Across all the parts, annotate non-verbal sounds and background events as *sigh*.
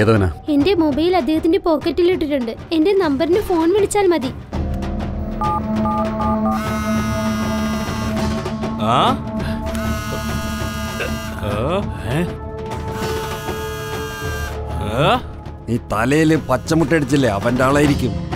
ഏതവനാ? എന്റെ മൊബൈൽ അദ്ദേഹത്തിന്റെ പോക്കറ്റിൽ ഇട്ടിട്ടുണ്ട്. എന്റെ നമ്പറിന് ഫോൺ വിളിച്ചാൽ മതി? ആ? നീ തലയിൽ പച്ചമുട്ടടിച്ചില്ലേ അവന്റെ ആളായിരിക്കും.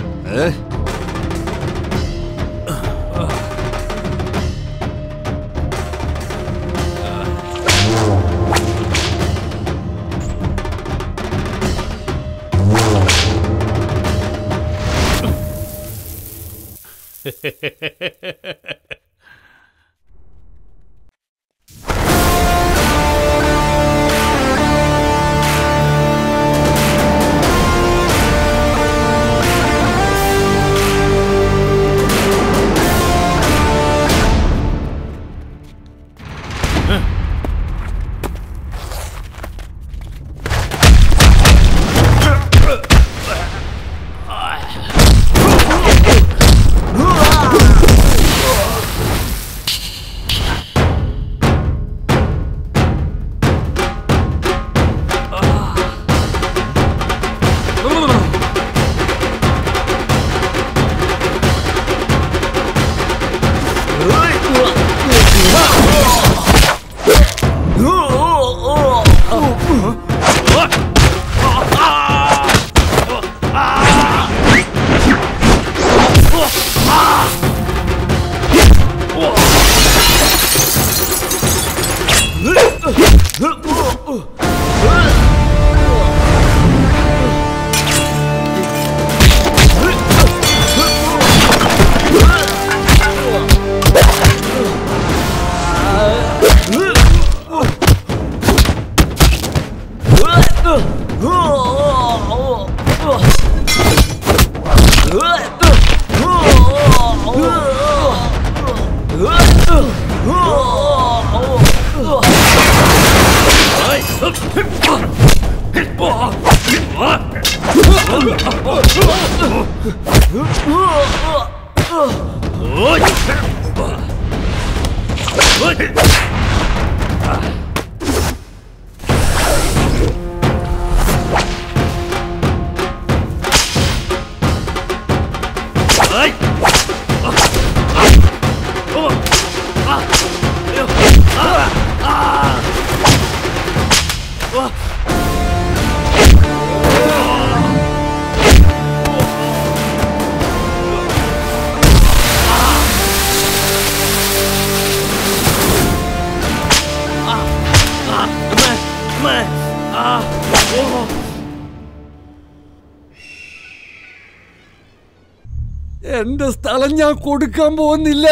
കൊടുക്കാൻ പോകുന്നില്ല.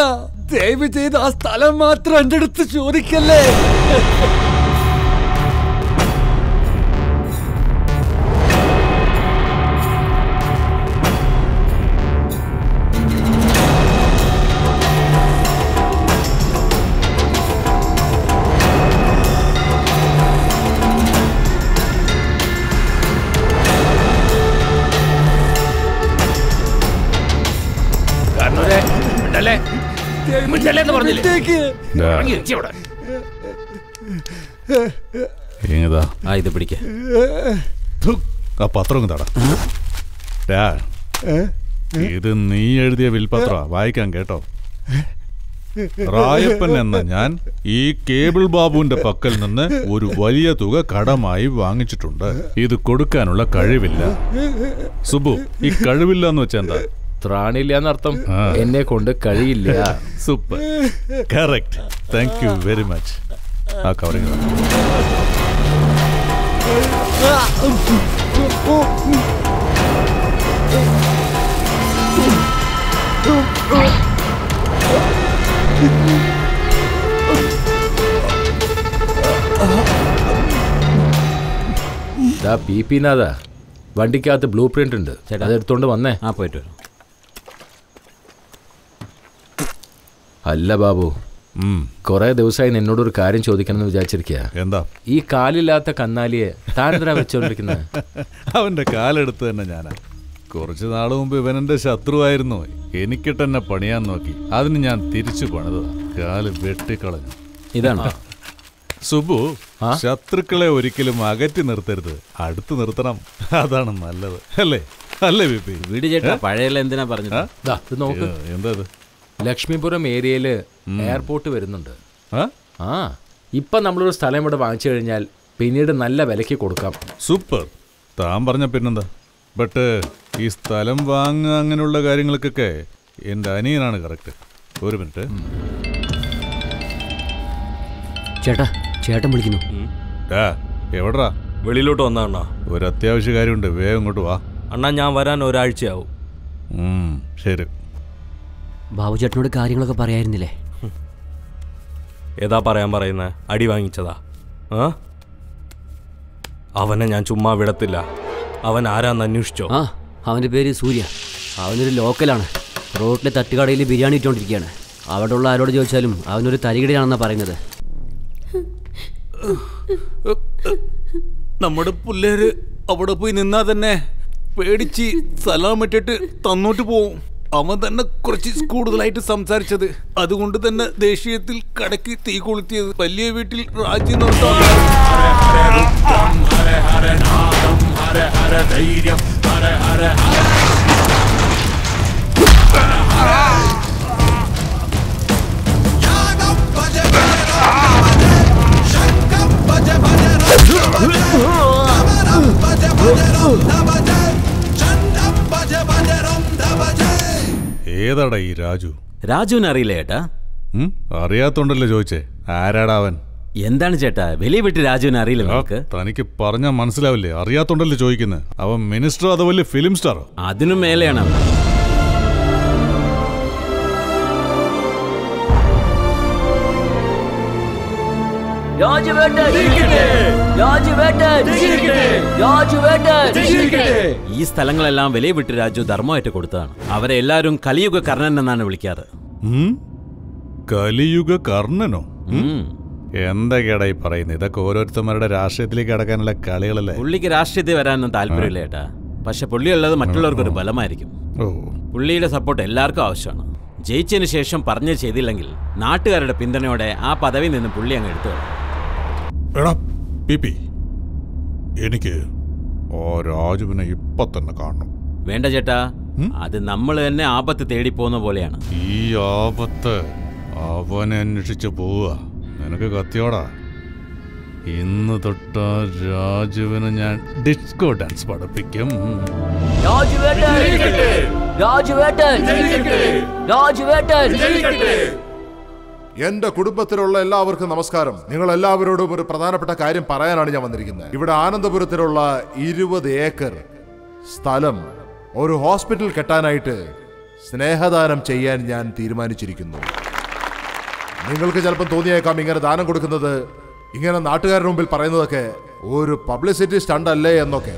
ദയവ് ചെയ്ത് ആ സ്ഥലം മാത്രം എന്റെ അടുത്ത് ചോദിക്കല്ലേ? ആ ഇത് പിടിക്ക. ആ പത്രം താടാ. ഏ? ഇത് നീ എഴുതിയ വിൽപത്ര. വായിക്കാൻ കേട്ടോ. റായപ്പൻ എന്ന ഞാൻ ഈ കേബിൾ ബാബുവിന്റെ പക്കൽ നിന്ന് ഒരു വലിയ തുക കടമായി വാങ്ങിച്ചിട്ടുണ്ട്. ഇത് കൊടുക്കാനുള്ള കഴിവില്ല. സുബു ഈ കഴിവില്ല എന്ന് വെച്ചാ എന്താ? ത്രാണില്ല എന്നർത്ഥം. എന്നെ കൊണ്ട് കഴിയില്ല. Super. Correct thank you very much ആ കവറിങ് പി പി നാഥ. വണ്ടിക്കകത്ത് ബ്ലൂ പ്രിന്റ് ഉണ്ട്. അതെടുത്തോണ്ട് വന്നേ. ആ പോയിട്ട് വരാം. അല്ല ബാബു. കുറെ ദിവസമായി നിന്നോടൊരു കാര്യം ചോദിക്കണമെന്ന് വിചാരിച്ചിരിക്കുക എന്താ? ഈ കാലില്ലാത്ത കന്നാലിയെ താനെന്തിനാ വെച്ചോണ്ടിരിക്കുന്നത് *laughs* അവന്റെ കാലെടുത്ത് തന്നെ ഞാനാ. കുറച്ചു നാൾ മുമ്പ് ഇവനെന്റെ ശത്രുവായിരുന്നു. എനിക്കിട്ടെന്നെ പണിയാൻ നോക്കി. അതിന് ഞാൻ തിരിച്ചു പണിതാ കാൽ വെട്ടിക്കളഞ്ഞു. ഇതാണ്? *laughs* സുബു ശത്രുക്കളെ ഒരിക്കലും അകറ്റി നിർത്തരുത്. അടുത്ത് നിർത്തണം. അതാണ് നല്ലത്. അല്ലേ? അല്ലേ ബിപി വീട് ചേട്ടാ പഴയ എന്തിനാ പറഞ്ഞത്? ദാ ഇത് നോക്ക്. എന്താ ലക്ഷ്മിപുരം ഏരിയയിൽ എയർപോർട്ട് വരുന്നുണ്ട്. ആ? ആ ഇപ്പൊ നമ്മളൊരു സ്ഥലം ഇവിടെ വാങ്ങിച്ചു കഴിഞ്ഞാൽ പിന്നീട് നല്ല വിലയ്ക്ക് കൊടുക്കാം. സൂപ്പർ. താൻ പറഞ്ഞ പിന്നെന്താ? ബട്ട് ഈ സ്ഥലം വാങ്ങുക അങ്ങനെയുള്ള കാര്യങ്ങൾക്കൊക്കെ എന്റെ അനിയനാണ് കറക്റ്റ്. ഒരു മിനിറ്റ്. ചേട്ടാ ചേട്ടൻ വിളിക്കുന്നു. എവിടാ വെളിയിലോട്ട് വന്ന അണ്ണാ. ഒരു അത്യാവശ്യ കാര്യമുണ്ട്. വേഗം ഇങ്ങോട്ട് വാ. അണ്ണാ ഞാൻ വരാൻ ഒരാഴ്ചയാവും. ശരി. ബാബു ചേട്ടനോട് കാര്യങ്ങളൊക്കെ പറയായിരുന്നില്ലേ? ഏതാ പറയാൻ പറയുന്ന? അടി വാങ്ങിച്ചതാ. ആ? അവനെ ഞാൻ ചുമ്മാ വിടത്തില്ല. അവൻ ആരാന്ന് അന്വേഷിച്ചോ? ആ അവന്റെ പേര് സൂര്യ. അവനൊരു ലോക്കലാണ്. റോട്ടിലെ തട്ടുകടയിൽ ബിരിയാണി ഇട്ടുകൊണ്ടിരിക്കുകയാണ് അവിടെ ഉള്ള ആരോട് ചോദിച്ചാലും അവനൊരു തരികിടയാണെന്നാണ് പറയുന്നത്. നമ്മുടെ പിള്ളേര് അവിടെ പോയി നിന്നാ തന്നെ പേടിച്ച് സലാം ഇട്ടിട്ട് തന്നോട്ട് പോവും. അവൻ തന്നെ കുറച്ച് കൂടുതലായിട്ട് സംസാരിച്ചത് അതുകൊണ്ട് തന്നെ ദേശീയത്തിൽ കടക്ക് തീ കൊളുത്തിയത് വലിയ വീട്ടിൽ രാജ്യം ഏതാടാ ഈ രാജു? രാജുവിനെ അറിയില്ല ചേട്ടാ? അറിയാത്തോണ്ടല്ലോ ചോദിച്ചേ. ആരാടാ അവൻ? എന്താണ് ചേട്ടാ? വലിയ വിട്ട് രാജുവിനെ അറിയില്ല നിങ്ങൾക്ക് തനിക്ക് പറഞ്ഞാൽ മനസ്സിലാവില്ലേ? അറിയാത്തോണ്ടല്ലോ ചോദിക്കുന്നത് അവൻ മിനിസ്റ്ററോ അതോ വലിയ ഫിലിം സ്റ്റാറോ? അതിനും മേലെയാണ് അവൻ. ഈ സ്ഥലങ്ങളെല്ലാം വലിയ വിട്ട് രാജു ധർമ്മമായിട്ട് കൊടുത്തതാണ്. അവരെ എല്ലാരും കലിയുഗ കർണൻ എന്നാണ് വിളിക്കാറ്? കലിയുഗ കർണനോ എന്താ എന്തൊക്കെയാടാ ഈ പറയുന്നത്? ഇതൊക്കെ ഓരോരുത്തന്മാരുടെ രാഷ്ട്രീയത്തിലേക്ക് അടക്കാനുള്ള കളികളല്ലേ? പുള്ളിക്ക് രാഷ്ട്രീയത്തിൽ വരാനൊന്നും താല്പര്യമില്ല ഏട്ടാ. പക്ഷെ പുള്ളി ഉള്ളത് മറ്റുള്ളവർക്ക് ഒരു ബലമായിരിക്കും. ഓ. പുള്ളിയുടെ സപ്പോർട്ട് എല്ലാവർക്കും ആവശ്യമാണ്. ജയിച്ചതിന് ശേഷം പറഞ്ഞ് ചെയ്തില്ലെങ്കിൽ നാട്ടുകാരുടെ പിന്തുണയോടെ ആ പദവി നിന്ന് പുള്ളി അങ്ങ് എടുത്തു കളയും. പിപി എനിക്ക് രാജുവിനെ ഇപ്പൊ തന്നെ കാണണം. വേണ്ട ചേട്ടാ അത് നമ്മൾ തന്നെ ആപത്ത് തേടി പോകുന്ന പോലെയാണ്. ഈ ആപത്ത് അവനെ അന്വേഷിച്ച് പോവുക. നിനക്ക് കത്തിയോടാ? ഇന്ന് തൊട്ട രാജുവിന് ഞാൻ ഡിസ്കോ ഡാൻസ് പഠിപ്പിക്കും. എന്റെ കുടുംബത്തിലുള്ള എല്ലാവർക്കും നമസ്കാരം. നിങ്ങൾ എല്ലാവരോടും ഒരു പ്രധാനപ്പെട്ട കാര്യം പറയാനാണ് ഞാൻ വന്നിരിക്കുന്നത്. ഇവിടെ ആനന്ദപുരത്തിലുള്ള ഇരുപത് ഏക്കർ സ്ഥലം ഒരു ഹോസ്പിറ്റൽ കെട്ടാനായിട്ട് സ്നേഹദാനം ചെയ്യാൻ ഞാൻ തീരുമാനിച്ചിരിക്കുന്നു. നിങ്ങൾക്ക് ചിലപ്പം തോന്നിയേക്കാം ഇങ്ങനെ ദാനം കൊടുക്കുന്നത് ഇങ്ങനെ നാട്ടുകാരുടെ മുമ്പിൽ പറയുന്നതൊക്കെ ഒരു പബ്ലിസിറ്റി സ്റ്റണ്ട് അല്ലേ എന്നൊക്കെ.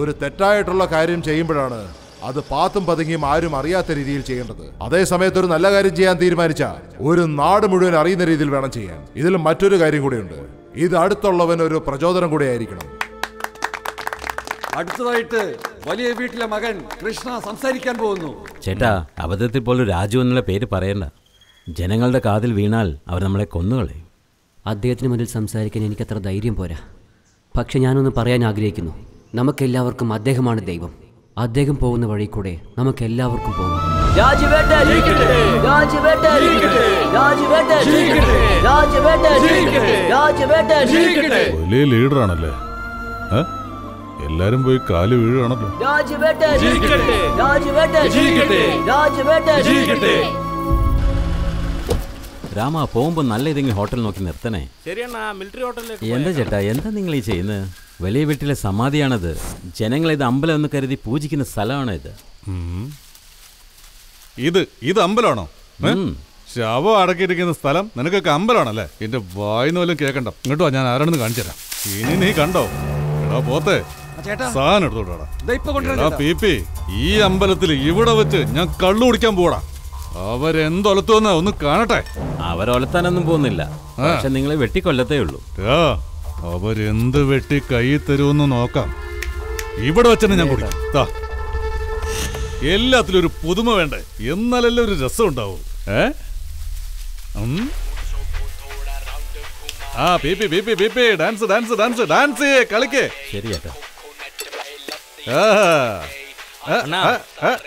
ഒരു തെറ്റായിട്ടുള്ള കാര്യം ചെയ്യുമ്പോഴാണ് അത് പാത്തും പതുങ്ങിയും ആരും അറിയാത്ത രീതിയിൽ ചെയ്യേണ്ടത്. അതേ സമയത്ത് ഒരു നല്ല കാര്യം ചെയ്യാൻ തീരുമാനിച്ച ഒരു നാട് മുഴുവൻ അറിയുന്ന രീതിയിൽ വേണം ചെയ്യാൻ. ഇതിൽ മറ്റൊരു കാര്യം കൂടിയുണ്ട്. ഇത് അടുത്തുള്ളവൻ ഒരു പ്രചോദനം കൂടെ ആയിരിക്കണം. അടുത്തതായിട്ട് വലിയ വീട്ടിലെ മകൻ കൃഷ്ണ സംസാരിക്കാൻ പോകുന്നു. ചേട്ടാ അബദ്ധത്തിൽ പോലും രാജു എന്നുള്ള പേര് പറയണ്ട. ജനങ്ങളുടെ കാതിൽ വീണാൽ അവർ നമ്മളെ കൊന്നുകളയും. അദ്ദേഹത്തിന് മുന്നിൽ സംസാരിക്കാൻ എനിക്കത്ര ധൈര്യം പോരാ. പക്ഷെ ഞാനൊന്ന് പറയാൻ ആഗ്രഹിക്കുന്നു. നമുക്കെല്ലാവർക്കും അദ്ദേഹമാണ് ദൈവം. അദ്ദേഹം പോകുന്ന വഴി കൂടെ നമുക്ക് എല്ലാവർക്കും പോകാം വലിയ ലീഡറാണല്ലേ? എല്ലാരും പോയി കാൽ വീഴുകയാണല്ലോ. രാമ പോകുമ്പോ നല്ല ഏതെങ്കിലും ഹോട്ടൽ നോക്കി നിർത്തണേ. ശരിയണ്ണാ മിലിറ്ററി ഹോട്ടലിലേക്ക് എന്താ ചേട്ടാ എന്താ നിങ്ങൾ ഈ ചെയ്യുന്നത് വലിയ വീട്ടിലെ സമാധിയാണത്. ജനങ്ങൾ ഇത് അമ്പലം എന്ന് കരുതി പൂജിക്കുന്ന സ്ഥലമാണ് ഇത്? ഇത് ഇത് അമ്പലമാണോ. ശവം അടക്കിയിരിക്കുന്ന സ്ഥലം നിനക്കൊക്കെ അമ്പലമാണല്ലേ? എന്റെ വായിന്ന് വല്ലതും കേൾക്കണ്ട ഇങ്ങോട്ട് വാ ഞാൻ ആരാണെന്ന് കാണിച്ചു തരാം. ഇനി നീ കണ്ടോ? എടാ പോത്തെ. സാധനം എടുത്തോടാ എടാ പി പി ഈ അമ്പലത്തിൽ ഇവിടെ വെച്ച് ഞാൻ കള്ളു കുടിക്കാൻ പോടാ അവരെന്തൊലത്തുവെന്ന് ഒന്ന് കാണട്ടെ. അവരൊലത്താനൊന്നും പോകുന്നില്ല. പക്ഷെ നിങ്ങളെ വെട്ടിക്കൊല്ലത്തേ ഉള്ളൂ. അവരെന്ത് വെട്ടി കൈ തരുമെന്ന് നോക്കാം. ഇവിടെ വെച്ചെന്നെ ഞാൻ കുടിക്കാം. എല്ലാത്തിലും ഒരു പുതുമ വേണ്ടേ? എന്നാലല്ലേ ഒരു രസം ഉണ്ടാവും ഏ ആ പി പി പി പി പി പി ഡാൻസ് ഡാൻസ് ഡാൻസ് ഡാൻസ്. കളിക്കേ. ശരി ചേട്ടാ. ആ, ആ, അണ്ണാ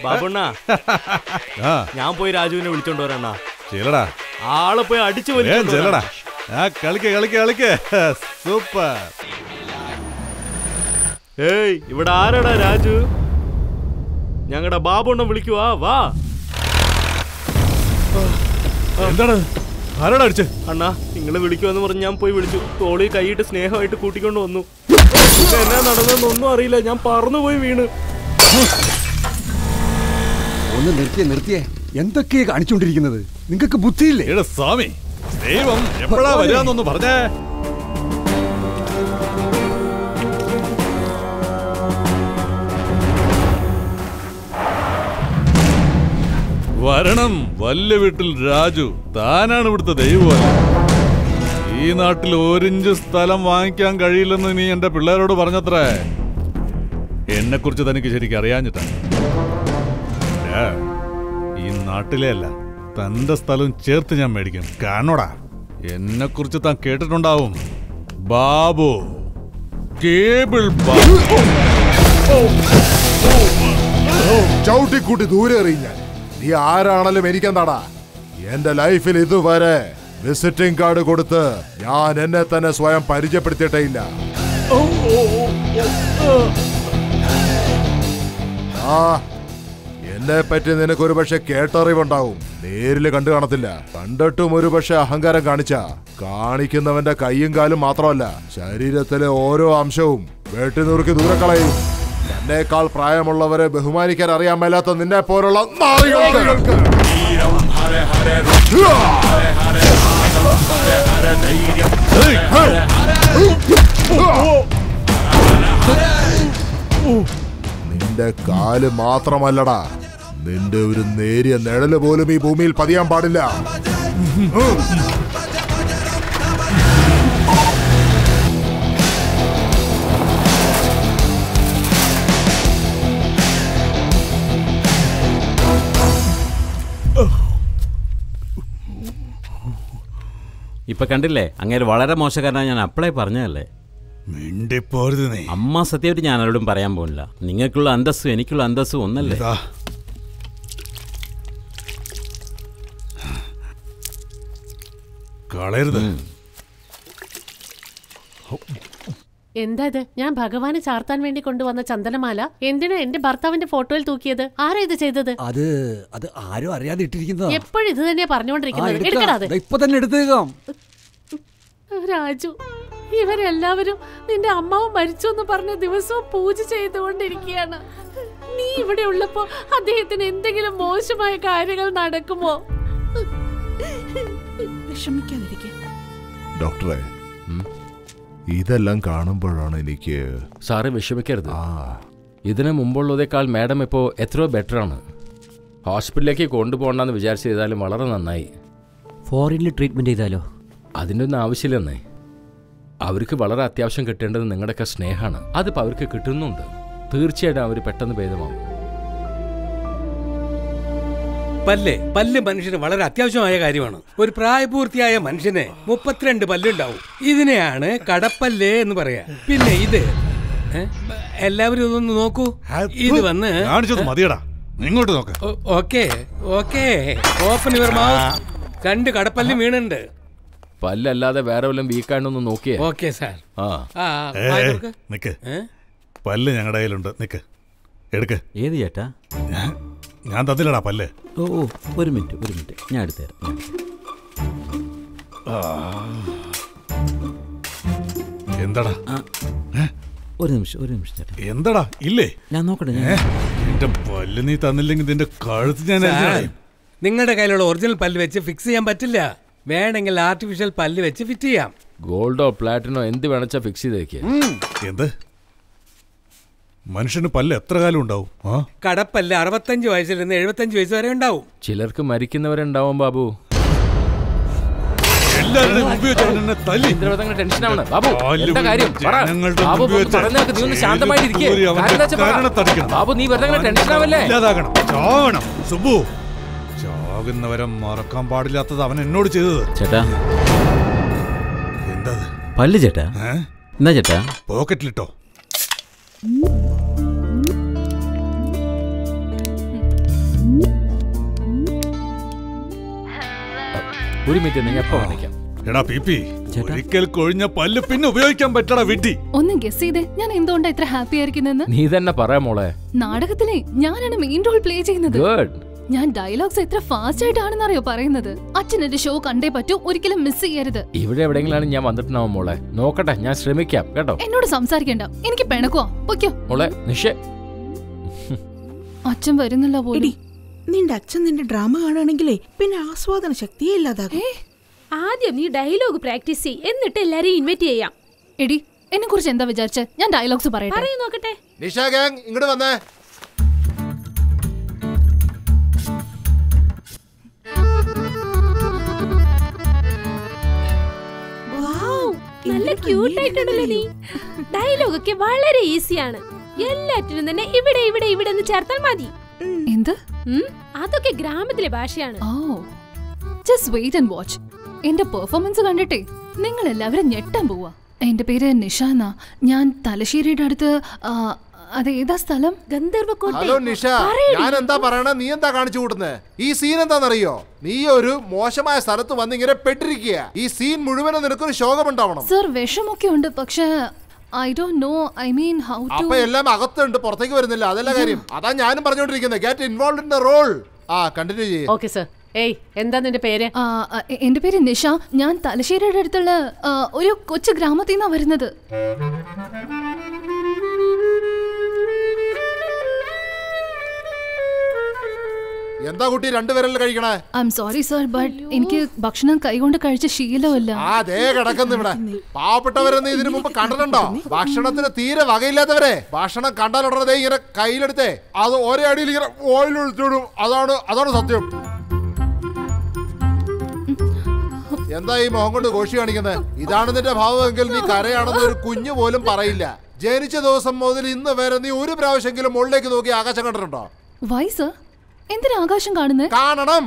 ബാബുണ്ണാ *laughs* ഞാൻ പോയി രാജുവിനെ വിളിച്ചോണ്ട് വരണ ചെല്ലടാ. ആളെ പോയി അടിച്ചു ചെല്ലടാ. കളിക്ക് കളിക്കേ കളിക്കേ. *laughs* സൂപ്പർ. ഏയ് ഇവിടെ ആരടാ രാജു? ഞങ്ങളുടെ ബാബുണ്ണ വിളിക്കുവാ വാ. എന്താണ്? ആരാടാ അടിച്ച്? അണ്ണാ നിങ്ങളെ വിളിക്കുമെന്ന് പറഞ്ഞ് ഞാൻ പോയി വിളിച്ചു. തോളി കൈയിട്ട് സ്നേഹമായിട്ട് കൂട്ടിക്കൊണ്ട് വന്നു. *laughs* എന്നാ നടന്നതെന്നൊന്നും അറിയില്ല. ഞാൻ പറന്നു പോയി വീണ്. ഒന്ന് നിർത്തിയേ നിർത്തിയേ. എന്തൊക്കെയാ കാണിച്ചുകൊണ്ടിരിക്കുന്നത് നിങ്ങൾക്ക് ബുദ്ധിയില്ലേ? എടാ സ്വാമി ദൈവം എപ്പോഴാ വരാന്നൊന്ന് പറഞ്ഞേ. വരണം വല്ല വീട്ടിൽ രാജു. താനാണ് ഇവിടുത്തെ ദൈവമല്ല? ഈ നാട്ടിൽ ഒരിഞ്ച് സ്ഥലം വാങ്ങിക്കാൻ കഴിയില്ലെന്ന് നീ എന്റെ പിള്ളേരോട് പറഞ്ഞത്രേ. എന്നെ കുറിച്ച് തനിക്ക് ശരിക്കും അറിയാഞ്ഞിട്ടാ. ഈ നാട്ടിലെ അല്ല തന്റെ സ്ഥലം ചേർത്ത് ഞാൻ മേടിക്കും. കാണോടാ എന്നെ കുറിച്ച് താൻ കേട്ടിട്ടുണ്ടാവും. ബാബു കേബിൾ ബാബു. ചവിട്ടിക്കൂട്ടി ദൂരെ എറിയും ഞാൻ. നീ ആരാണെങ്കിലും എനിക്കെന്താടാ? എന്റെ ലൈഫിൽ ഇതുവരെ വിസിറ്റിംഗ് കാർഡ് കൊടുത്ത് ഞാൻ എന്നെ തന്നെ സ്വയം പരിചയപ്പെടുത്തിയിട്ടേ ഇല്ല. ആ എന്നെ പറ്റി നിനക്ക് ഒരുപക്ഷെ കേട്ടറിവുണ്ടാവും നേരിൽ കണ്ടു കാണത്തില്ല കണ്ടിട്ടും ഒരു പക്ഷെ അഹങ്കാരം കാണിച്ച കാണിക്കുന്നവന്റെ കൈയും കാലും മാത്രമല്ല ശരീരത്തിലെ ഓരോ അംശവും വെട്ടി നുറുക്കി ദൂരെ കളയും എന്നേക്കാൾ പ്രായമുള്ളവരെ ബഹുമാനിക്കാൻ അറിയാൻ മേലാത്ത നിന്നെ പോലുള്ള നാറികൾക്ക് നിന്റെ കാൽ മാത്രമല്ലടാ. നിന്റെ ഒരു നേരിയ നിഴൽ പോലും ഈ ഭൂമിയിൽ പതിയാൻ പാടില്ല. ഇപ്പൊ കണ്ടില്ലേ? അങ്ങനെ വളരെ മോശക്കാരനാണ് ഞാൻ അപ്പളേ പറഞ്ഞതല്ലേ? മിണ്ടിപ്പോരുത് നീ. അമ്മ സത്യമായിട്ട് ഞാൻ അവരോടും പറയാൻ പോകുന്നില്ല നിങ്ങൾക്കുള്ള അന്തസ്സും എനിക്കുള്ള അന്തസ്സും ഒന്നല്ലേ. കളയരുത്. എന്താ ഇത് ഞാൻ ഭഗവാനെ ചാർത്താൻ വേണ്ടി കൊണ്ടുവന്ന ചന്ദനമാല. എന്തിനാ എന്റെ ഭർത്താവിന്റെ ഫോട്ടോയിൽ തൂക്കിയത്? ആരാ ഇത് ചെയ്തത്? അത് അത് ആരും അറിയാതെ ഇട്ടിരിക്കുന്നത്. എപ്പോഴും ഇത് തന്നെയാ പറഞ്ഞുകൊണ്ടിരിക്കുന്നത്. എടുക്കടാ ഇപ്പൊ തന്നെ എടുത്തേക്കാം. രാജു ഇവരെല്ലാവരും നിന്റെ അമ്മാവ് മരിച്ചു എന്ന് പറഞ്ഞ ദിവസവും പൂജ ചെയ്തുകൊണ്ടിരിക്കുകയാണ്. നീ ഇവിടെ ഉള്ളപ്പോ അദ്ദേഹത്തിന് എന്തെങ്കിലും മോശമായ കാര്യങ്ങൾ നടക്കുമോ? വിഷമിക്കാതിരിക്കെ. ഡോക്ടറെ ഇതെല്ലാം കാണുമ്പോഴാണ് എനിക്ക് സാറ് വിഷമിക്കരുത്. ആ. ഇതിന് മുമ്പുള്ളതേക്കാൾ മാഡം ഇപ്പോൾ എത്രയോ ബെറ്റർ ആണ് ഹോസ്പിറ്റലിലേക്ക് കൊണ്ടുപോകണ്ടെന്ന് വിചാരിച്ച് ചെയ്താലും വളരെ നന്നായി. ഫോറിനിൽ ട്രീറ്റ്മെന്റ് ചെയ്താലോ? അതിന്റെ ഒന്നും ആവശ്യമില്ലെന്നേ അവർക്ക് വളരെ അത്യാവശ്യം കിട്ടേണ്ടത് നിങ്ങളുടെയൊക്കെ സ്നേഹമാണ്. അതിപ്പോൾ അവർക്ക് കിട്ടുന്നുണ്ട്. തീർച്ചയായിട്ടും അവർ പെട്ടെന്ന് ഭേദമാവും. പല്ല്. പല്ല് മനുഷ്യന് വളരെ അത്യാവശ്യമായ കാര്യമാണ്. ഒരു പ്രായപൂർത്തിയായ മനുഷ്യന് മുപ്പത്തിരണ്ട് പല്ലുണ്ടാവും. ഇതിനെയാണ് കടപ്പല്ല് എന്ന് പറയാ. പിന്നെ ഇത്. എല്ലാവരും ഇതൊന്ന് നോക്കൂ. ഇത് വന്ന് കാണിച്ചത് മതിയടാ. ഇങ്ങോട്ട് നോക്ക. Okay okay. Open your mouth രണ്ട് കടപ്പല്ല് വീണുണ്ട്. പല്ലല്ലാതെ വേറെ വല്ലതും വീക്കാണ്ടൊന്ന് നോക്കിയേ. Okay sir. നിക്ക്. പല്ല് ഞങ്ങളുടെ കയ്യിലുണ്ട്. നിക്ക്. എടുക്ക്. ഏത് ചേട്ടാ? ഞാൻ തത്തില്ലടാ തന്നില്ലടാ പല്ല്. ഓ ഓ ഒരു മിനിറ്റ് ഒരു മിനിറ്റ്. ഞാൻ എടുത്തുതരാം എടുത്തുതരാം. എന്താടാ? ഒരു നിമിഷം ഒരു നിമിഷം ചേട്ടാ. എന്താടാ? ഇല്ലേ? ഞാൻ നോക്കട്ടെ? എന്റെ പല്ല് നീ തന്നില്ലെങ്കിൽ നിന്റെ കഴുത്ത് ഞാൻ നിങ്ങളുടെ കയ്യിലുള്ള ഒറിജിനൽ പല്ല് വെച്ച് ഫിക്സ് ചെയ്യാൻ പറ്റില്ല. വേണമെങ്കിൽ ആർട്ടിഫിഷ്യൽ പല്ല് വെച്ച് ഫിറ്റ് ചെയ്യാം. ഗോൾഡോ പ്ലാറ്റിനോ എന്ത് വേണച്ചാ ഫിക്സ് ചെയ്തേക്ക്. എന്ത്? മനുഷ്യന് പല്ല് എത്ര കാലം ഉണ്ടാവും? കടപ്പല്ല് അറുപത്തഞ്ച് വയസ്സിൽ നിന്ന് എഴുപത്തഞ്ച് വയസ്സ് വരെ ഉണ്ടാവും. ചിലർക്ക് മരിക്കുന്നവരുണ്ടാവും ബാബു. ബാബു. നീ വെറുതെ ടെൻഷൻ ആവല്ലേ? സുബു ചാകുന്നവരെ മറക്കാൻ പാടില്ലാത്തത് അവൻ എന്നോട് ചെയ്തത്. ചേട്ടാ. എന്താ പല്ല് ചേട്ടാ? എന്നാ ചേട്ടാ? പോക്കറ്റിലിട്ടോ. ഒരു മിനിറ്റ് നിങ്ങൾ എപ്പോ കാണിക്കാം? എടാ പീപ്പി ഒരിക്കൽ കൊഴിഞ്ഞ പല്ല് പിന്നെ ഉപയോഗിക്കാൻ പറ്റടാ വിട്ടി ഒന്ന് ഗസ് ചെയ്തേ. ഞാൻ എന്തുകൊണ്ടാ ഇത്ര ഹാപ്പി ആയിരിക്കുന്നെന്ന്? നീ തന്നെ പറയാ മോളെ. നാടകത്തിലെ ഞാനാണ് മെയിൻ റോൾ പ്ലേ ചെയ്യുന്നത്. ഗുഡ് ഞാൻ ഡയലോഗ്സ് എത്ര ഫാസ്റ്റ് ആയിട്ടാണെന്നറിയോ പറയുന്നത്? അച്ഛൻ എന്റെ ഷോ കണ്ടേ പറ്റൂ ഒരിക്കലും മിസ് ചെയ്യരുത്. ഇവിടെ എവിടെയെങ്കിലാണ് ഞാൻ വന്നിട്ടുണ്ടാവും മോളെ? നോക്കട്ടെ ഞാൻ ശ്രമിക്കാം കേട്ടോ? എന്നോട് സംസാരിക്കണ്ട എനിക്ക് പിണക്കുവാ. പൊയ്ക്കോ. മോളെ നിഷേ. അച്ഛൻ വരുന്നില്ല പോലും. നിന്റെ അച്ഛൻ നിന്റെ ഡ്രാമ കാണുകയാണെങ്കിലേ പിന്നെ ആസ്വാദന ശക്തിയേ ഇല്ലാതാകും. ആദ്യം നീ ഡയലോഗ് പ്രാക്ടീസ് ചെയ് എന്നിട്ട് എല്ലാരെയും ഇൻവൈറ്റ് ചെയ്യാം. എടി എന്നെ കുറിച്ച് എന്താ വിചാരിച്ചേ? ഞാൻ ഡയലോഗ്സ് പറയാം പറയൂ നോക്കട്ടെ. നിഷ ഗാങ് ഇങ്ങോട്ട് വന്നേ. നല്ല ക്യൂട്ട് ആയിട്ടുണ്ടല്ലോ നീ. ഡയലോഗ് ഒക്കെ വളരെ ഈസിയാണ് എല്ലാറ്റിനും തന്നെ ഇവിടെ ഇവിടെ ഇവിടെ എന്ന് ചേർത്താൽ മതി. എന്ത്? അതൊക്കെ ഗ്രാമത്തിലെ ഭാഷയാണ്. ഓ. ജസ്റ്റ് വെയിറ്റ് ആൻഡ് വാച്ച് എന്റെ പെർഫോമൻസ് കണ്ടിട്ടേ നിങ്ങൾ എല്ലാവരും ഞെട്ടാൻ പോവാ. എന്റെ പേര് നിഷ എന്നാ ഞാൻ തലശ്ശേരിയുടെ അടുത്ത് അത് ഏതാ സ്ഥലം. ഹലോ നിഷ. ഞാൻ എന്താ പറയണ? നീ എന്താ കാണിച്ചു കൂട്ടുന്നത് ഈ സീൻ എന്താണെന്നറിയോ? നീ ഒരു മോശമായ സ്ഥലത്ത് വന്ന് ഇങ്ങനെ പെട്ടിരിക്കുക ഈ സീൻ മുഴുവനും നിനക്കൊരു ശോകമുണ്ടാവണം. സർ വിഷമൊക്കെ ഉണ്ട്. പക്ഷേ I don't know I mean how to അപ്പൊ എല്ലാം അകത്തുണ്ട് പുറത്തേക്ക് വരുന്നില്ല. അതല്ല കാര്യം. അതാ ഞാനും പറഞ്ഞോണ്ടിരിക്കുന്നത് get involve in the role ആ കണ്ടിന്യൂ ചെയ്യേ. ഓക്കേ സർ ഏയ് എന്താ നിന്റെ പേര്? എന്റെ പേര് നിഷ. ഞാൻ തലശ്ശേരിയുടെ അടുത്തുള്ള ഒരു കൊച്ചു ഗ്രാമത്തിൽ നിന്നാ വരുന്നത്. എന്താ കുട്ടി രണ്ടുപേരല്ലേ കഴിക്കണേ? I am sorry sir but എനിക്ക് ഭക്ഷണം കൈകൊണ്ട് കഴിച്ച ശീലമില്ല. ദേ കിടക്കുന്നു ഇവിടെ. പാവപ്പെട്ടവരെന്ന് ഇതിനു മുമ്പ് കണ്ടിട്ടുണ്ടോ? ഭക്ഷണത്തിന് തീരെ വകയില്ലാത്തവരെ. ഭക്ഷണം കണ്ടാൽ ഉടനെ ഇങ്ങനെ കയ്യിലെടുത്തേ. അത് ഒരേ അടിയിൽ ഇങ്ങനെ ഓയിൽ ഒഴിച്ചിടും അതാണ് അതാണ് സത്യം. എന്താ ഈ മോഹം കൊണ്ട് ഘോഷി കാണിക്കുന്നത് ഇതാണ് നിന്റെ ഭാവമെങ്കിൽ നീ കരയാണെന്ന് ഒരു കുഞ്ഞു പോലും പറയില്ല. ജനിച്ച ദിവസം മുതൽ ഇന്ന് വരെ നീ ഒരു പ്രാവശ്യമെങ്കിലും മുകളിലേക്ക് നോക്കി ആകാശം കണ്ടിട്ടുണ്ടോ? വൈ സർ എന്തിനാ ആകാശം കാണുന്നത് കാണണം.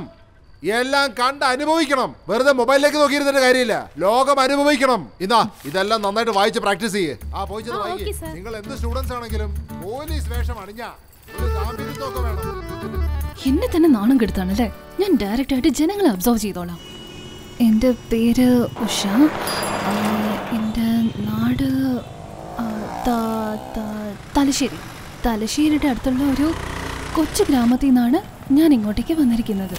എല്ലാം കണ്ട് അനുഭവിക്കണം. വെറുതെ മൊബൈലിലേക്ക് നോക്കിയിരുന്നിട്ട് കാര്യമില്ല. ലോകം അനുഭവിക്കണം. ഇതാ ഇതെല്ലാം നന്നായിട്ട് വായിച്ച് പ്രാക്ടീസ് ചെയ്യേ. ആ പോയി ചെന്ന് വായിക്ക്. നിങ്ങൾ എന്ത് സ്റ്റുഡൻസ് ആണെങ്കിലും പോലീസ് വേഷം അണിഞ്ഞ എന്നെ തന്നെ നാണം കെടുത്താണല്ലേ? ഞാൻ ഡയറക്റ്റ് ആയിട്ട് ജനങ്ങളെ അബ്സർവ് ചെയ്തോളാം. എന്റെ പേര് ഉഷ. എന്റെ നാട് തലശ്ശേരി. തലശ്ശേരിയുടെ അടുത്തുള്ള ഒരു കൊച്ചു ഗ്രാമത്തിൽ നിന്നാണ് ഞാൻ ഇങ്ങോട്ടേക്ക് വന്നിരിക്കുന്നത്.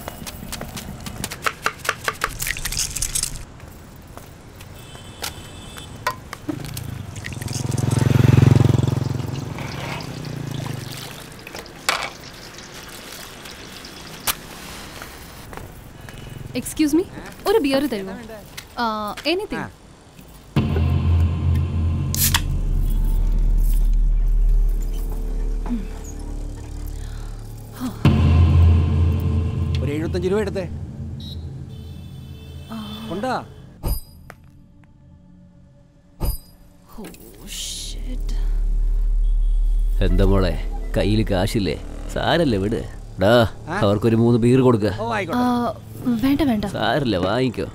എക്സ്ക്യൂസ് മീ ഒരു ബിയർ തരുമോ? എനിത്തിങ് എഴുപത്തഞ്ച് രൂപ എടുത്തേ. കൊണ്ടാ. എന്താ മോളെ കയ്യിൽ കാശില്ലേ? സാരല്ലേ വിട്. ഡാ അവർക്കൊരു മൂന്ന് ബീർ കൊടുക്ക. വേണ്ട വേണ്ട. സാരല്ലേ വാങ്ങിക്കോ.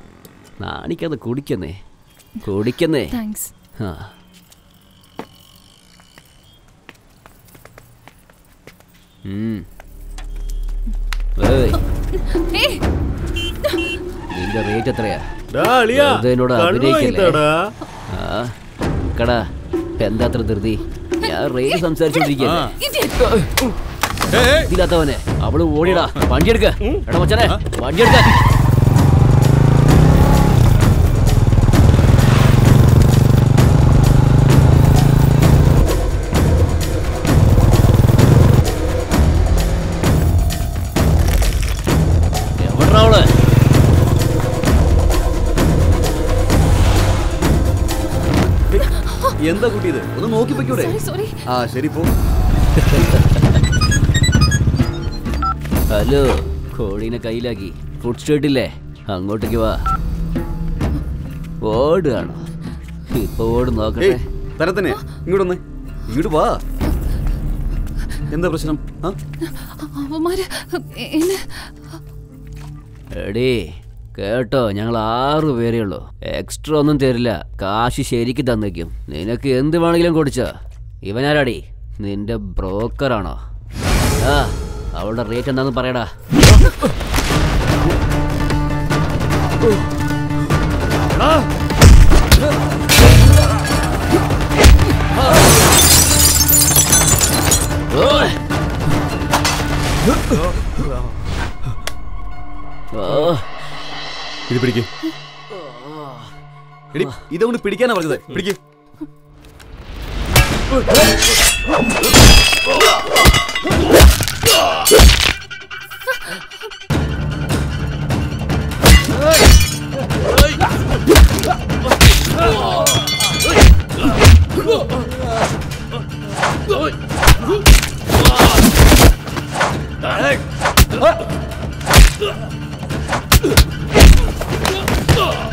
നാണിക്കാതെ കുടിക്കുന്നേ. കുടിക്കുന്നേ. ആ. ഉം. നിന്റെ റേറ്റ് എത്രയാ? ഡാ, അളിയാ, എന്നോട് അഭിനയിക്കല്ലേ? കടാ എന്താ അത്ര ധൃതി? ഞാൻ റേറ്റ് ഇതില്ലാത്തവനെ അവൾ ഓടിയടാ. വണ്ടി എടുക്ക എടാ മച്ചാനെ വണ്ടി എടുക്ക എന്താ കുട്ടി ഇത് ഒന്ന് നോക്കി പൊയ്ക്കൂടെ. ആ ശരി പോ. ഹലോ കോഴീനെ കയ്യിലാക്കി. ഫുഡ് സ്ട്രീറ്റ് അങ്ങോട്ടേക്ക് വാ. ഓടുകയാണോ? ഇപ്പൊ ഓട് നോക്കട്ടെ. തരത്തിനെ ഇങ്ങോട്ടൊന്ന്. ഇങ്ങോട്ട് വാ. എന്താ പ്രശ്നം? എടീ കേട്ടോ ഞങ്ങൾ ആറു പേരേ ഉള്ളൂ. എക്സ്ട്രാ ഒന്നും തരില്ല. കാശ് ശരിക്ക് തന്നേക്കും. നിനക്ക് എന്ത് വേണമെങ്കിലും കൊടുച്ചോ. ഇവനാരാടി? നിന്റെ ബ്രോക്കറാണോ? ആ അവളുടെ റേറ്റ് എന്താന്ന് പറയടാ. ഓ. ഇത് പിടിക്ക്. എടി ഇതുകൊണ്ട് പിടിക്കാനാ പറഞ്ഞത്. പിടിക്ക്. Ah!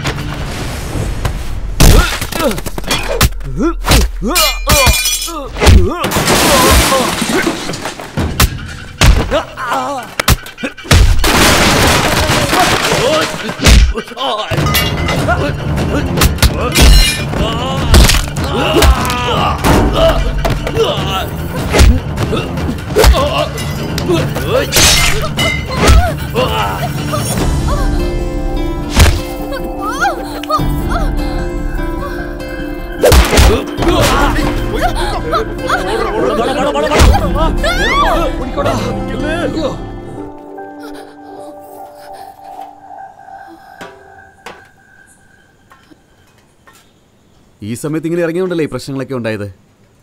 ഈ സമയത്ത് ഇങ്ങനെ ഇറങ്ങിയോണ്ടല്ലേ ഈ പ്രശ്നങ്ങളൊക്കെ ഉണ്ടായത്?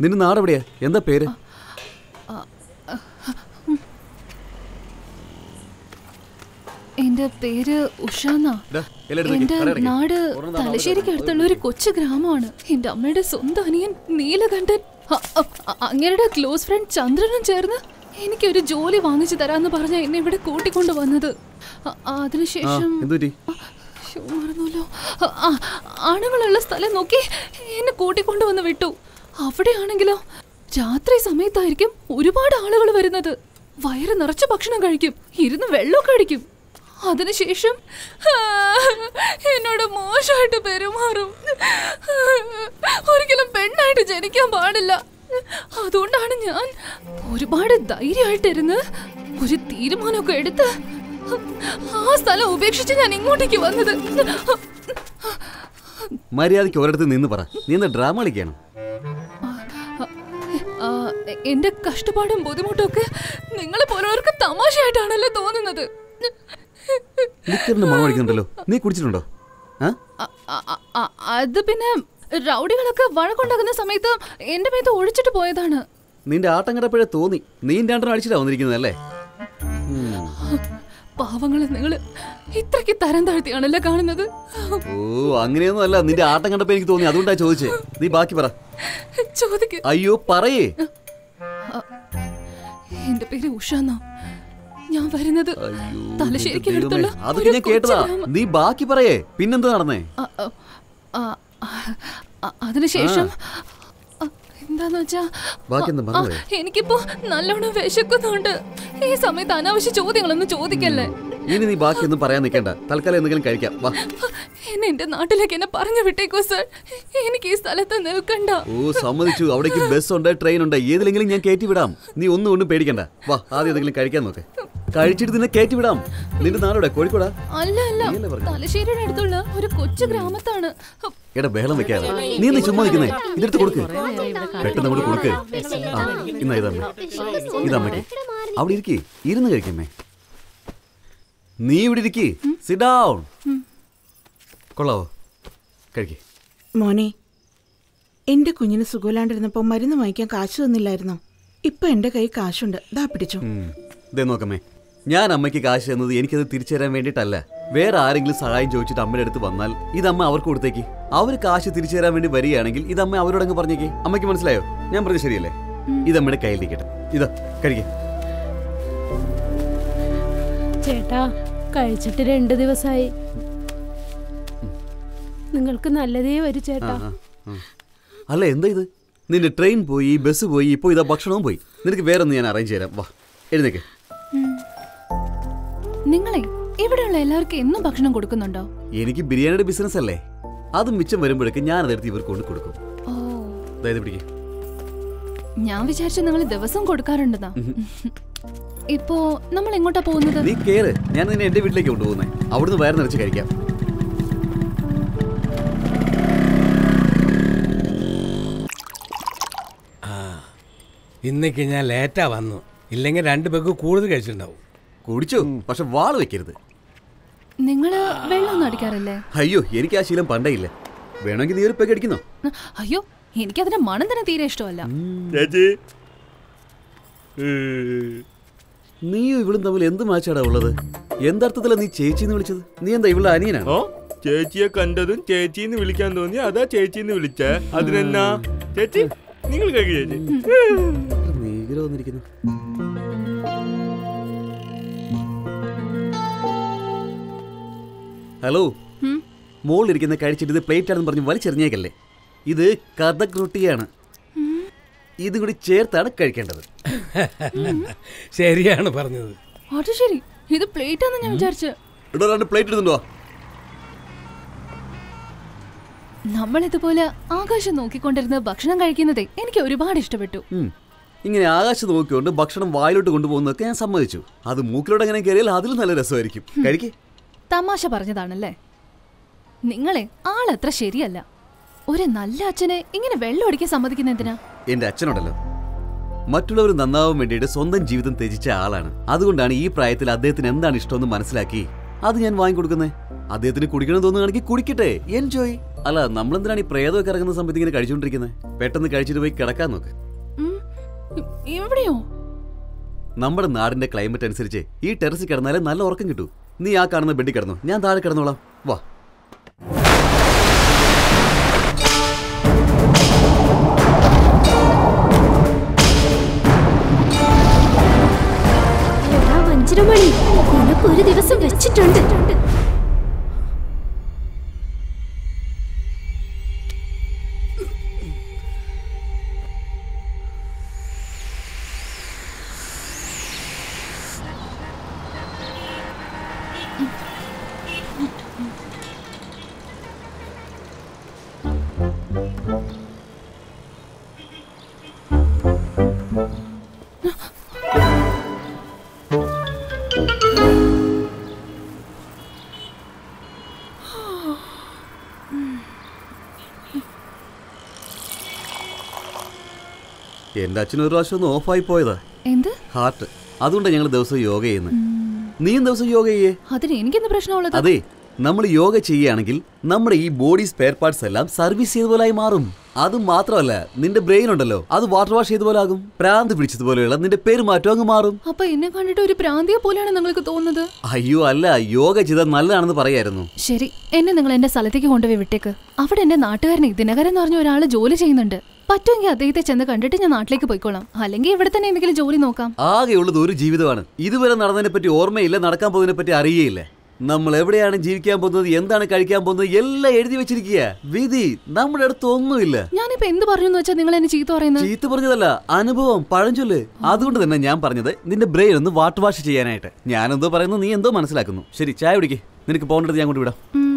നിന്റെ നാടെവിടെയാ? എന്താ പേര്? എന്റെ പേര് ഉഷാന്നാ. എന്റെ നാട് തലശ്ശേരിക്ക് അടുത്തുള്ള ഒരു കൊച്ചു ഗ്രാമമാണ്. എന്റെ അമ്മയുടെ സ്വന്തം അനിയൻ നീലകണ്ഠൻ. അ- അ- അ- അങ്ങേരുടെ ക്ലോസ് ഫ്രണ്ട് ചന്ദ്രനും ചേർന്ന് എനിക്ക് ഒരു ജോലി വാങ്ങിച്ചു തരാന്ന് പറഞ്ഞ എന്നെ ഇവിടെ കൂട്ടിക്കൊണ്ട് വന്നത്. അതിനുശേഷം മറന്നല്ലോ ആണുങ്ങളുള്ള സ്ഥലം നോക്കി എന്നെ കൂട്ടിക്കൊണ്ടു വന്ന് വിട്ടു. അവിടെയാണെങ്കിലോ രാത്രി സമയത്തായിരിക്കും ഒരുപാട് ആളുകൾ വരുന്നത്. വയറ് നിറച്ച് ഭക്ഷണം കഴിക്കും. ഇരുന്ന് വെള്ളമൊക്കെ അടിക്കും. അതിനുശേഷം എന്നോട് മോശമായിട്ട് പെരുമാറും. ഒരിക്കലും പെണ്ണായിട്ട് ജനിക്കാൻ പാടില്ല. അതുകൊണ്ടാണ് ഞാൻ ഒരുപാട് ധൈര്യമായിട്ടിരുന്ന് ഒരു തീരുമാനമൊക്കെ എടുത്ത് ആ സ്ഥലം ഉപേക്ഷിച്ച് ഞാൻ ഇങ്ങോട്ടേക്ക് വന്നത്. മര്യാദയ്ക്ക് ഒരിടത്ത് നിന്ന് പറ. നിന്ന് ഡ്രാമ കളിക്കണം? എന്റെ കഷ്ടപ്പാടും ബുദ്ധിമുട്ടും ഒക്കെ നിങ്ങളെ പോലുള്ളവർക്ക് തമാശയായിട്ടാണല്ലോ തോന്നുന്നത്. ലിക്കറിന്റെ മണം അടിക്കുന്നുണ്ടല്ലോ. നീ കുടിച്ചിട്ടുണ്ടോ? അത് പിന്നെ റൗഡികളൊക്കെ വഴക്കുണ്ടാക്കുന്ന സമയത്ത് എന്റെ മേത്ത് ഒഴിച്ചിട്ട് പോയതാണ്. നിന്റെ ആട്ടം കണ്ടപ്പോഴേ തോന്നി. നീ രണ്ടെണ്ണം അടിച്ചിട്ടാ വന്നിരിക്കുന്നതല്ലേ പാവങ്ങളെ നിങ്ങൾ ഇത്രയ്ക്ക് തരം താഴ്ത്തിയാണല്ലേ കാണുന്നത്? ഓ അങ്ങനെയൊന്നും അല്ല നിന്റെ ആട്ടം കണ്ടപ്പോ എനിക്ക് തോന്നി. അതുകൊണ്ടാ ചോദിച്ചേ. നീ ബാക്കി പറ. ചോദിക്ക്. അയ്യോ പറയേ. എന്റെ പേര് ഉഷ എന്നാ ഞാൻ വരുന്നത് തലശ്ശേരിക്ക് ദൈവമേ, അടുത്തുള്ള അതൊക്കെ ഞാൻ കേട്ടതാ. നീ ബാക്കി പറയേ. പിന്നെന്താ നടന്നേ? അതിനുശേഷം എന്താന്ന് വെച്ചാ? എനിക്കിപ്പോ നല്ലോണം വിശക്കുന്നുണ്ട്. ഈ സമയത്ത് അനാവശ്യ ചോദ്യങ്ങളൊന്നും ചോദിക്കല്ലേ? ഇനി നീ ബാക്കിയൊന്നും പറയാൻ നിൽക്കണ്ട. തൽക്കാലം എന്തെങ്കിലും കഴിക്കാം. വാ. എന്നെ എന്റെ നാട്ടിലേക്ക് എന്നെ പറഞ്ഞു വിട്ടേക്കോ സർ? എനിക്ക് ഈ സ്ഥലത്ത് നിൽക്കണ്ട. ഓ സമ്മതിച്ചു. അവിടേക്ക് ബസ് ഉണ്ട് ട്രെയിൻ ഉണ്ട് ഏതിലെങ്കിലും ഞാൻ കയറ്റി വിടാം. നീ ഒന്നും ഒന്നും പേടിക്കണ്ട. വാ ആദ്യം എന്തെങ്കിലും കഴിക്കാൻ നോക്ക്. കഴിച്ചിട്ട് നിന്നെ കയറ്റി വിടാം. നിന്റെ നാടോടെ കോഴിക്കോടാ? അല്ല അല്ല. തലശ്ശേരിയുടെ അടുത്തുള്ള ഒരു കൊച്ചു ഗ്രാമത്താണ്. എടാ ബഹളം വെക്കാതെ. നീ ഒന്ന് ചുമ്മാ നിൽക്കുന്നേ. ഇതെടുത്ത് കൊടുക്ക്. പെട്ടെന്ന് അങ്ങോട്ട് കൊടുക്ക്. ആ ഇന്നാ ഇതമ്മ ഇതമ്മയ്ക്ക് അവിടെ ഇരിക്കേ. ഇരുന്ന് കഴിക്കമ്മേ. നീ ഇവിടെ ഇരിക്കേ. സിറ്റ് ഡൗൺ കൊള്ളാവോ? കഴിക്കേ. മോനെ എന്റെ കുഞ്ഞിന് സുഖമില്ലാണ്ടിരുന്നപ്പോ മരുന്ന് വാങ്ങിക്കാൻ കാശ് തന്നില്ലായിരുന്നോ? ഇപ്പൊ എന്റെ കൈ കാശുണ്ട്. ദാ പിടിച്ചു. ഇതേ നോക്കമ്മേ. ഞാൻ അമ്മയ്ക്ക് കാശ് തന്നത് എനിക്കത് തിരിച്ചു തരാൻ വേണ്ടിയിട്ടല്ല. വേറെ ആരെങ്കിലും സഹായം ചോദിച്ചിട്ട് അമ്മയുടെ അടുത്ത് വന്നാൽ ഇത് അമ്മ അവർക്ക് കൊടുത്തേക്ക്. അവർ കാശ് തിരിച്ചു തരാൻ വേണ്ടി വരികയാണെങ്കിൽ ഇത് അമ്മ അവരോടങ്ങ് പറഞ്ഞേക്ക്. അമ്മയ്ക്ക് മനസ്സിലായോ? ഞാൻ പറഞ്ഞത് ശരിയല്ലേ? ഇത് അമ്മയുടെ നിൽക്കട്ടെ. ഇതാ കഴിക്കേ. ചേട്ടാ കഴിച്ചിട്ട് രണ്ട് ദിവസമായി നിങ്ങൾക്ക് നല്ലതേ വരൂ ചേട്ടാ. അല്ല എന്താ ഇത്? നിന്റെ ട്രെയിൻ പോയി ബസ് പോയി ഇപ്പോ ഇതാ ഭക്ഷണവും പോയി. നിനക്ക് വേറെ ഒന്ന് ഞാൻ അറേഞ്ച് ചെയ്യാം വാ എഴുന്നേക്ക്. നിങ്ങളെ ഇവിടെയുള്ള എല്ലാവർക്കും എന്നും ഭക്ഷണം കൊടുക്കുന്നുണ്ടോ? എനിക്ക് ബിരിയാണിയുടെ ബിസിനസ് അല്ലേ? അത് മിച്ചം വരുമ്പോഴേക്കും ഞാൻ അതെടുത്ത് ഇവർക്ക് കൊണ്ട് കൊടുക്കും. ഓ. പിടിക്കേ. ഞാൻ വിചാരിച്ചു നിങ്ങൾ ദിവസം കൊടുക്കാറുണ്ടെന്നാ. ഇപ്പോ നമ്മൾ എങ്ങോട്ടാ പോകുന്നത്? നീ കേറ്. ഞാൻ നിന്നെ എന്റെ വീട്ടിലേക്ക് കൊണ്ടുപോകുന്നേ. അവിടുന്ന് വയർ നിറച്ച് കഴിക്കാം. ആ ഇന്നേക്ക് ഞാൻ ലേറ്റാ വന്നു. ഇല്ലെങ്കിൽ രണ്ട് പേർക്ക് കൂടുതൽ കഴിച്ചിട്ടുണ്ടാവും. കുടിച്ചു? പക്ഷെ വാൾ വെക്കരുത്. നിങ്ങൾ വെള്ളം അടിക്കാറില്ലേ? അയ്യോ എനിക്ക് ആ ശീലം പണ്ടേ ഇല്ല. വേണമെങ്കിൽ നീ ഒരു പെഗ് അടിക്കുന്നോ? അയ്യോ എനിക്ക് അതിന്റെ മണം തന്നെ തീരെ ഇഷ്ടമല്ല. ചേച്ചി. നീയും ഇവളും തമ്മിൽ എന്ത് മാച്ചാടാ ഉള്ളത്? എന്തർത്ഥത്തിലാ നീ ചേച്ചി എന്ന് വിളിച്ചത്? നീ എന്താ ഇവളുടെ അനിയനാണോ? ചേച്ചിയെ കണ്ടതും ചേച്ചിന്ന് വിളിക്കാൻ തോന്നി അതാ ചേച്ചി എന്ന് വിളിച്ച. അതിനെന്നാ? ചേച്ചി നിങ്ങൾ കേക്ക് ചേച്ചി. നീഗ്രോ വന്നിരിക്കുന്നു. ഹലോ മോളിരിക്കുന്ന കഴിച്ചിട്ട് ഇത് പ്ലേറ്റ് ആണെന്ന് പറഞ്ഞ് വലിച്ചെറിഞ്ഞേക്കല്ലേ. ഇത് കഥക് റൊട്ടിയാണ്. ഇതും കൂടി ചേർത്താണ് കഴിക്കേണ്ടത്. *laughs* ശരിയാണ് പറഞ്ഞത്. അത് ശരി. ഇത് പ്ലേറ്റ് ആണെന്ന് ഞാൻ വിചാരിച്ചു. ഇവിടെ രണ്ട് പ്ലേറ്റ് എടുത്തുണ്ടോ നമ്മൾ ഇതുപോലെ ആകാശം നോക്കിക്കൊണ്ടിരുന്ന് ഭക്ഷണം കഴിക്കുന്നതേ എനിക്ക് ഒരുപാട് ഇഷ്ടപ്പെട്ടു. ഇങ്ങനെ ആകാശം നോക്കിക്കൊണ്ട് ഭക്ഷണം വായിലോട്ട് കൊണ്ടുപോകുന്നതൊക്കെ ഞാൻ സമ്മതിച്ചു. അത് മൂക്കിലോട്ട് അങ്ങനെ കയറിയാൽ അതിലും നല്ല രസമായിരിക്കും. കഴിക്കേ. തമാശ പറഞ്ഞതാണല്ലേ? നിങ്ങളെ ആളത്ര ശരിയല്ല. ഒരു നല്ല അച്ഛനെ ഇങ്ങനെ വെള്ളം അടിക്കാൻ സമ്മതിക്കുന്ന എന്തിനാ? എന്റെ അച്ഛനുണ്ടല്ലോ. മറ്റുള്ളവർ നന്നാവാൻ വേണ്ടിയിട്ട് സ്വന്തം ജീവിതം ത്യജിച്ച ആളാണ്. അതുകൊണ്ടാണ് ഈ പ്രായത്തിൽ അദ്ദേഹത്തിന് എന്താണ് ഇഷ്ടമെന്ന് മനസ്സിലാക്കി അത് ഞാൻ വാങ്ങിക്കൊടുക്കുന്നത് അദ്ദേഹത്തിന് കുടിക്കണം തോന്നുകയാണെങ്കിൽ കുടിക്കട്ടെ. എൻജോയ് അല്ല നമ്മളെന്തിനാണ് ഈ പ്രേതമൊക്കെ ഇറങ്ങുന്ന സമയത്ത് ഇങ്ങനെ കഴിച്ചുകൊണ്ടിരിക്കുന്നത് പെട്ടെന്ന് കഴിച്ചിട്ട് പോയി കിടക്കാൻ നോക്ക്. എവിടെയോ നമ്മുടെ നാടിന്റെ ക്ലൈമറ്റ് അനുസരിച്ച് ഈ ടെറസിൽ കിടന്നാലേ നല്ല ഉറക്കം കിട്ടൂ. നീ ആ കാണുന്ന ബെഡി കിടന്നു. ഞാൻ താഴെ കിടന്നോളാം. വാ. ഒരു ദിവസം വെച്ചിട്ടുണ്ട്. എന്റെ അച്ഛൻ ഒരു പ്രാവശ്യം ഒന്ന് ഓഫായി പോയതാ. എന്ത്? ഹാർട്ട് അതുകൊണ്ടാണ് ഞങ്ങൾ ദിവസം യോഗ ചെയ്യുന്നത് നീയും ദിവസം യോഗ ചെയ്യേ? അതിന് എനിക്കെന്ത് പ്രശ്നമുള്ളത്? അതെ നമ്മൾ യോഗ ചെയ്യുകയാണെങ്കിൽ നമ്മുടെ ഈ ബോഡി സ്പെയർ പാർട്സ് എല്ലാം സർവീസ് ചെയ്ത പോലായി മാറും. അത് മാത്രമല്ല നിന്റെ ബ്രെയിൻ ഉണ്ടല്ലോ അത് വാട്ടർ വാഷ് ചെയ്ത പോലെ ആകും പ്രാന്ത് പിടിച്ചതുപോലെയുള്ള നിന്റെ പേര് പെരുമാറ്റം അങ്ങ് മാറും. അപ്പൊ എന്നെ കണ്ടിട്ട് ഒരു പ്രാന്തിയെ പോലെയാണ് നിങ്ങൾക്ക് തോന്നുന്നത്? അയ്യോ അല്ല യോഗ ചെയ്താൽ നല്ലതാണെന്ന് പറയായിരുന്നു. ശരി എന്നെ നിങ്ങൾ എന്റെ സ്ഥലത്തേക്ക് കൊണ്ടുപോയി വിട്ടേക്ക്. അവിടെ എന്റെ നാട്ടുകാരനെ ദിനകരൻ എന്ന് പറഞ്ഞ ഒരാൾ ജോലി ചെയ്യുന്നുണ്ട്. പറ്റുമെങ്കിൽ അദ്ദേഹത്തെ ചെന്ന് കണ്ടിട്ട് ഞാൻ നാട്ടിലേക്ക് പോയിക്കോളാം. അല്ലെങ്കിൽ ഇവിടെ തന്നെ എന്തെങ്കിലും ജോലി നോക്കാം. ആകെയുള്ളത് ഒരു ജീവിതമാണ്. ഇതുവരെ നടന്നതിനെ പറ്റി ഓർമ്മയില്ല നടക്കാൻ പോകുന്നതിനെ പറ്റി അറിയേയില്ല. നമ്മൾ എവിടെയാണ് ജീവിക്കാൻ പോകുന്നത് എന്താണ് കഴിക്കാൻ പോകുന്നത് എല്ലാം എഴുതി വെച്ചിരിക്കുക. വിധി നമ്മുടെ അടുത്ത് ഒന്നുമില്ല. ഞാനിപ്പോ എന്ത് പറഞ്ഞു വെച്ചാൽ നിങ്ങൾ എന്നെ ചീത്ത പറയുന്നത്? ചീത്ത പറഞ്ഞതല്ല അനുഭവം പഴഞ്ചൊല്ല്. അതുകൊണ്ട് തന്നെ ഞാൻ പറഞ്ഞത് നിന്റെ ബ്രെയിൻ ഒന്ന് വാട്ട് വാഷ് ചെയ്യാനായിട്ട്. ഞാൻ എന്തോ പറയുന്നു നീ എന്തോ മനസ്സിലാക്കുന്നു. ശരി ചായ കുടിക്ക്. നിനക്ക് പോകേണ്ടത് ഞാൻ കൊണ്ട് വിടാം.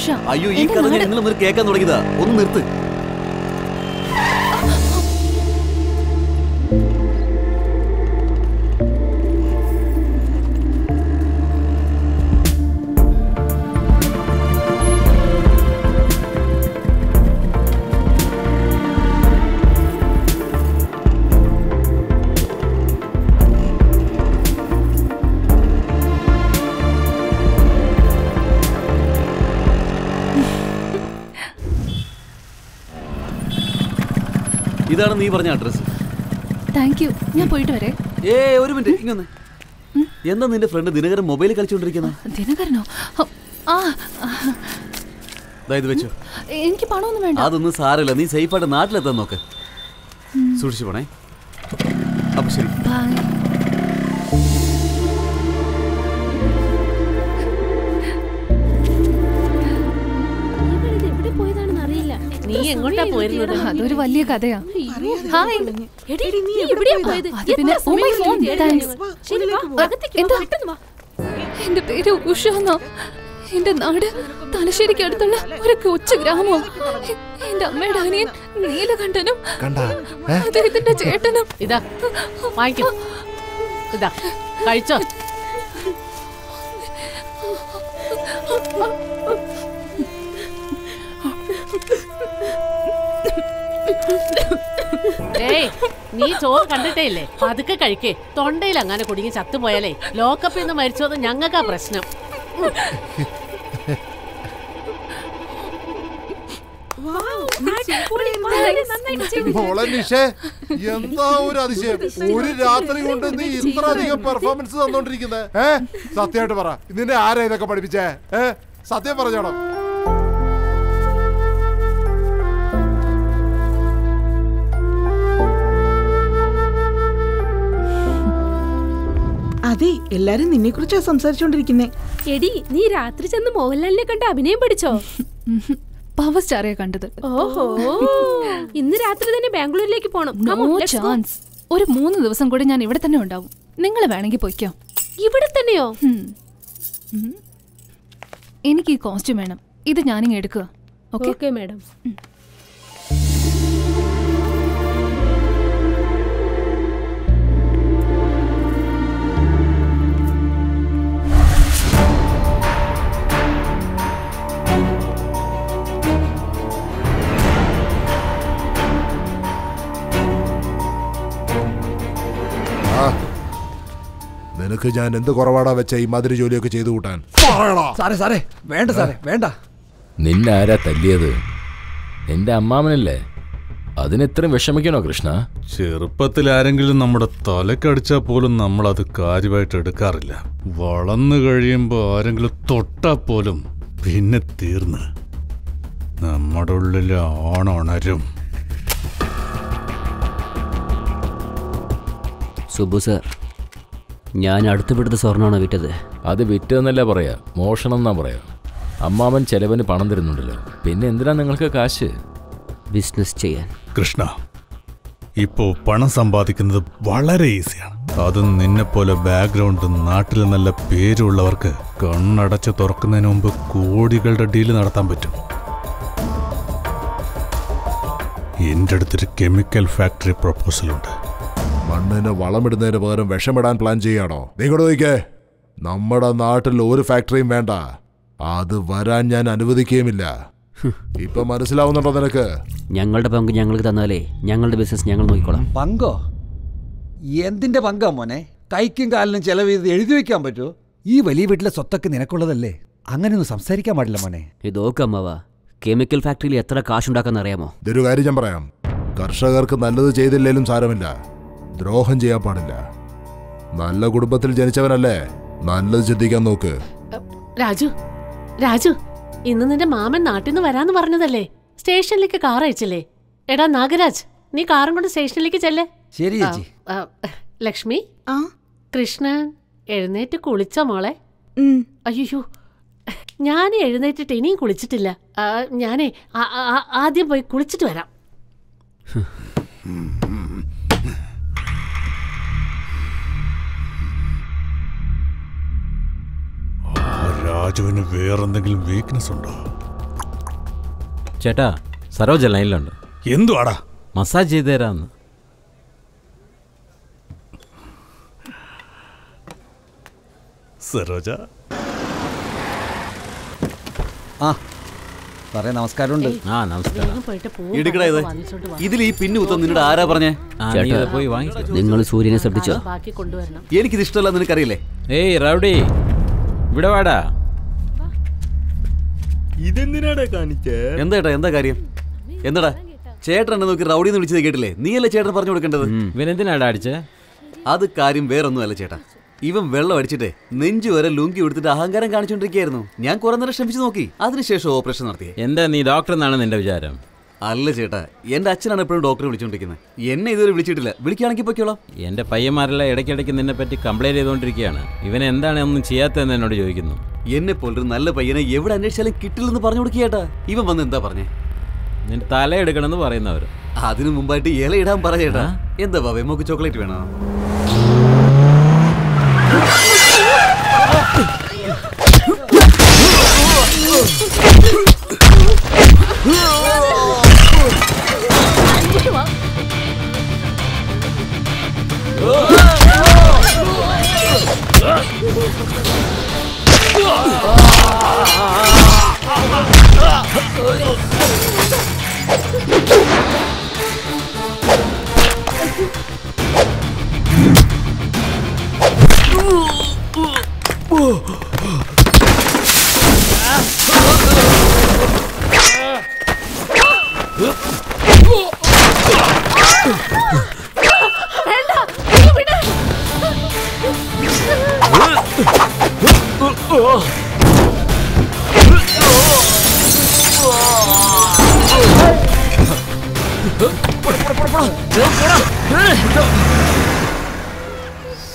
ഉഷ അയ്യോ ഈ കഥ മുതൽ കേൾക്കാൻ തുടങ്ങിയതാ. ഒന്ന് നിർത്ത്. ഇതാണ് നീ പറഞ്ഞ അഡ്രസ് താങ്ക് യു ഞാൻ പോയിട്ട് വരെ. ഏ ഒരു മിനിറ്റ്. ഇങ്ങനെ എന്താ നിന്റെ ഫ്രണ്ട് ദിനകരൻ മൊബൈലിൽ കളിച്ചോണ്ടിരിക്കുന്നത് ദിനകരനോ? ആ ഇത് വെച്ചു. എനിക്ക് പണമൊന്നും വേണ്ട. അതൊന്നും സാരമില്ല. നീ സേഫായിട്ട് നാട്ടിലെത്താൻ നോക്ക്. സൂക്ഷിച്ചു പോണേ. അപ്പൊ ശരി. ബൈ നീ എങ്ങോട്ടാ പോയിരുന്നത്? അതൊരു വലിയ കഥയാ. ഹായ്. എടി, നീ എവിടെയാ പോയത്? അത് പിന്നെ ഓ മൈ ഫോൺ താങ്ക്സ്. എന്താ. എന്റെ പേര് ഉഷ എന്നോ. എന്റെ നാട് തലശ്ശേരിക്ക് അടുത്തുള്ള ഒരു കൊച്ചു ഗ്രാമം എന്റെ അമ്മയുടെ അനിയൻ നീലകണ്ഠനും? അദ്ദേഹത്തിന്റെ ചേട്ടനും. ഇതാ വാങ്ങിക്കോ. ഇതാ കഴിച്ചോ. *laughs* ഏയ് നീ ചോറ് കണ്ടിട്ടേ ഇല്ലേ പതുക്കെ കഴിക്കേ. തൊണ്ടയിൽ അങ്ങനെ കുടുങ്ങി ചത്തുപോയാലേ ലോക്കപ്പിൽ നിന്ന് മരിച്ചത് ഞങ്ങൾക്കാ പ്രശ്നം. എന്താ ഒരു അതിശയം? ഒരു രാത്രി കൊണ്ട് നീ ഇത്ര അധികം പെർഫോമൻസ് തന്നോണ്ടിരിക്കുന്നത് ഏ സത്യമായിട്ട് പറ. നിന്നെ ആരാ ഇതൊക്കെ പഠിപ്പിച്ചേ? ഏ സത്യം പറഞ്ഞോണം അതെ എല്ലാരും നിന്നെ കുറിച്ചാ സംസാരിച്ചോണ്ടിരിക്കുന്നേ. എടി നീ രാത്രി ചെന്ന് മോഹൻലാലിനെ കണ്ട് അഭിനയം പഠിച്ചോ? പവർ സ്റ്റാറെ കണ്ടത്. ഓഹോ ഇന്ന് രാത്രി തന്നെ ബാംഗ്ലൂരിലേക്ക് പോണം. നോ ചാൻസ് ഒരു മൂന്ന് ദിവസം കൂടി ഞാൻ ഇവിടെ തന്നെ ഉണ്ടാവും. നിങ്ങൾ വേണമെങ്കിൽ പോയിക്കോ. ഇവിടെ തന്നെയോ? എനിക്ക് ഈ കോസ്റ്റ്യൂം വേണം. ഇത് ഞാനിങ്ങ് എടുക്കുക. ഓക്കെ? മാഡം നിനക്ക് ഞാൻ എന്ത് കുറവാടാ വെച്ച ഈ മാതിരി ജോലിയൊക്കെ ചെയ്തു കൂട്ടാൻ? സാറേ സാറേ. വേണ്ട സാറേ. വേണ്ട. നിന്നെ ആരാ തല്ലിയത്? നിന്റെ അമ്മാമനല്ലേ? അതിനെത്രയും വിഷമിക്കണോ കൃഷ്ണ? ചെറുപ്പത്തിൽ ആരെങ്കിലും നമ്മുടെ തലക്കടിച്ചാൽ പോലും നമ്മൾ അത് കാര്യമായിട്ട് എടുക്കാറില്ല. വളർന്നു കഴിയുമ്പോൾ ആരെങ്കിലും തൊട്ടാ പോലും പിന്നെ തീർന്ന്. നമ്മുടെ ഉള്ളിൽ ആണുണരും. സുബു സർ ഞാൻ അടുത്തപ്പെടുത്ത സ്വർണമാണ് വിറ്റത്? അത് വിറ്റതെന്നല്ല പറയാ. മോഷണം എന്നാ പറയാ. അമ്മാവൻ ചെലവന് പണം തരുന്നുണ്ടല്ലോ. പിന്നെ എന്തിനാ നിങ്ങൾക്ക് കാശ്? ബിസിനസ് ചെയ്യാൻ. കൃഷ്ണ ഇപ്പോ പണം സമ്പാദിക്കുന്നത് വളരെ ഈസിയാണ്. അതും നിന്നെപ്പോലെ ബാക്ക്ഗ്രൗണ്ട് നാട്ടിൽ നല്ല പേരുള്ളവർക്ക് കണ്ണടച്ച് തുറക്കുന്നതിന് മുമ്പ് കോടികളുടെ ഡീൽ നടത്താൻ പറ്റും. എന്റെ അടുത്തൊരു കെമിക്കൽ ഫാക്ടറി പ്രപ്പോസലുണ്ട്. മണ്ണിന് വളമിടുന്നതിന് പകരം വിഷമിടാൻ പ്ലാൻ ചെയ്യാണോ? നിങ്ങോട്ട് നോക്കിക്കേ. നമ്മുടെ നാട്ടിൽ ഒരു ഫാക്ടറിയും വേണ്ട. അത് വരാൻ ഞാൻ അനുവദിക്കുകയുമില്ല. ഇപ്പൊ മനസ്സിലാവുന്നുണ്ടോ നിനക്ക്? ഞങ്ങളുടെ പങ്ക് ഞങ്ങൾക്ക് തന്നാലേ ഞങ്ങളുടെ ബിസിനസ് ഞങ്ങൾ നോക്കിക്കോളാം. പങ്കോ? എന്തിന്റെ പങ്കാ മോനെ? കൈക്കും കാലിനും ചെലവ് ചെയ്ത് എഴുതി വെക്കാൻ പറ്റുമോ ഈ വലിയ വീട്ടിലെ സ്വത്തൊക്കെ നിനക്കുള്ളതല്ലേ? അങ്ങനെയൊന്നും സംസാരിക്കാൻ പാടില്ല മോനെ. ഇതോക്കെ അമ്മാവ. കെമിക്കൽ ഫാക്ടറിയിൽ എത്ര കാശുണ്ടാക്കാന്ന് അറിയാമോ? ഇതൊരു കാര്യം ഞാൻ പറയാം. കർഷകർക്ക് നല്ലത് ചെയ്തില്ലേലും സാരമില്ല. ദ്രോഹം ചെയ്യാൻ പാടില്ല. നല്ല കുടുംബത്തിൽ ജനിച്ചവനല്ലേ? നല്ലത് ചിന്തിക്കാൻ നോക്ക്. രാജു രാജു ഇന്ന് നിന്റെ മാമൻ നാട്ടിൽ നിന്ന് വരാന്ന് പറഞ്ഞതല്ലേ? സ്റ്റേഷനിലേക്ക് കാർ അയച്ചില്ലേ? എടാ നാഗരാജ് നീ കാറും കൊണ്ട് സ്റ്റേഷനിലേക്ക് ചെല്ലേ. ശരി ലക്ഷ്മി? കൃഷ്ണൻ എഴുന്നേറ്റ് കുളിച്ച മോളെ. അയ്യോ ഞാൻ എഴുന്നേറ്റിട്ട് ഇനിയും കുളിച്ചിട്ടില്ല. ആ, ഞാനേ ആദ്യം പോയി കുളിച്ചിട്ട് വരാം. രാജുവിന് വേറെന്തെങ്കിലും വീക്ക്നെസ് ഉണ്ടോ? ചേട്ടാ സരോജ ലൈനിലുണ്ട്. എന്തുവാടാ? മസാജ് ചെയ്തു തരാന്ന്. സരോജ. ആ സാറേ നമസ്കാരമുണ്ട്. ആ നമസ്കാരം. എടുക്കടാ ഇത്. ഇതിൽ ഈ പിന്നു കുത്തം നിന്നോട് ആരാ പറഞ്ഞേ? പോയി വാങ്ങി നിങ്ങൾ സൂര്യനെ ശ്രദ്ധിച്ചോ? ബാക്കി കൊണ്ടുവരണം. എനിക്കിത് ഇഷ്ടമല്ല നിനക്കറിയില്ലേ? ഏയ് റൗഡി. ഇവിടെ വാടാ. ഇതെന്തിനാടാ കാണിച്ചേ? എന്താ എന്താ കാര്യം? എന്താടാ? ചേട്ടൻ എന്നെ നോക്കി റൗഡി എന്ന് വിളിച്ചത് കേട്ടില്ലേ? നീയല്ലേ ചേട്ടൻ പറഞ്ഞു കൊടുക്കേണ്ടത്? ഇവനെന്തിനാടാ അടിച്ചേ? അത് കാര്യം വേറൊന്നുമല്ല ചേട്ടാ. ഇവൻ വെള്ളം അടിച്ചിട്ടേ നെഞ്ചു വരെ ലുങ്കി എടുത്തിട്ട് അഹങ്കാരം കാണിച്ചോണ്ടിരിക്കുകയായിരുന്നു. ഞാൻ കുറെ നേരം ശ്രമിച്ചു നോക്കി. അതിനുശേഷം ഓപ്പറേഷൻ നടത്തി എന്താ നീ ഡോക്ടർ എന്നാണ് നിന്റെ വിചാരം? അല്ല ചേട്ടാ എന്റെ അച്ഛനാണ് എപ്പോഴും ഡോക്ടറെ വിളിച്ചോണ്ടിരിക്കുന്നത് എന്നെ ഇതുവരെ വിളിച്ചിട്ടില്ല. വിളിക്കുകയാണെങ്കിൽ പൊയ്ക്കോളാം. എന്റെ പയ്യന്മാരെല്ലാം ഇടയ്ക്കിടയ്ക്ക് നിന്നെ പറ്റി കംപ്ലൈന്റ് ചെയ്തുകൊണ്ടിരിക്കുകയാണ്. ഇവൻ എന്താണ് ഒന്നും ചെയ്യാത്തതെന്ന് എന്നോട് ചോദിക്കുന്നു. എന്നെ പോലൊരു നല്ല പയ്യനെ എവിടെ അന്വേഷിച്ചാലും കിട്ടില്ലെന്ന് പറഞ്ഞു കൊടുക്കേട്ടാ ഇവൻ വന്ന് എന്താ പറഞ്ഞേ? നിന്റെ തല എടുക്കണമെന്ന് പറയുന്നവർ അതിനു മുമ്പായിട്ട് ഇല ഇടാൻ പറയേട്ടാ എന്താ ബാബേ മോക്ക് ചോക്ലേറ്റ് വേണോ? നീ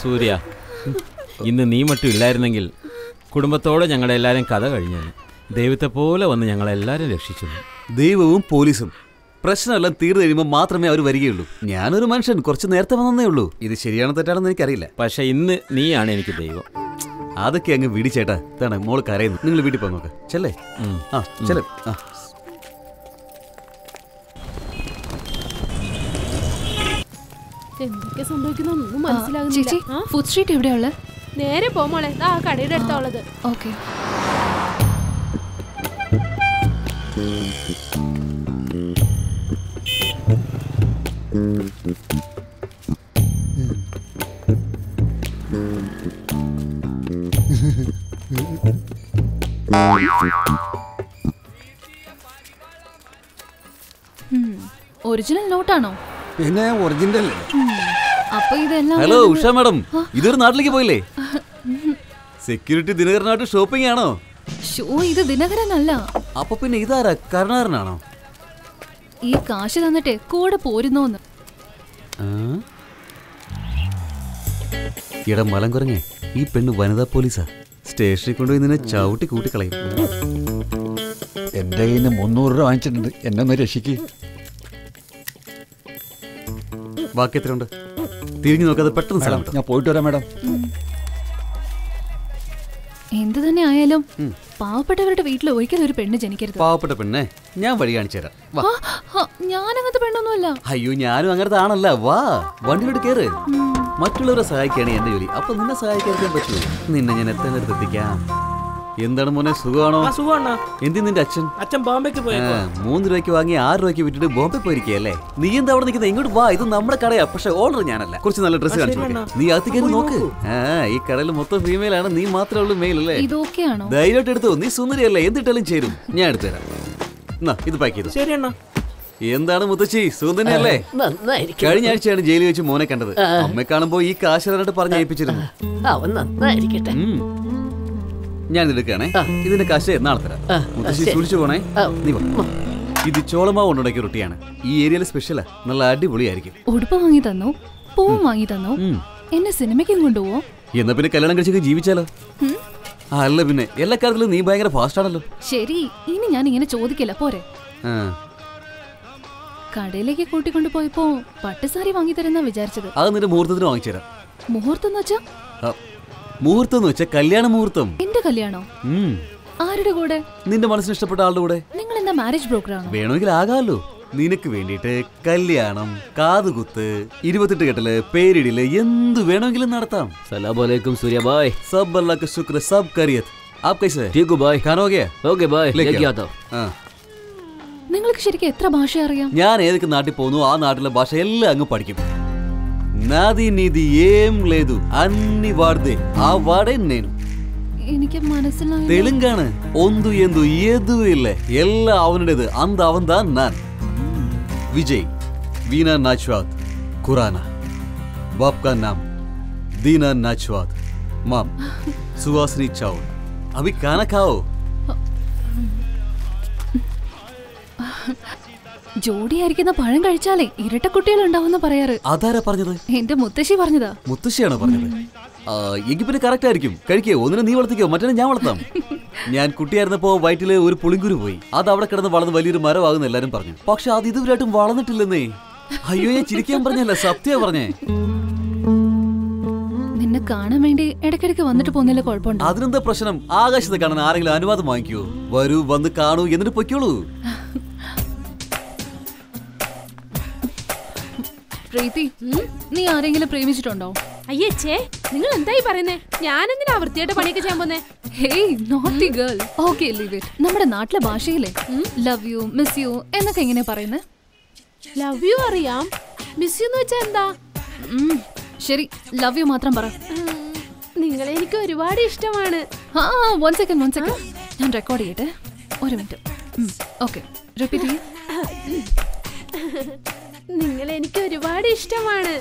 സൂര്യ ഇന്ന് നീ മറ്റും ഇല്ലായിരുന്നെങ്കിൽ കുടുംബത്തോടെ ഞങ്ങളെല്ലാരും കഥ കഴിഞ്ഞു. ദൈവത്തെ പോലെ വന്ന് ഞങ്ങളെല്ലാവരും രക്ഷിച്ചു. ദൈവവും പോലീസും. പ്രശ്നമെല്ലാം തീർന്നു കഴിയുമ്പോൾ മാത്രമേ അവർ വരികയുള്ളൂ. ഞാനൊരു മനുഷ്യൻ കുറച്ച് നേരത്തെ വന്നേ ഉള്ളൂ. ഇത് ശരിയാണോ തെറ്റാണെന്ന് എനിക്കറിയില്ല. പക്ഷെ ഇന്ന് നീയാണ് എനിക്ക് ദൈവം. അതൊക്കെ അങ്ങ് വിടിച്ചേട്ടാ ഇതാണ് മോൾ കരയുന്നു നിങ്ങൾ വീട്ടിൽ പോകാൻ നോക്ക്. ചെല്ലേ? ആ ചെല്ലേ? ആ. എന്തൊക്കെ സംഭവിക്കുന്നൊന്നും ചേച്ചി മനസ്സിലാകുന്നില്ല ഫുഡ് സ്ട്രീറ്റ് എവിടെയുള്ള നേരെ പോമോളെ ആ കടയുടെ അടുത്താ ഉള്ളത്. ഓക്കെ. ഒറിജിനൽ നോട്ടാണോ? പിന്നെ ഒറിജിനൽ. അപ്പൊ ഇതെല്ലാം ഹലോ ഉഷ മാഡം. ഇതൊരു നാട്ടിലേക്ക് പോയില്ലേ? സെക്യൂരിറ്റി ദിനകരനായിട്ട് ഷോപ്പിംഗ് ആണോ? ഷോ ഇത് ദിനകരനല്ല. അപ്പൊ പിന്നെ ഇതാരാ? കരുണാകരനാണോ? ഈ കാശ് തന്നിട്ട് കൂടെ പോരുന്നോന്ന്. എടാ മലം കുറഞ്ഞേ. ഈ പെണ്ണ് വനിതാ പോലീസാ. സ്റ്റേഷനിൽ കൊണ്ടുപോയി നിന്നെ ചവിട്ടി കൂട്ടിക്കളയും. എന്റെ കയ്യിൽ നിന്ന് മുന്നൂറ് രൂപ വാങ്ങിച്ചിട്ടുണ്ട്. എന്നെ ഒന്ന് രക്ഷിക്ക്. ബാക്കി എത്രയുണ്ട്? തിരിഞ്ഞു നോക്കാതെ പെട്ടെന്ന് സ്ഥലം ഞാൻ പോയിട്ട് വരാം മാഡം. എന്ത് തന്നെ ആയാലും പാവപ്പെട്ടവരുടെ വീട്ടിൽ ഒരിക്കലും ഒരു പെണ്ണ് ജനിക്കരുത്. പാവപ്പെട്ട പെണ്ണെ. ഞാൻ വഴി കാണിച്ചു തരാം. വാ. ഞാൻ അങ്ങനത്തെ പെണ്ണൊന്നുമല്ല. അയ്യോ ഞാനും അങ്ങനത്തെ ആണല്ല വാ വണ്ടിയിലോട്ട് കേറ്. മറ്റുള്ളവരെ സഹായിക്കുകയാണ് എന്റെ ജോലി. അപ്പൊ നിന്നെ സഹായിക്കാൻ പറ്റൂ നിന്നെ ഞാൻ എത്തേണ്ടടുത്ത് എത്തിക്കാം. എന്താണ് മോനെ സുഖമാണോ? എന്തി നിന്റെ അച്ഛൻ? അച്ഛൻ ബോംബേക്ക് പോയി മൂന്ന് രൂപയ്ക്ക് വാങ്ങി ആറ് രൂപയ്ക്ക് വിട്ടിട്ട് ബോംബെ പോയിരിക്കല്ലേ നീ എന്താ അവിടെ നിൽക്കുന്നത് ഇങ്ങോട്ട് വാ ഇത് നമ്മുടെ കടയാ. പക്ഷെ ഓർഡർ ഞാനല്ല. കുറച്ച് നല്ല ഡ്രസ്സ് കാണിച്ചു നീ അത്തിക്കാൻ നോക്ക്. ആ ഈ കടയിൽ മൊത്തം ഫീമെയിൽ ആണ്. നീ മാത്രമേ ഉള്ളൂ മെയിൽ അല്ലേ? ധൈര്യമായിട്ട് എടുത്തോ. നീ സുന്ദരിയല്ലേ? എന്തിട്ടാലും ചേരും. ഞാൻ എടുത്തുതരാം. ഇത് പാക്ക് ചെയ്തു. ശരി അണ്ണാ. എന്താണ് മുത്തശ്ശി? സുഖം നന്നായിരിക്കും കഴിഞ്ഞ ആഴ്ചയാണ് ജയിലിൽ വെച്ച് മോനെ കണ്ടത്. അമ്മ കാണുമ്പോ ഈ കാശ് പറഞ്ഞു ഏൽപ്പിച്ചിരുന്നു. അവൻ നന്നായിരിക്കട്ടെ. ഞാൻ എടുക്കുകയാണേ. ഇതിന്റെ കാശ് നാളെ തരാം. മുത്തശ്ശി. സൂക്ഷിച്ചു പോണേ. നീ. ഇത് ചോളമാവ് ഉണ്ടാക്കിയ റൊട്ടിയാണ്. ഈ ഏരിയയിൽ സ്പെഷ്യലാ നല്ല അടിപൊളിയായിരിക്കും. ഉടുപ്പ് വാങ്ങി തന്നു? പൂവും വാങ്ങി തന്നു. എന്നെ സിനിമയ്ക്കും കൊണ്ടുപോവോ? എന്നാ പിന്നെ കല്യാണം കഴിച്ചൊക്കെ ജീവിച്ചാലോ? അല്ല പിന്നെ എല്ലാ കാര്യത്തിലും നീ ഭയങ്കര ഫാസ്റ്റ് ആണല്ലോ. ശരി ഇനി ഞാൻ ഇങ്ങനെ ചോദിക്കില്ല പോരെ. കടയിലേക്ക് കൂട്ടിക്കൊണ്ട് പോയപ്പോ പട്ടുസാരി വാങ്ങി തരുന്ന വിചാരിച്ചത്. അത് നിന്റെ മുഹൂർത്തത്തിന് വാങ്ങിച്ചു തരാം മുഹൂർത്തം എന്ന് വെച്ചാ? മുഹൂർത്തം എന്ന് വെച്ചാ കല്യാണ മുഹൂർത്തം. എന്റെ കല്യാണോ? ആരുടെ കൂടെ? നിന്റെ മനസ്സിന് ഇഷ്ടപ്പെട്ട ആളുടെ കൂടെ. നിങ്ങൾ എന്താ മാരേജ് ബ്രോക്കറാണോ വേണമെങ്കിൽ ആകാമല്ലോ. നിനക്ക് വേണ്ടിയിട്ട് കല്യാണം കാതുകുത്ത് ഇരുപത്തെട്ട് കെട്ടല് പേരിടില് എന്ത് വേണമെങ്കിലും നടത്താം സലാം അലൈക്കും സൂര്യ ബായ് സബ് അല്ലാ का शुक्र सब करियत आप कैसे हैं ठीक हो भाई खाना हो गया ओके बाय लेके लेके आओ। आता हूँ ആ നിങ്ങൾക്ക് ശരിക്കും എത്ര ഭാഷ അറിയാം ഞാൻ ഏതൊക്കെ നാട്ടിൽ പോകുന്നു ആ നാട്ടിലെ ഭാഷ എല്ലാം അങ്ങ് പഠിക്കും నాది నీది ఏం లేదు అన్ని వాడిదే ఆ వాడే నేను എനിക്ക് മനസ്സിലായി തെലുങ്കാണ് ഒന്തു എന്തു ഏതു ഇല്ല എല്ലാം അവനുടേത് അന്ത് അവൻ താൻ ഞാൻ വിജയ് വീന നാച്വാദ് ഖുറാന. ബാപ്ക നാം ദീന നാച്വാദ് മാം സുവാസിനി ചൗ അഭി കാന ഖാओ ജോഡിയായിരിക്കുന്ന പഴം കഴിച്ചാലേ ഇരട്ടക്കുട്ടികൾ ഉണ്ടാവുന്ന പറയാറ്. അതാരാ പറഞ്ഞത്? എന്റെ മുത്തശ്ശി പറഞ്ഞതാ. മുത്തശ്ശിയാണോ പറഞ്ഞത്? എങ്കിൽ പിന്നെ കറക്റ്റ് ആയിരിക്കും. കഴിക്കോ ഒന്നിനെ നീ വളർത്തിക്കോ മറ്റേ ഞാൻ വളർത്താം. *laughs* ഞാൻ കുട്ടിയായിരുന്നപ്പോ വയറ്റിൽ ഒരു പുളിങ്കുരു പോയി. അത് അവിടെ കിടന്ന് വളർന്ന് വലിയൊരു മരമാകുന്ന എല്ലാരും പറഞ്ഞു. പക്ഷെ അത് ഇതുവരെയായിട്ടും വളർന്നിട്ടില്ലെന്നേ. അയ്യോ ഞാൻ ചിരിക്കാൻ പറഞ്ഞല്ല സത്യ പറഞ്ഞേ. നിന്നെ കാണാൻ വേണ്ടി ഇടയ്ക്കിടയ്ക്ക് വന്നിട്ട് പോകുന്നില്ല കുഴപ്പമുണ്ടോ? അതിനെന്താ പ്രശ്നം? ആകാശത്ത് കാണാൻ ആരെങ്കിലും അനുവാദം വാങ്ങിക്കൂ. വരൂ വന്ന് കാണൂ എന്നിട്ട് പൊയ്ക്കോളൂ. *laughs* പ്രീതി നീ ആരെങ്കിലും പ്രേമിച്ചിട്ടുണ്ടോ? അയ്യേ ചേ നിങ്ങൾ എന്തായി പറയുന്നേ? ഞാൻ എന്തിനാ വൃത്തിയായിട്ട് പണിയൊക്കെ ചെയ്യാൻ പോന്നേ? Hey naughty girl okay leave it നമ്മുടെ നാട്ടിലെ ഭാഷയിലെ ലവ് യു മിസ് യു എന്നൊക്കെ എങ്ങനെ പറയുന്നത് ലവ് യു അറിയാം. മിസ് യു എന്ന് വെച്ചാ എന്താ? ശരി ലവ് യു മാത്രം പറ. നിങ്ങളെ എനിക്ക് ഒരുപാട് ഇഷ്ടമാണ്. ആ വൺ സെക്കൻഡ് വൺ സെക്കൻഡ് ഞാൻ റെക്കോർഡ് ചെയ്യട്ടെ? ഒരു മിനിറ്റ് ഓക്കെ റിപ്പീറ്റ് ചെയ്യേ. നിങ്ങൾ എനിക്ക് ഒരുപാട് ഇഷ്ടമാണ്.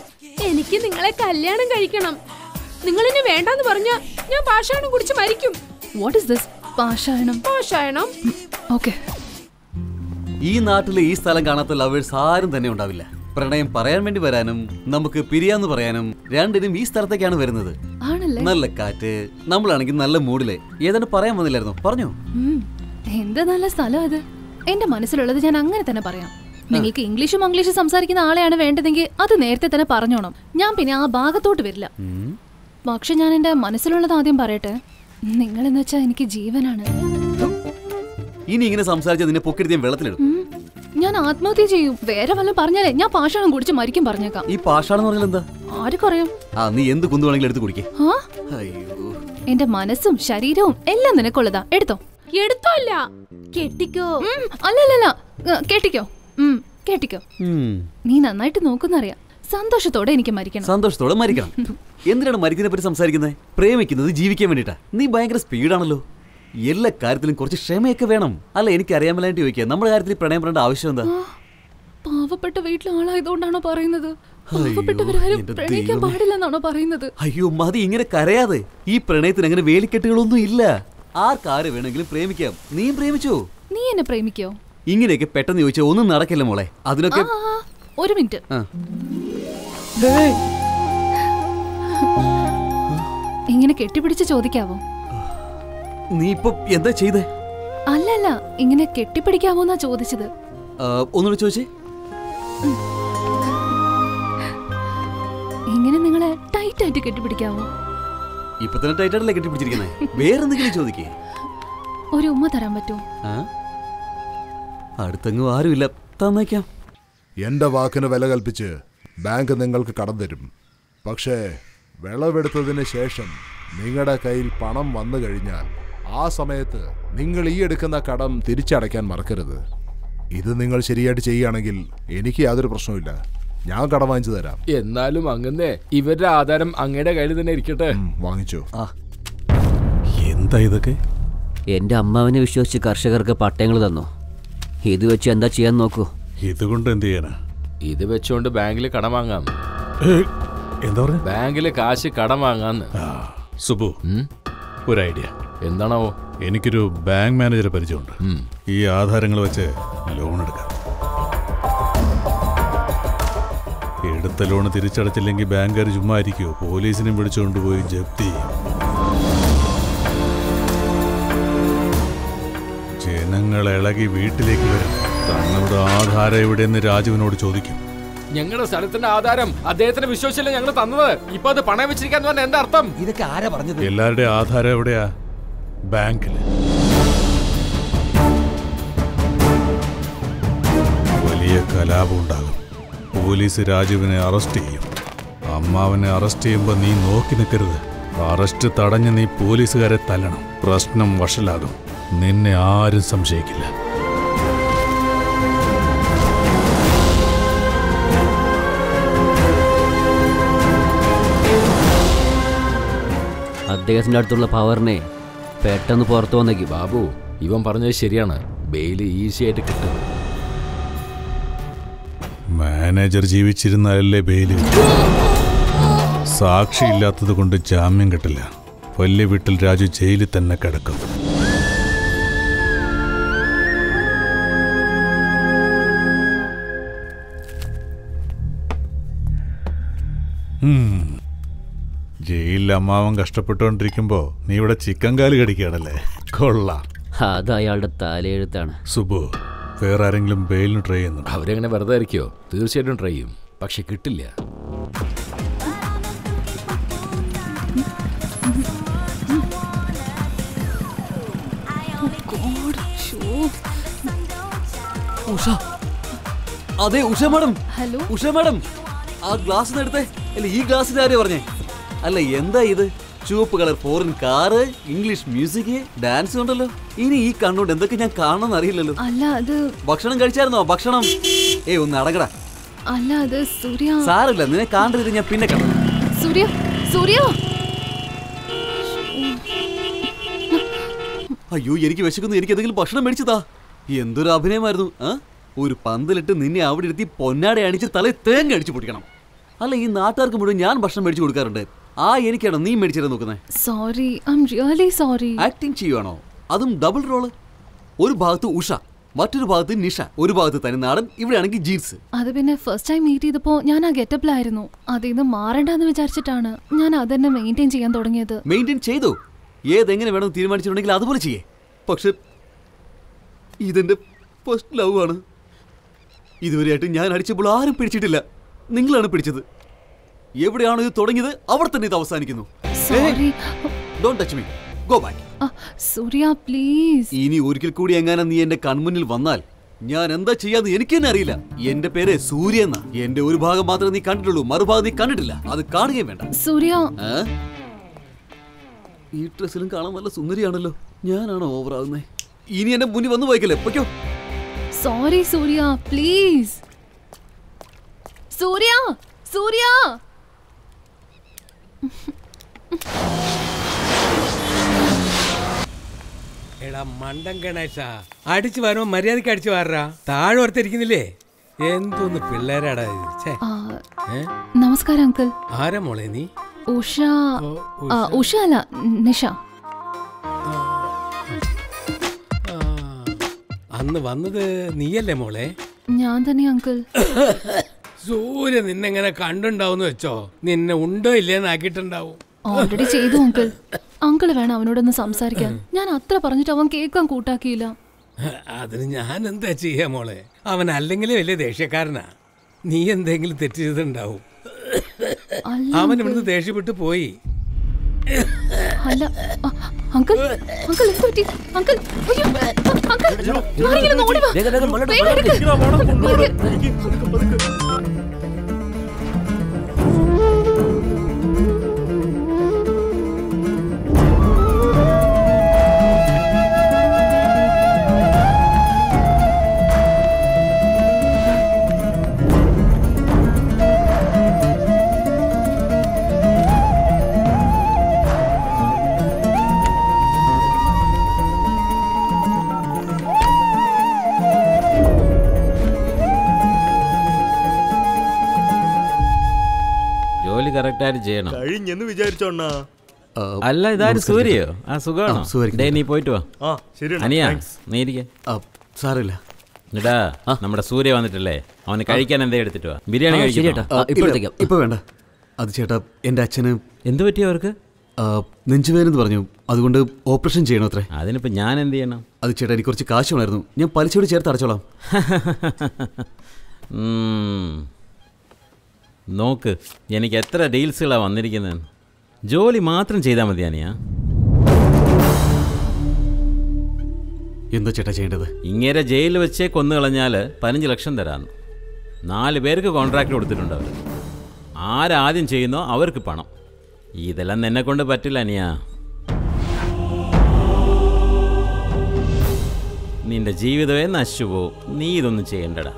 എനിക്ക് നിങ്ങളെ കല്യാണം കഴിക്കണം. നിങ്ങൾ എന്നെ വേണ്ടെന്ന് പറഞ്ഞ ഞാൻ പാഷാണം കുടിച്ച് മരിക്കും. വാട്ട് ഇസ് ദിസ് പാഷായണം? പാഷായണം. ഓക്കെ ഈ നാട്ടിലെ ഈ സ്ഥലം കാണാത്ത ലവേഴ്സ് ആരും തന്നെ ഉണ്ടാവില്ല. പ്രണയം പറയാൻ വേണ്ടി വരാനും നമുക്ക് പിരിയാന്ന് പറയാനും രണ്ടിനും ഈ സ്ഥലത്തേക്കാണ് വരുന്നത്. ആണല്ലേ? നല്ല കാറ്റ് നമ്മളാണെങ്കിൽ നല്ല മൂഡിൽ. ഏതാണ്ട് പറയാൻ വന്നില്ലായിരുന്നു. പറഞ്ഞു? എന്താ എന്ത് നല്ല സ്ഥലം അത്? എന്റെ മനസ്സിലുള്ളത് ഞാൻ അങ്ങനെ തന്നെ പറയാം. നിങ്ങൾക്ക് ഇംഗ്ലീഷും മംഗ്ലീഷും സംസാരിക്കുന്ന ആളെയാണ് വേണ്ടതെങ്കിൽ അത് നേരത്തെ തന്നെ പറഞ്ഞോണം. ഞാൻ പിന്നെ ആ ഭാഗത്തോട്ട് വരില്ല. പക്ഷെ ഞാൻ എന്റെ മനസ്സിലുള്ളത് ആദ്യം പറയട്ടെ? നിങ്ങൾ എന്ന് വെച്ചാൽ എനിക്ക് ജീവനാണ്. ഇനി ഇങ്ങനെ സംസാരിച്ച നിന്നെ പൊക്കെടുത്ത് ഞാൻ വെള്ളത്തിലിടും. ഞാൻ ആത്മഹത്യ ചെയ്യും. വേറെ വല്ലതും പറഞ്ഞാലേ ഞാൻ പാഷാണം കുടിച്ച് മരിക്കും പറഞ്ഞേക്കാം. ഈ പാഷാണെന്ന് പറഞ്ഞാൽ എന്താ? ആർക്കറിയാം ആ നീ എന്ത് കുന്തു വേണമെങ്കിലും എടുത്ത് കുടിക്കേ. അയ്യോ. എന്റെ മനസ്സും ശരീരവും എല്ലാം നിനക്കുള്ളതാ. എടുത്തോ? എടുത്തോ അല്ല. കെട്ടിക്കോ. അല്ലല്ലല്ല. കെട്ടിക്കോ. കേട്ടിക്കോ. നീ നന്നായിട്ട് നോക്കുന്നറിയാം. സന്തോഷത്തോടെ എനിക്ക് മരിക്കണം. സന്തോഷത്തോടെ മരിക്കണം. എന്തിനാണ് മരിക്കുന്നതിനെ പറ്റി സംസാരിക്കുന്നത് പ്രേമിക്കുന്നത് ജീവിക്കാൻ വേണ്ടിട്ടാ നീ ഭയങ്കര സ്പീഡാണല്ലോ. എല്ലാ കാര്യത്തിലും കുറച്ച് ക്ഷമയൊക്കെ വേണം. അല്ല എനിക്ക് അറിയാമല്ലായിട്ട് ചോദിക്കുക. നമ്മുടെ കാര്യത്തിൽ പ്രണയം പറയേണ്ട ആവശ്യം എന്താ? പാവപ്പെട്ട വീട്ടിലെ ആളായതുകൊണ്ടാണോ പറയുന്നത്? പ്രണയിക്കാൻ. പാടില്ലെന്നാണോ പറയുന്നത്? അയ്യോ മതി ഇങ്ങനെ കരയാതെ. ഈ പ്രണയത്തിന് അങ്ങനെ വേലിക്കെട്ടുകളൊന്നും ഇല്ല. ആർക്കാര് വേണമെങ്കിലും പ്രേമിക്കാം. നീയും പ്രേമിച്ചോ? നീ എന്നെ പ്രേമിക്കോ? ഇങ്ങനെയൊക്കെ പെട്ടെന്ന് ചോദിച്ചാൽ ഒന്നും നടക്കില്ല മോളെ. അതിനൊക്കെ ഒരു മിനിറ്റ്. ഇങ്ങനെ കെട്ടിപ്പിടിച്ച് ചോദിക്കാവോ? നീ ഇപ്പൊ എന്താ ചെയ്തേ? അല്ലല്ല ഇങ്ങനെ കെട്ടിപ്പിടിക്കാവോന്നാ ചോദിച്ചത്. ഒന്നുകൂടെ ചോദിച്ചേ. ഇങ്ങനെ നിങ്ങളെ ടൈറ്റ് ആയിട്ട് കെട്ടിപ്പിടിക്കാവോ? ഇപ്പൊ തന്നെ ടൈറ്റ് ആയിട്ടല്ലേ കെട്ടിപ്പിടിച്ചിരിക്കുന്നത് വേറെന്തെങ്കിലും ചോദിക്കേ? ഒരു ഉമ്മ തരാൻ പറ്റുമോ? അടുത്തെങ്ങും ആരുമില്ല. തന്നേക്കാം. എന്റെ വാക്കിന് വില കൽപ്പിച്ച് ബാങ്ക് നിങ്ങൾക്ക് കടം തരും. പക്ഷേ വിളവെടുത്തതിന് ശേഷം നിങ്ങളുടെ കയ്യിൽ പണം വന്നു കഴിഞ്ഞാൽ ആ സമയത്ത് നിങ്ങൾ ഈ എടുക്കുന്ന കടം തിരിച്ചടയ്ക്കാൻ മറക്കരുത്. ഇത് നിങ്ങൾ ശരിയായിട്ട് ചെയ്യുകയാണെങ്കിൽ എനിക്ക് യാതൊരു പ്രശ്നവുമില്ല. ഞാൻ കടം വാങ്ങിച്ചു തരാം. എന്നാലും അങ്ങനെ ഇവരുടെ ആധാരം അങ്ങയുടെ കയ്യിൽ തന്നെ ഇരിക്കട്ടെ. വാങ്ങിച്ചോ. എന്താ ഇതൊക്കെ? എന്റെ അമ്മാവിനെ വിശ്വസിച്ച് കർഷകർക്ക് പട്ടയങ്ങൾ തന്നു. ഇത് വെച്ച് എന്താ ചെയ്യാൻ നോക്കൂ? ഇതുകൊണ്ട് എന്ത് ചെയ്യാനാ? ഇത് വെച്ചുകൊണ്ട് ബാങ്കിൽ കടം വാങ്ങാം എന്താ പറഞ്ഞ? ബാങ്കിൽ കാശ് കടം വാങ്ങാന്ന്. സുബു ഒരു ഐഡിയ. എന്താണാവോ? എനിക്കൊരു ബാങ്ക് മാനേജറെ പരിചയമുണ്ട്. ഈ ആധാരങ്ങൾ വെച്ച് ലോൺ എടുക്കാം. എടുത്ത ലോൺ തിരിച്ചടച്ചില്ലെങ്കിൽ ബാങ്കുകാർ ചുമ്മാ ഇരിക്കുമോ പോലീസിനെ വിളിച്ചുകൊണ്ടുപോയി ജപ്തി ചെയ്യും. ജനങ്ങൾ ഇളകി വീട്ടിലേക്ക് വരും. തങ്ങളുടെ ആധാരം എവിടെയെന്ന് രാജുവിനോട് ചോദിക്കും. ഞങ്ങളുടെ സ്ഥലത്തിന്റെ ആധാരം അദ്ദേഹത്തിന് വിശ്വസിച്ചില്ല ഞങ്ങൾ തന്നത്? ഇപ്പൊ അത് പണയം വെച്ചിരിക്കാന്ന് പറഞ്ഞ എന്താ അർത്ഥം? ഇതൊക്കെ ആരാ പറഞ്ഞത്? എല്ലാവരുടെ ആധാരം എവിടെയാ? ബാങ്കിൽ വലിയ കലാപം ഉണ്ടാകും. പോലീസ് രാജുവിനെ അറസ്റ്റ് ചെയ്യും. അമ്മാവനെ അറസ്റ്റ് ചെയ്യുമ്പോൾ നീ നോക്കി നിൽക്കരുത് അറസ്റ്റ് തടഞ്ഞ് നീ പോലീസുകാരെ തല്ലണം. പ്രശ്നം വഷളാകും. നിന്നെ ആരും സംശയിക്കില്ല. അദ്ദേഹത്തിന്റെ അടുത്തുള്ള പവറിനെ പെട്ടെന്ന് പുറത്തു വന്നേക്ക്. ബാബു ഇവൻ പറഞ്ഞത് ശരിയാണ്. ബെയിൽ ഈസി ആയിട്ട് കിട്ടും. മാനേജർ ജീവിച്ചിരുന്നാലല്ലേ ബെയിൽ സാക്ഷിയില്ലാത്തത് കൊണ്ട് ജാമ്യം കിട്ടില്ല. വലിയ വീട്ടിൽ രാജു ജയിലിൽ തന്നെ കിടക്കും. ജയിലിൽ അമ്മാവൻ കഷ്ടപ്പെട്ടോണ്ടിരിക്കുമ്പോ നീ ഇവിടെ ചിക്കൻ കാൽ കടിക്കുകയാണല്ലേ? കൊള്ളാം. അത് അയാളുടെ തലയെഴുത്താണ്. സുബു വേറെ ആരെങ്കിലും ബെയിലിന് ട്രൈ ചെയ്യുന്നു അവരെങ്ങനെ വെറുതെ ആയിരിക്കോ? തീർച്ചയായിട്ടും ട്രൈ ചെയ്യും. പക്ഷെ കിട്ടില്ല. ഉഷ. അതെ Usha madam. Hello? Usha madam. ആ ഗ്ലാസ് എടുത്തേ. അല്ല ഈ ഗ്ലാസ് ആരെയാ പറഞ്ഞേ? അല്ല എന്താ ഇത്? ചുവപ്പ് colour foreign car English music dance ഉണ്ടല്ലോ. ഇനി ഈ കണ്ണുകൊണ്ട് എന്തൊക്കെ ഞാൻ കാണണമെന്ന് അറിയില്ലല്ലോ. അല്ല അത് ഭക്ഷണം കഴിച്ചായിരുന്നോ? ഭക്ഷണം? ഏയ് ഒന്ന് അടങ്ങടാ. അല്ല അത് സൂര്യ. സാറില്ല നിന്നെ കാണരുത് ഞാൻ പിന്നെ കണ്ടു സൂര്യ സൂര്യ. അയ്യോ എനിക്ക് വിശക്കുന്നു. എനിക്ക് എന്തെങ്കിലും ഭക്ഷണം മേടിച്ചതാ. എന്തൊരു അഭിനയമായിരുന്നു ആ? ഒരു പന്തലിട്ട് നിന്നെ അവിടെ ഇരുത്തി പൊന്നാടെ അണിച്ച് തലയിൽ തേങ്ങ അടിച്ചു പൊട്ടിക്കണം. അല്ല ഈ നാട്ടുകാർക്ക് മുഴുവൻ ഞാൻ ഭക്ഷണം മേടിച്ചു കൊടുക്കാറുണ്ട്. ആ എനിക്കാണോ നീ മേടിച്ചിരുന്ന് നോക്കുന്നത് sorry I really sorry acting ചെയ്യുവാണോ? അതും ഡബിൾ റോൾ ഒരു ഭാഗത്ത് ഉഷ മറ്റൊരു ഭാഗത്ത് നിഷ ഒരു ഭാഗത്ത് തനിനാടൻ ഇവിടെയാണെങ്കിൽ ജീൻസ്. അത് പിന്നെ ഫസ്റ്റ് ടൈം മീറ്റ് ചെയ്തപ്പോ ഞാൻ ആ ഗെറ്റപ്പിലായിരുന്നു അതിൽ നിന്ന് മാറണ്ടെന്ന് വിചാരിച്ചിട്ടാണ് ഞാൻ അതന്നെ മെയിന്റെയിൻ ചെയ്യാൻ തുടങ്ങിയത്. മെയിന്റെയിൻ ചെയ്തു. ഏതെങ്ങനെ വേണം തീരുമാനിച്ചിട്ടുണ്ടെങ്കിൽ അതുപോലെ ചെയ്യേ. പക്ഷെ ഇതെന്റെ ഫസ്റ്റ് ലവ് ആണ്. ഇതുവരെയായിട്ട് ഞാൻ അടിച്ചപ്പോൾ ആരും പിടിച്ചിട്ടില്ല. നിങ്ങളാണ് പിടിച്ചത്. എവിടെയാണോ ഇത് തുടങ്ങിയത് അവർ തന്നെ ഇത് അവസാനിക്കുന്നു. Don't touch me go back Surya please ഇനി ഒരിക്കൽ കൂടി എങ്ങാനും നീ എന്റെ കൺമുന്നിൽ വന്നാൽ? ഞാൻ എന്താ ചെയ്യാന്ന് എനിക്ക് തന്നെ അറിയില്ല. എന്റെ പേര് സൂര്യ എന്നാ. എന്റെ ഒരു ഭാഗം മാത്രമേ നീ കണ്ടിട്ടുള്ളൂ മറുഭാഗം നീ കണ്ടിട്ടില്ല. അത് കാണുകയും വേണ്ട. സൂര്യ. ഈ ഡ്രസ്സിലും കാണാൻ നല്ല സുന്ദരിയാണല്ലോ. ഞാനാണോ ഓവറാകുന്നേ ഇനി എന്റെ മുന്നിൽ വന്നു പോയിക്കല്ലേ പൊയ്ക്കോ. Sorry Surya please Surya Surya. എടാ മണ്ടൻ ഗണേശ. അടിച്ചു വരുമ്പോ മര്യാദയ്ക്ക് അടിച്ചു വാറാ താഴെ ഓർത്തിരിക്കുന്നില്ലേ എന്തോന്ന് പിള്ളേരാടാ നമസ്കാരം അങ്കിൾ. ആരാ മോളെ നീ? ഉഷ ഉഷ. അല്ല നിഷ. അന്ന് വന്നത് നീയല്ലേ മോളെ? ഞാൻ തന്നെ അങ്കിൾ. *coughs* സൂര്യ നിന്നെങ്ങനെ കണ്ടുണ്ടാവുന്ന വെച്ചോ? നിന്നെ ഉണ്ടോ ഇല്ലേന്ന് ആക്കിയിട്ടുണ്ടാവും. ഓൾറെഡി ചെയ്തു അങ്കിൾ അങ്കിൾ വേണം അവനോടൊന്ന് സംസാരിക്കാൻ. ഞാൻ അത്ര പറഞ്ഞിട്ട് അവൻ കേൾക്കാൻ കൂട്ടാക്കിയില്ല. അതിന് ഞാൻ എന്താ ചെയ്യാ മോളെ? അവൻ അല്ലെങ്കിലും വലിയ ദേഷ്യക്കാരനാ. നീ എന്തെങ്കിലും തെറ്റ് ചെയ്തിട്ടുണ്ടാവും അവൻ ഇവിടുന്ന് ദേഷ്യപ്പെട്ടു പോയി. അല്ല അങ്കിൾ അങ്കിൾ എന്ത് പറ്റി? അങ്കിൾ അയ്യോ, അങ്കിൾ ഒന്ന് ഓടി വാ. കറക്റ്റായിട്ട് ചെയ്യണം. കഴിഞ്ഞെന്ന് വിചാരിച്ചോണ്ണാ അല്ല ഇതാരും സൂര്യോ? സൂര്യയോ ആ സുഖമാണോ ഡേ നീ പോയിട്ട് വാ. അനിയ. നീ ഇരിക്കെ. സാറില്ല. എടാ നമ്മുടെ സൂര്യ വന്നിട്ടല്ലേ? അവന് കഴിക്കാൻ എന്തേ എടുത്തിട്ട് വാ. ബിരിയാണി കഴിക്കാം. ഇപ്പൊ വേണ്ട. അത് ചേട്ടാ എന്റെ അച്ഛന് എന്ത് പറ്റി അവർക്ക്? നെഞ്ചുവേദന പറഞ്ഞു. അതുകൊണ്ട് ഓപ്പറേഷൻ ചെയ്യണോ അത്രേ. അതിനിപ്പോ ഞാൻ എന്ത് ചെയ്യണം? അത് ചേട്ടാ എനിക്ക് കുറച്ച് കാശ് വേണമായിരുന്നു. ഞാൻ പലിശയോട് ചേർത്ത് അടച്ചോളാം. *laughs* ഉം. നോക്ക് എനിക്ക് എത്ര ഡീൽസുകളാണ് വന്നിരിക്കുന്നത്. ജോലി മാത്രം ചെയ്താൽ മതി അനിയാ. എന്താ ചേട്ടാ ചെയ്യേണ്ടത്? ഇങ്ങേരെ ജയിലിൽ വെച്ചേ കൊന്നു കളഞ്ഞാൽ പതിനഞ്ച് ലക്ഷം തരാമെന്ന് നാല് പേർക്ക് കോൺട്രാക്ട് കൊടുത്തിട്ടുണ്ട് അവർ ആരാദ്യം ചെയ്യുന്നോ അവർക്ക് പണം. ഇതെല്ലാം നിന്നെ കൊണ്ട് പറ്റില്ല അനിയാ. നിന്റെ ജീവിതമേ നശിച്ചു പോവും. നീ ഇതൊന്നും ചെയ്യണ്ടടാ.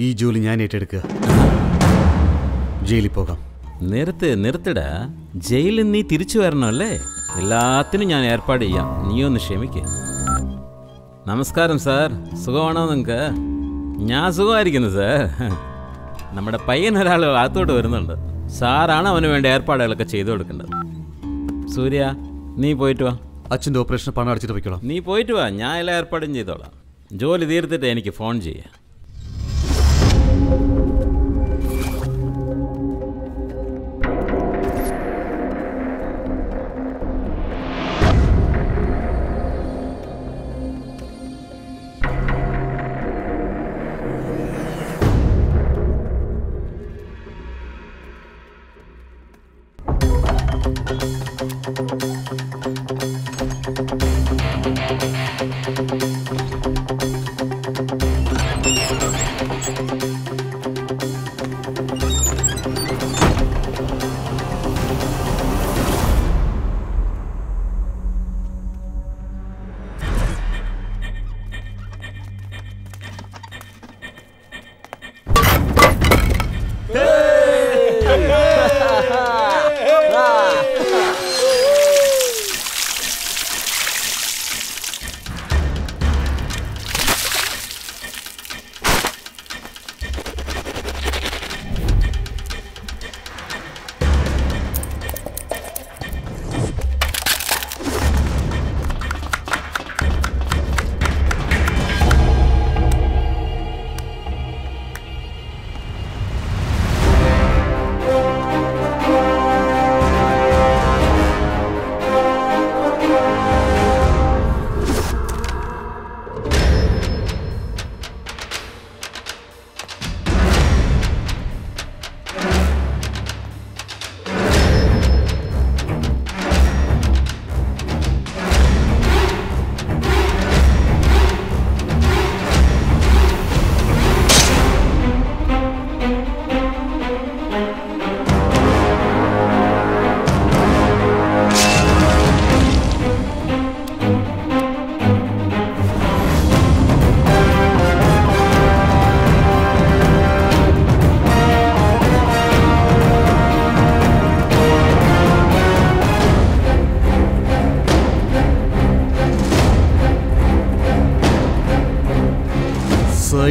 ഈ ജോലി ഞാൻ ഏറ്റെടുക്കുക. ജയിലിൽ പോകാം. നിർത്ത് നിർത്തിടാ. ജയിലിൽ നീ തിരിച്ചു വരണമല്ലേ എല്ലാത്തിനും ഞാൻ ഏർപ്പാട് ചെയ്യാം. നീ ഒന്ന് ക്ഷമിക്ക്. നമസ്കാരം സാർ. സുഖമാണോ നിങ്ങൾക്ക് ഞാൻ സുഖമായിരിക്കുന്നു സാർ. നമ്മുടെ പയ്യൻ ഒരാൾ അകത്തോട്ട് വരുന്നുണ്ട്. സാറാണ് അവന് വേണ്ട ഏർപ്പാടുകളൊക്കെ ചെയ്തു കൊടുക്കേണ്ടത്. സൂര്യ നീ പോയിട്ട് വാ. അച്ഛന്റെ ഓപ്പറേഷൻ പണം അടച്ചിട്ട് വയ്ക്കോളാം നീ പോയിട്ട് വാ. ഞാൻ എല്ലാ ഏർപ്പാടും ചെയ്തോളാം. ജോലി തീർത്തിട്ട് എനിക്ക് ഫോൺ ചെയ്യാം.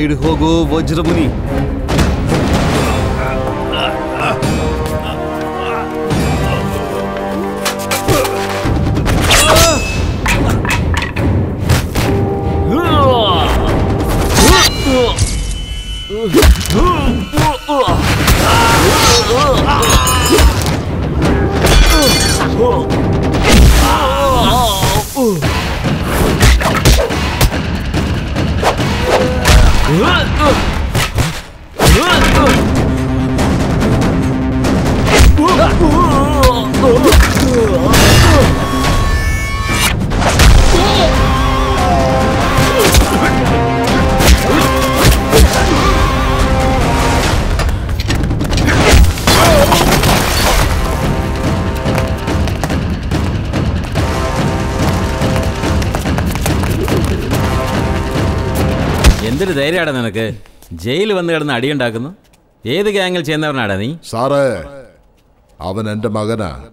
ಸೈಡ್ ಹೋಗೋ ವಜ್ರಮುನಿ ധൈര്യമാടാ നിനക്ക്. ജയിൽ വന്ന് കിടന്ന് അടിയുണ്ടാക്കുന്നു. ഏത് ഗ്യാങ്ങിൽ ചെയ്യുന്നവനാടാ നീ? സാറേ അവൻ എന്റെ മകനാ.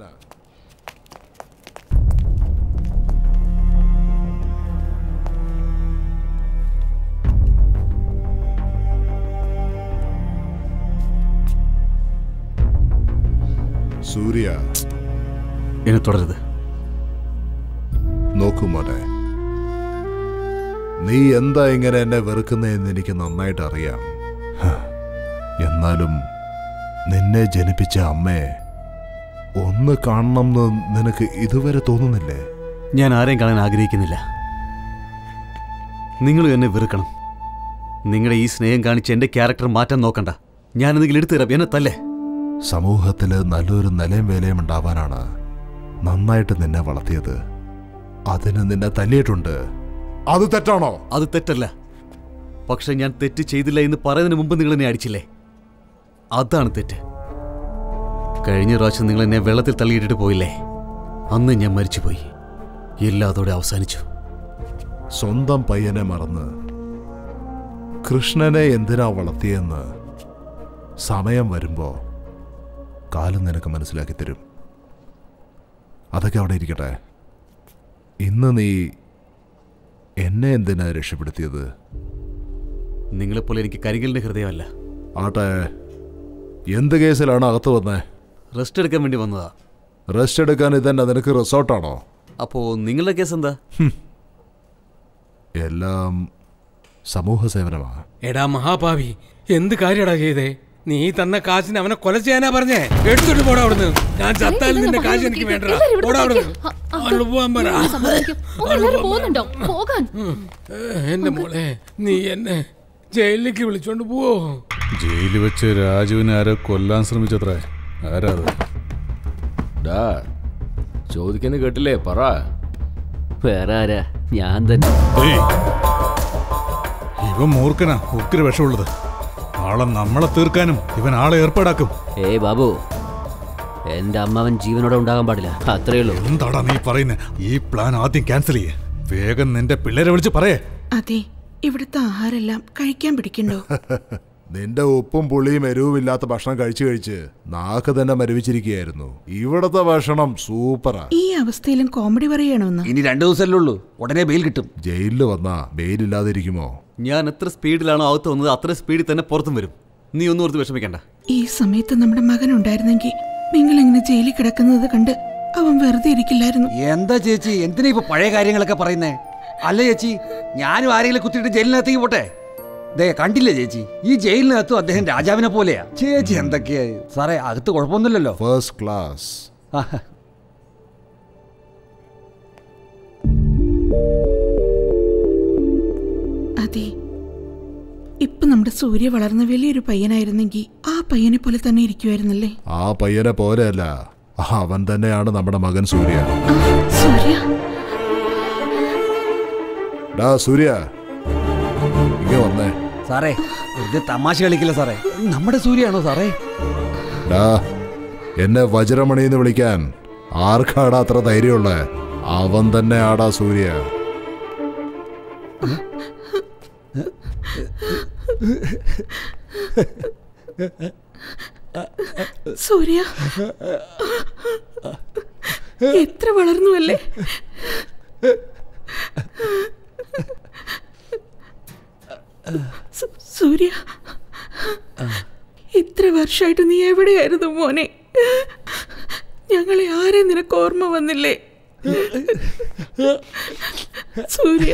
സൂര്യ. എന്നെ തുടരുത്. നോക്കൂ മോനെ. നീ എന്താ ഇങ്ങനെ എന്നെ വെറുക്കുന്നതെന്ന് എനിക്ക് നന്നായിട്ട് അറിയാം എന്നാലും നിന്നെ ജനിപ്പിച്ച അമ്മയെ ഒന്ന് കാണണം എന്ന് നിനക്ക് ഇതുവരെ തോന്നുന്നില്ലേ? ഞാൻ ആരെയും കാണാൻ ആഗ്രഹിക്കുന്നില്ല. നിങ്ങൾ എന്നെ വെറുക്കണം. നിങ്ങളുടെ ഈ സ്നേഹം കാണിച്ച് എന്റെ ക്യാരക്ടർ മാറ്റാൻ നോക്കണ്ട. ഞാൻ എന്തെങ്കിലും എടുത്തു തരാം. എന്നെ തല്ലേ. സമൂഹത്തിൽ നല്ലൊരു നിലയും വേലയും ഉണ്ടാവാനാണ് നന്നായിട്ട് നിന്നെ വളർത്തിയത്. അതിന് നിന്നെ തല്ലിയിട്ടുണ്ട്. അത് തെറ്റാണോ? അത് തെറ്റല്ല. പക്ഷെ ഞാൻ തെറ്റ് ചെയ്തില്ല എന്ന് പറയുന്നതിന് മുമ്പ് നിങ്ങൾ എന്നെ അടിച്ചില്ലേ? അതാണ് തെറ്റ്. കഴിഞ്ഞ പ്രാവശ്യം നിങ്ങൾ എന്നെ വെള്ളത്തിൽ തള്ളിയിട്ടിട്ട് പോയില്ലേ? അന്ന് ഞാൻ മരിച്ചുപോയി. എല്ലാതോടെ അവസാനിച്ചു. സ്വന്തം പയ്യനെ മറന്ന് കൃഷ്ണനെ എന്തിനാ വളർത്തിയെന്ന് സമയം വരുമ്പോ കാലം നിനക്ക് മനസ്സിലാക്കി തരും. അതൊക്കെ അവിടെ ഇരിക്കട്ടെ. ഇന്ന് നീ എന്നെ എന്തിനാ രക്ഷപ്പെടുത്തിയത്? നിങ്ങളെപ്പോലെ എനിക്ക് കരിങ്കലിന്റെ ഹൃദയമല്ല. ആട്ടെ എന്ത് കേസിലാണ് അകത്ത് വന്നേ? റെസ്റ്റ് എടുക്കാൻ വേണ്ടി വന്നതാ. റെസ്റ്റ് എടുക്കാൻ ഇതന്നെ നിനക്ക് റിസോർട്ടാണോ? അപ്പോ നിങ്ങളുടെ കേസ് എന്താ? എല്ലാം സമൂഹ സേവനമാ എടാ മഹാഭാവി എന്ത് കാര്യടാ ചെയ്തേ? നീ തന്ന കാശിന് അവനെ കൊല ചെയ്യാനാ പറഞ്ഞേ? എടുത്തിട്ട് പോടാ അവിടുന്ന്. ഞാൻ ചത്താലും നിന്റെ കാശ് എനിക്ക് വേണ്ട പോടാ അവിടുന്ന്. പോവാൻ പറ. എന്റെ മോളെ നീ എന്നെ ജയിലിലേക്ക് വിളിച്ചോണ്ട് പോവോ? ജയിലിൽ വെച്ച് രാജുവിനെ ആരോ കൊല്ലാൻ ശ്രമിച്ചത്രേ? ആരാ ഡാ ചോദിക്കുന്നു കേട്ടില്ലേ? പറ. വേറെ ആരാ? ഞാൻ തന്നെ. ഇവ മൂർക്കനാ ഉക്കിര വിഷമുള്ളത്. നാളെ നമ്മളെ തീർക്കാനും ഇവൻ ആളെ ഏർപ്പാടാക്കും. ഏയ് ബാബു എന്റെ അമ്മവൻ ജീവനോടെ ഉണ്ടാകാൻ പാടില്ല. അത്രേ ഉള്ളൂ. എന്താടാ നീ പറയുന്നത് ഈ പ്ലാൻ ആദ്യം ക്യാൻസൽ ചെയ്യേ. വേഗം നിന്റെ പിള്ളേരെ വിളിച്ച് പറയേ. അതെ ഇവിടുത്തെ ആഹാരെല്ലാം കഴിക്കാൻ പിടിക്കണ്ടോ? *laughs* നിന്റെ ഉപ്പും പുളിയും എരിവുമില്ലാത്ത ഭക്ഷണം കഴിച്ചു കഴിച്ച് നാക്ക് തന്നെ മരവിച്ചിരിക്കുകയായിരുന്നു. ഇവിടത്തെ ഭക്ഷണം സൂപ്പറാ ഈ അവസ്ഥയിലും കോമഡി പറയണമെന്ന് ഇനി രണ്ടു ദിവസമല്ലേ ഉള്ളൂ. ഉടനെ ബെയിൽ കിട്ടും. ജയിലിൽ വന്നാ ബെയിലില്ലാതിരിക്കുമോ ഞാൻ എത്ര സ്പീഡിലാണോ അകത്ത് വന്നത് അത്ര സ്പീഡിൽ തന്നെ പുറത്തും വരും. നീ ഒന്നും ഓർത്ത് വിഷമിക്കണ്ട. ഈ സമയത്ത് നമ്മുടെ മകൻ ഉണ്ടായിരുന്നെങ്കിൽ നിങ്ങൾ ഇങ്ങനെ ജയിലിൽ കിടക്കുന്നത് കണ്ട് അവൻ വെറുതെ ഇരിക്കില്ലായിരുന്നു. എന്താ ചേച്ചി? എന്തിനാ ഇപ്പൊ പഴയ കാര്യങ്ങളൊക്കെ പറയുന്നേ? അല്ലേ ചേച്ചി ഞാനും ആരെങ്കിലും കുത്തിയിട്ട് ജയിലിനകത്തേക്ക് പോട്ടെ? ദേ കണ്ടില്ല ചേച്ചി? ഈ ജയിലിനകത്തും അദ്ദേഹം രാജാവിനെ പോലെയാ. ചേച്ചി എന്തൊക്കെയായി സാറേ അകത്ത് കുഴപ്പമൊന്നുമില്ലല്ലോ. ഫസ്റ്റ് ക്ലാസ് അതെ ഇപ്പൊ നമ്മുടെ സൂര്യ വളർന്ന വലിയൊരു പയ്യനായിരുന്നെങ്കിൽ ആ പയ്യനെ പോലെ തന്നെ ഇരിക്കുമായിരുന്നല്ലേ ആ പയ്യനെ പോലെയല്ല. അവൻ തന്നെയാണ് നമ്മുടെ മകൻ സൂര്യ. സൂര്യ. ഡാ സൂര്യ. ഇങ്ങ വന്നേ. സാറേ ഇത് തമാശ കളിക്കില്ല സാറേ? നമ്മുടെ സൂര്യാണോ സാറേ? ഡാ എന്നെ വജ്രമണി എന്ന് വിളിക്കാൻ ആർക്കാടാ അത്ര ധൈര്യമുള്ള? അവൻ തന്നെ ആടാ സൂര്യ. സൂര്യ എത്ര വളർന്നു അല്ലേ? സൂര്യ ഇത്ര വർഷമായിട്ട് നീ എവിടെയായിരുന്നു മോനെ? ഞങ്ങളെ ആരെ നിനക്ക് ഓർമ്മ വന്നില്ലേ? സൂര്യ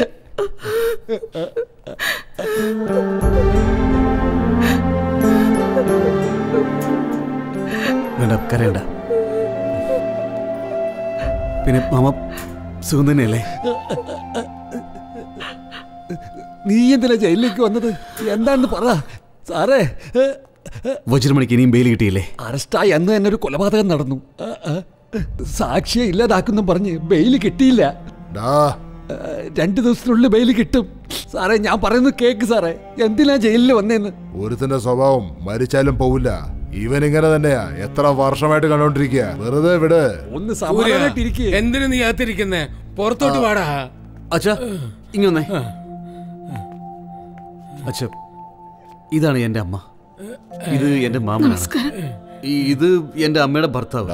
വേണ്ട കരയണ്ട പിന്നെ മാമ സുഖം തന്നെയല്ലേ? നീ എന്തിനാ ജയിലിലേക്ക് വന്നത്? എന്താണെന്ന് പറ. സാറേ വജ്രമണിക്ക് ഇനിയും ബെയിൽ കിട്ടിയില്ലേ? അറസ്റ്റായി അന്ന് തന്നെ ഒരു കൊലപാതകം നടന്നു. സാക്ഷിയെ ഇല്ലാതാക്കുന്നു പറഞ്ഞ് ബെയിൽ കിട്ടിയില്ല. രണ്ട് ദിവസത്തിനുള്ളിൽ ബെയിൽ കിട്ടും. സാറേ ഞാൻ പറയുന്നത് കേക്ക് സാറേ. എന്തിനാ ജയിലിൽ വന്നേന്ന്? ഒരുത്തിന്റെ സ്വഭാവം മരിച്ചാലും പോവില്ല. ഇവൻ ഇങ്ങനെ തന്നെയാ. എത്ര വർഷമായിട്ട് കണ്ടോണ്ടിരിക്കുക വെറുതെ വിട്. ഒന്ന് എന്തിനു നീ അകത്തിരിക്കുന്നേ? പുറത്തോട്ട് വാടാ. അച്ഛാ ഇങ്ങ വന്നേ. അച്ഛ ഇതാണ് എന്റെ അമ്മ. ഇത് എന്റെ മാമനാണ്. ഈ- ഇത് എന്റെ അമ്മയുടെ ഭർത്താവ്.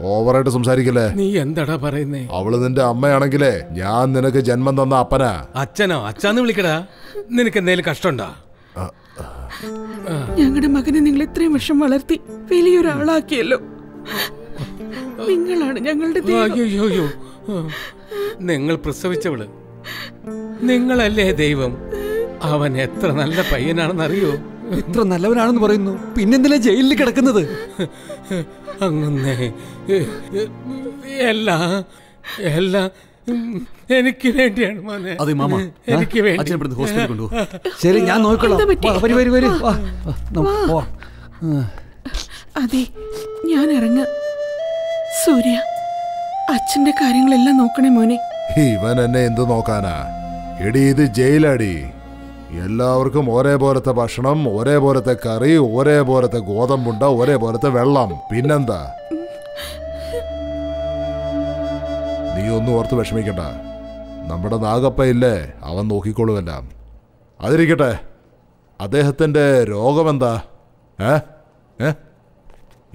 ഓവറായിട്ട് സംസാരിക്കല്ലേ? നീ എന്താടാ പറയുന്നേ? അവൾ നിന്റെ അമ്മയാണെങ്കിലേ ഞാൻ നിനക്ക് ജന്മം തന്ന അപ്പനാ. അച്ഛനോ? അച്ഛാന്ന് വിളിക്കടാ. നിനക്ക് എന്തെങ്കിലും കഷ്ടമുണ്ടോ? ഞങ്ങളുടെ മകനെ നിങ്ങൾ ഇത്രയും വർഷം വളർത്തി വലിയൊരാളാക്കിയല്ലോ. നിങ്ങളാണ് ഞങ്ങളുടെ നിങ്ങൾ പ്രസവിച്ചവൾ. നിങ്ങളല്ലേ ദൈവം? അവൻ എത്ര നല്ല പയ്യനാണെന്ന് അറിയോ ഇത്ര നല്ലവനാണെന്ന് പറയുന്നു. പിന്നെന്തിനാ ജയിലിൽ കിടക്കുന്നത്? അങ്ങനെ എല്ലാ എല്ലാ എനിക്ക് വേണ്ടിയാണ് മോനെ. അതെ മാമ. എനിക്ക് വേണ്ടി. ഹോസ്പിറ്റലിൽ കൊണ്ടുപോ. ശരി ഞാൻ നോക്കിക്കോളാം. വരി വരി വരൂ. അതെ ഞാൻ ഇറങ്ങ. സൂര്യ അച്ഛന്റെ കാര്യങ്ങളെല്ലാം നോക്കണേ മോനെ. ഇവൻ എന്നെ എന്ത് നോക്കാനാ? എടി ഇത് ജയിലടി. എല്ലാവർക്കും ഒരേപോലത്തെ ഭക്ഷണം ഒരേപോലത്തെ കറി ഒരേപോലത്തെ ഗോതമ്പുണ്ട ഒരേപോലത്തെ വെള്ളം. പിന്നെന്താ? നീ ഒന്നും ഓർത്ത് വിഷമിക്കണ്ട. നമ്മുടെ നാഗപ്പ ഇല്ലേ അവൻ നോക്കിക്കൊള്ളുമെല്ലാം അതിരിക്കട്ടെ. അദ്ദേഹത്തിന്റെ രോഗമെന്താ? ഏ? ഏ?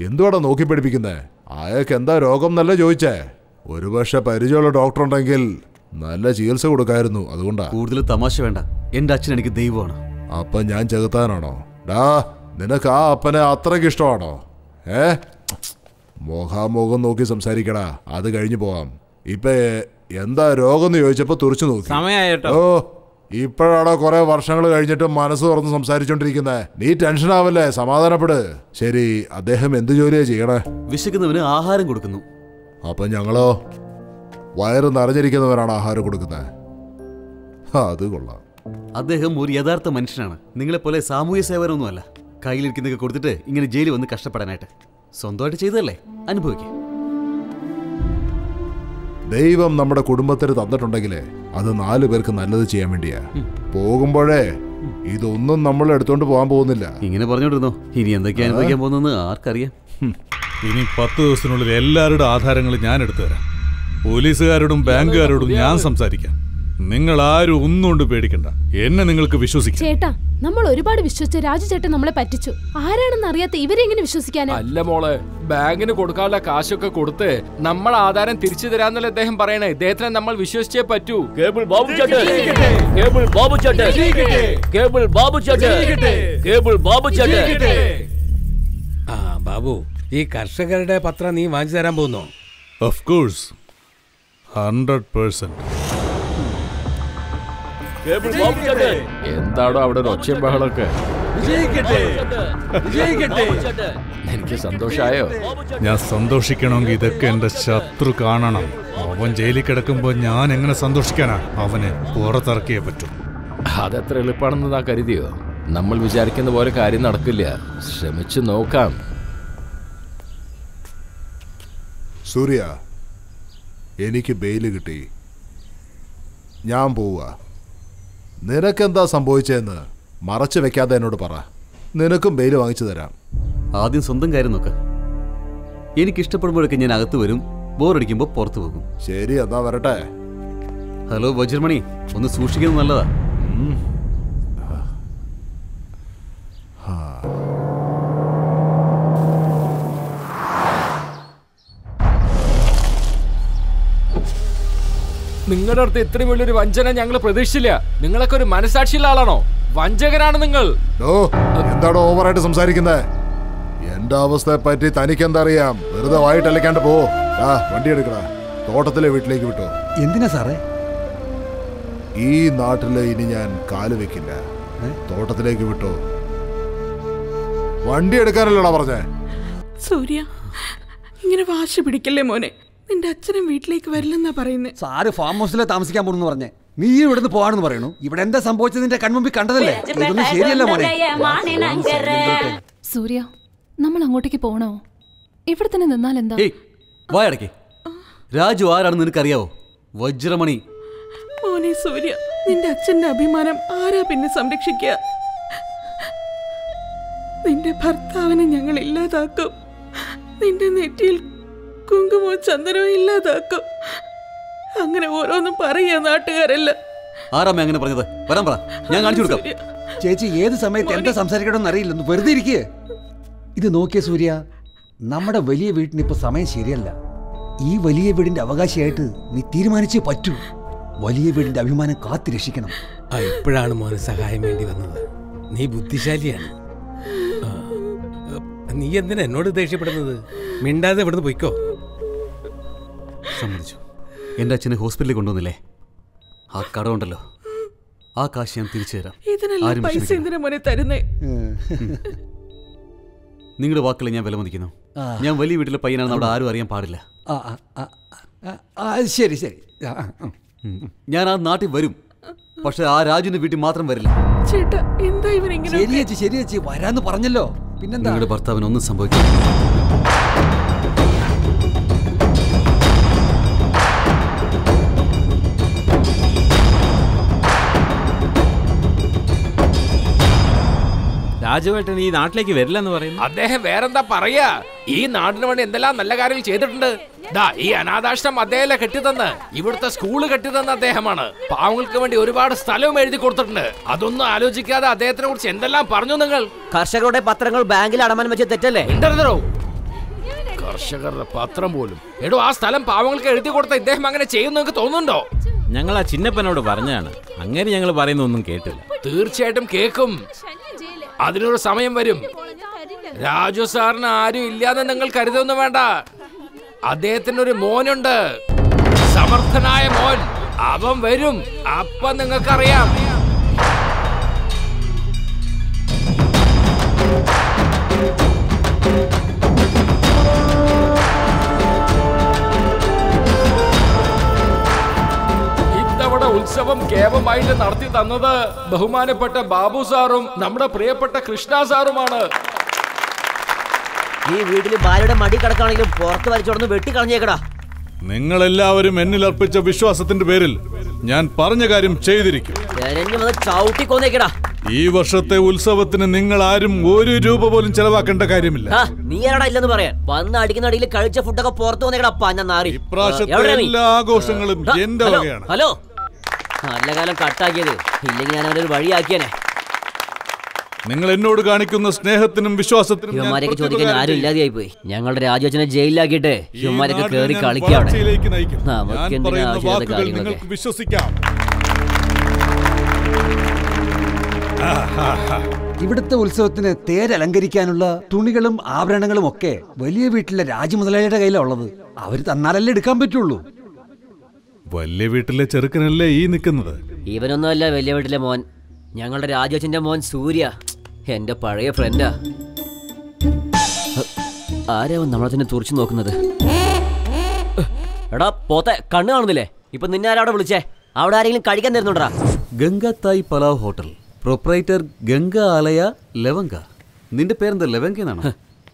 എന്തുവാടാ നോക്കി പഠിപ്പിക്കുന്നേ അയാൾക്ക് എന്താ രോഗം എന്നല്ല ചോദിച്ചേ? ഒരുപക്ഷെ പരിചയമുള്ള ഡോക്ടർ ഉണ്ടെങ്കിൽ നല്ല ചികിത്സ കൊടുക്കായിരുന്നു അതുകൊണ്ടാ. കൂടുതൽ തമാശ വേണ്ട. എന്റെ അച്ഛൻ എനിക്ക് ദൈവമാണ്. അപ്പൊ ഞാൻ ചെകുത്താനാണോ? ഡാ നിനക്ക് ആ അപ്പനെ അത്രയ്ക്ക് ഇഷ്ടമാണോ? ഏ? മുഖാമുഖം നോക്കി സംസാരിക്കടാ അത് കഴിഞ്ഞു പോവാം. ഇപ്പൊ എന്താ രോഗം എന്ന് ചോദിച്ചപ്പോ തുറച്ചു നോക്കി. സമയായിട്ടോ. ഓ ഇപ്പോഴാണോ കുറെ വർഷങ്ങൾ കഴിഞ്ഞിട്ട് മനസ്സ് തുറന്ന് സംസാരിച്ചോണ്ടിരിക്കുന്നേ? നീ ടെൻഷൻ ആവല്ലേ സമാധാനപ്പെട്. ശരി അദ്ദേഹം എന്ത് ജോലിയാ ചെയ്യണേ? വിശക്കുന്നവന് ആഹാരം കൊടുക്കുന്നു. അപ്പൊ ഞങ്ങളോ? വയറ് നിറഞ്ഞിരിക്കുന്നവരാണ് ആഹാരം കൊടുക്കുന്നത്. അത് കൊള്ളാം. അദ്ദേഹം ഒരു യഥാർത്ഥ മനുഷ്യനാണ്. നിങ്ങളെപ്പോലെ സാമൂഹ്യ സേവനമൊന്നുമല്ല. കയ്യിലിരിക്കുന്നൊക്കെ കൊടുത്തിട്ട് ഇങ്ങനെ ജയിലിൽ വന്ന് കഷ്ടപ്പെടാനായിട്ട്. സ്വന്തമായിട്ട് ചെയ്തതല്ലേ? അനുഭവിക്കുക ദൈവം നമ്മുടെ കുടുംബത്തിന് തന്നിട്ടുണ്ടെങ്കിലേ അത് നാലു പേർക്ക് നല്ലത് ചെയ്യാൻ വേണ്ടിയാ. പോകുമ്പോഴേ ഇതൊന്നും നമ്മൾ എടുത്തോണ്ട് പോകാൻ പോകുന്നില്ല. ഇങ്ങനെ പറഞ്ഞോണ്ടിരുന്നോ? ഇനി എന്തൊക്കെയാ അനുഭവിക്കാൻ പോകുന്നതെന്ന് ആർക്കറിയാം? ഇനി പത്ത് ദിവസത്തിനുള്ളിൽ എല്ലാവരുടെ ആധാരങ്ങൾ ഞാൻ എടുത്തു തരാം. പോലീസുകാരോടും ബാങ്കുകാരോടും ഞാൻ സംസാരിക്കാം. നിങ്ങൾ ആരും ഒന്നും കൊണ്ട് പേടിക്കണ്ട. എന്നെ നിങ്ങൾക്ക് വിശ്വസിക്കാം. ചേട്ടാ നമ്മൾ ഒരുപാട് വിശ്വസിച്ച രാജു ചേട്ടൻ നമ്മളെ പറ്റിച്ചു. ആരാണെന്ന് അറിയാത്ത ഇവരെങ്ങനെ വിശ്വസിക്കാനാ അല്ല മോളെ ബാങ്കിന് കൊടുക്കാനുള്ള കാശൊക്കെ കൊടുത്ത് നമ്മൾ ആധാരം തിരിച്ചു തരാന്നല്ലേ അദ്ദേഹം പറയണേ. ഇദ്ദേഹത്തിനെ നമ്മൾ വിശ്വസിച്ചേ പറ്റൂ. കേബിൾ ബാബു ചേട്ടൻ. Cable Babu cable Babu cable Babu ആ ബാബു ഈ കർഷകരുടെ പത്രം നീ വാങ്ങിച്ചു തരാൻ പോകുന്നോ? ഓഫ് കോഴ്സ് ഹൺഡ്രഡ് പേഴ്സെന്റ് എന്താണോ അവിടെ ഒരു ഒച്ചയും ബഹളമൊക്കെ? വിജയിക്കട്ടെ. എനിക്ക് സന്തോഷായോ? ഞാൻ സന്തോഷിക്കണമെങ്കിൽ ഇതൊക്കെ എന്റെ ശത്രു കാണണം. അവൻ ജയിലിൽ കിടക്കുമ്പോൾ ഞാൻ എങ്ങനെ സന്തോഷിക്കാനാ? അവനെ പുറത്തിറക്കിയേ പറ്റും. അതെത്ര എളുപ്പമാണെന്ന് നാ കരുതിയോ? നമ്മൾ വിചാരിക്കുന്ന പോലെ കാര്യം നടക്കില്ല. ശ്രമിച്ചു നോക്കാം. സൂര്യ എനിക്ക് ബെയിൽ കിട്ടി. ഞാൻ പോവുക. നിനക്കെന്താ സംഭവിച്ചതെന്ന് മറച്ചു വെക്കാതെ എന്നോട് പറ. നിനക്കും ബെയിൽ വാങ്ങിച്ചു തരാം. ആദ്യം സ്വന്തം കാര്യം നോക്ക. എനിക്ക് ഇഷ്ടപ്പെടുമ്പോഴൊക്കെ ഞാൻ അകത്ത് വരും ബോറടിക്കുമ്പോൾ പുറത്തു പോകും. ശരി എന്നാ വരട്ടെ. ഹലോ ബജർമണി ഒന്ന് സൂക്ഷിക്കുന്നത് നല്ലതാ. നിങ്ങളുടെ അടുത്ത് ഇത്രയും വലിയൊരു വഞ്ചന ഞങ്ങൾ പ്രതീക്ഷിച്ചില്ല. നിങ്ങളൊക്കെ ഒരു മനസാക്ഷിയുള്ള ആളാണോ? വഞ്ചകനാണ് നിങ്ങൾ. ഓ എന്താണോ ഓവറായിട്ട് സംസാരിക്കുന്നത് എന്റെ അവസ്ഥയെ പറ്റി തനിക്ക് എന്താ അറിയാം വെറുതെ വായിട്ടലക്കാണ്ട് പോ. ആ വണ്ടി എടുക്കടാ. തോട്ടത്തിലെ വീട്ടിലേക്ക് വിട്ടോ. എന്തിനാ സാറേ? ഈ നാട്ടിൽ ഇനി ഞാൻ കാൽ വെക്കില്ല. തോട്ടത്തിലേക്ക് വിട്ടോ. വണ്ടി എടുക്കാനല്ലടാ പറഞ്ഞേ. സൂര്യ ഇങ്ങനെ വാശി പിടിക്കല്ലേ മോനെ? നിന്റെ അച്ഛനും വീട്ടിലേക്ക് വരില്ലെന്നാ പറയുന്നേ. സാറ് ഫാം ഹൗസിലെ താമസിക്കാൻ പോണെന്ന് പറഞ്ഞേ. നീ ഇവിടുന്ന് പോവാണെന്ന് പറയണു. ഇവിടെ എന്താ സംഭവിച്ചത് നിന്റെ കൺമുമ്പിൽ കണ്ടതല്ലേ? ഇതൊന്നും ശരിയല്ല മോനെ. സൂര്യ നമ്മൾ അങ്ങോട്ടേക്ക് പോണോ? ഇവിടെ തന്നെ നിന്നാൽ എന്താ? ഏയ് വായടക്കി രാജു ആരാണെന്ന് നിനക്കറിയാവോ? വജ്രമണി. മോനെ സൂര്യ നിന്റെ അച്ഛന്റെ അഭിമാനം ആരാ പിന്നെ സംരക്ഷിക്കുക? നിന്റെ ഭർത്താവിനെ ഞങ്ങൾ ഇല്ലാതാക്കും. നിന്റെ നെറ്റിയിൽ കുങ്കുമോ ചന്ദനവും ഇല്ലാതാക്കും. അങ്ങനെ ഓരോന്നും പറയാ നാട്ടുകാരെല്ലാം. ആരാമേ അങ്ങനെ പറഞ്ഞത്? വരാൻ പറ. ഞാൻ കാണിച്ചു കൊടുക്കാം. ചേച്ചി ഏത് സമയത്ത് എന്താ സംസാരിക്കണമെന്ന് അറിയില്ലെന്ന് വെറുതെ ഇരിക്കേ. ഇത് നോക്കിയ സൂര്യ നമ്മുടെ വലിയ വീട്ടിന് ഇപ്പൊ സമയം ശരിയല്ല. ഈ വലിയ വീടിന്റെ അവകാശിയായിട്ട് നീ തീരുമാനിച്ചേ പറ്റൂ. വലിയ വീടിന്റെ അഭിമാനം കാത്തു രക്ഷിക്കണം. ആ ഇപ്പോഴാണ് മോന് സഹായം വേണ്ടി വന്നത്. നീ ബുദ്ധിശാലിയാണ്. നീ എന്തിനാ എന്നോട് ദേഷ്യപ്പെടുന്നത്? മിണ്ടാതെ ഇവിടുന്ന് പൊയ്ക്കോ. സമ്മതിച്ചു. എന്റെ അച്ഛനെ ഹോസ്പിറ്റലിൽ കൊണ്ടുവന്നില്ലേ? ആ കടമുണ്ടല്ലോ ആ കാശ് ഞാൻ തിരിച്ചു തരാം. ഇതിനെല്ലാം ആരും പൈസ വിഷമിക്കണ്ട. മോനെ തരുന്നേ? നിങ്ങളുടെ വാക്കുകളെ ഞാൻ വിലമതിക്കുന്നു. ഞാൻ വലിയ വീട്ടിലെ പയ്യനാണെന്ന് അവിടെ ആരും അറിയാൻ പാടില്ല. ആ ആ, ആ, ആ, ആ, ശരി ശരി. ഞാൻ ആ നാട്ടിൽ വരും. പക്ഷെ ആ രാജുവിന്റെ വീട്ടിൽ മാത്രം വരില്ല. ചേട്ടാ എന്താ ഇവൻ ഇങ്ങനെ ശരി ചേച്ചി വരാന്ന് പറഞ്ഞല്ലോ. പിന്നെന്താ? നിങ്ങളുടെ ഭർത്താവിന് ഒന്നും സംഭവിക്കില്ല. രാജുവേട്ടൻ ഈ നാട്ടിലേക്ക് വരില്ലെന്ന് പറയുന്നു. അദ്ദേഹം വേറെന്താ പറയാ? ഈ നാടിന് വേണ്ടി എന്തെല്ലാം നല്ല കാര്യങ്ങൾ ചെയ്തിട്ടുണ്ട്. ദാ ഈ അനാഥാശ്രമം അദ്ദേഹം കെട്ടിത്തന്ന്. ഇവിടുത്തെ സ്കൂൾ കെട്ടിത്തന്ന അദ്ദേഹമാണ്. പാവങ്ങൾക്ക് വേണ്ടി ഒരുപാട് സ്ഥലവും എഴുതി കൊടുത്തിട്ടുണ്ട്. അതൊന്നും ആലോചിക്കാതെ അദ്ദേഹത്തിനെ കുറിച്ച് എന്തെല്ലാം പറഞ്ഞു നിങ്ങൾ? കർഷകരുടെ പത്രങ്ങൾ ബാങ്കിൽ അടമാൻ വെച്ച് തെറ്റല്ലേ. കർഷകരുടെ പത്രം പോലും. എടോ ആ സ്ഥലം പാവങ്ങൾക്ക് എഴുതി കൊടുത്ത ഇദ്ദേഹം അങ്ങനെ ചെയ്യുന്നു നിങ്ങൾക്ക് തോന്നുന്നുണ്ടോ? ഞങ്ങൾ ആ ചിന്നപ്പനോട് പറഞ്ഞാണ് അങ്ങനെ ഞങ്ങൾ പറയുന്നൊന്നും കേട്ടില്ല. തീർച്ചയായിട്ടും കേക്കും. അതിനൊരു സമയം വരും. രാജു സാറിന് ആരും ഇല്ലാന്ന് നിങ്ങൾ കരുതൊന്നും വേണ്ട. അദ്ദേഹത്തിന് ഒരു മോനുണ്ട്. സമർത്ഥനായ മോൻ. അവൻ വരും. അപ്പൊ നിങ്ങൾക്കറിയാം. ഇത്തവണ ഉത്സവം കേവമായിട്ട് നടത്തി തന്നത് ബഹുമാനപ്പെട്ട ബാബു സാറും നമ്മുടെ പ്രിയപ്പെട്ട കൃഷ്ണ സാറുമാണ്. ഈ വീട്ടിൽ ഭാര്യയുടെ മടി കിടക്കാണെങ്കിലും പുറത്ത് വലിച്ചോടന്ന് വെട്ടി നിങ്ങൾ എല്ലാവരും എന്നിൽ അർപ്പിച്ച വിശ്വാസത്തിന്റെ പേരിൽ ഞാൻ പറഞ്ഞ കാര്യം ചെയ്തിരിക്കും. ഈ വർഷത്തെ ഉത്സവത്തിന് നിങ്ങൾ ആരും ഒരു രൂപ പോലും ചെലവാക്കേണ്ട കാര്യമില്ല. നീ ഇല്ലെന്ന് പറയാൻ. വന്ന് അടിക്കുന്ന അടിയിൽ കഴിച്ച ഫുഡൊക്കെ പുറത്ത് വന്നേക്കടാ പന്ന നാറി. ഇപ്രാവശ്യത്തെ എല്ലാ ആഘോഷങ്ങളും എന്റെ വകയാണ്. ഹലോ. നല്ല കാലം കട്ടാക്കിയത്. ഇല്ലെങ്കിൽ ഞാൻ അവനൊരു വഴിയാക്കിയനെ. നിങ്ങൾ എന്നോട് കാണിക്കുന്ന സ്നേഹത്തിനും വിശ്വാസത്തിനും ഞാൻ യുവമാരൊക്കെ ചോദിക്കാൻ ആരും. ഇല്ലാതെയായി പോയി ഞങ്ങളുടെ രാജവച്ചനെ ജയിലിലാക്കിയിട്ട് യുവമാരൊക്കെ കേറി. നമുക്ക് കാര്യങ്ങളൊക്കെ? നിങ്ങൾക്ക് വിശ്വസിക്കാം. ഇവിടുത്തെ ഉത്സവത്തിന് തേരലങ്കരിക്കാനുള്ള തുണികളും ആഭരണങ്ങളും ഒക്കെ വലിയ വീട്ടിലെ രാജമുതലാളിയുടെ കയ്യിലാണ് ഉള്ളത്. അവർ തന്നാലല്ലേ എടുക്കാൻ പറ്റുള്ളൂ. വലിയ വീട്ടിലെ ചെറുക്കനല്ലേ ഈ നിൽക്കുന്നത് ഇവനൊന്നുമല്ല വലിയ വീട്ടിലെ മോൻ. ഞങ്ങളുടെ രാജവച്ചന്റെ മോൻ സൂര്യ. എന്റെ പഴയ ഫ്രണ്ടാ ആരാവും നമ്മളെ തന്നെ തുറച്ചു നോക്കുന്നത്? എടാ പോത്തെ കണ്ണു കാണുന്നില്ലേ? ഇപ്പൊ നിന്നെ ആരാവിടെ വിളിച്ചേ? അവിടെ ആരെങ്കിലും കഴിക്കാൻ തരുന്നുണ്ടാ? ഗംഗാത്തായ് പലാവ് ഹോട്ടൽ. പ്രൊപ്രൈറ്റർ ഗംഗ ആലയ ലവങ്ക നിന്റെ പേരെന്താ? ലവങ്ക എന്നാണോ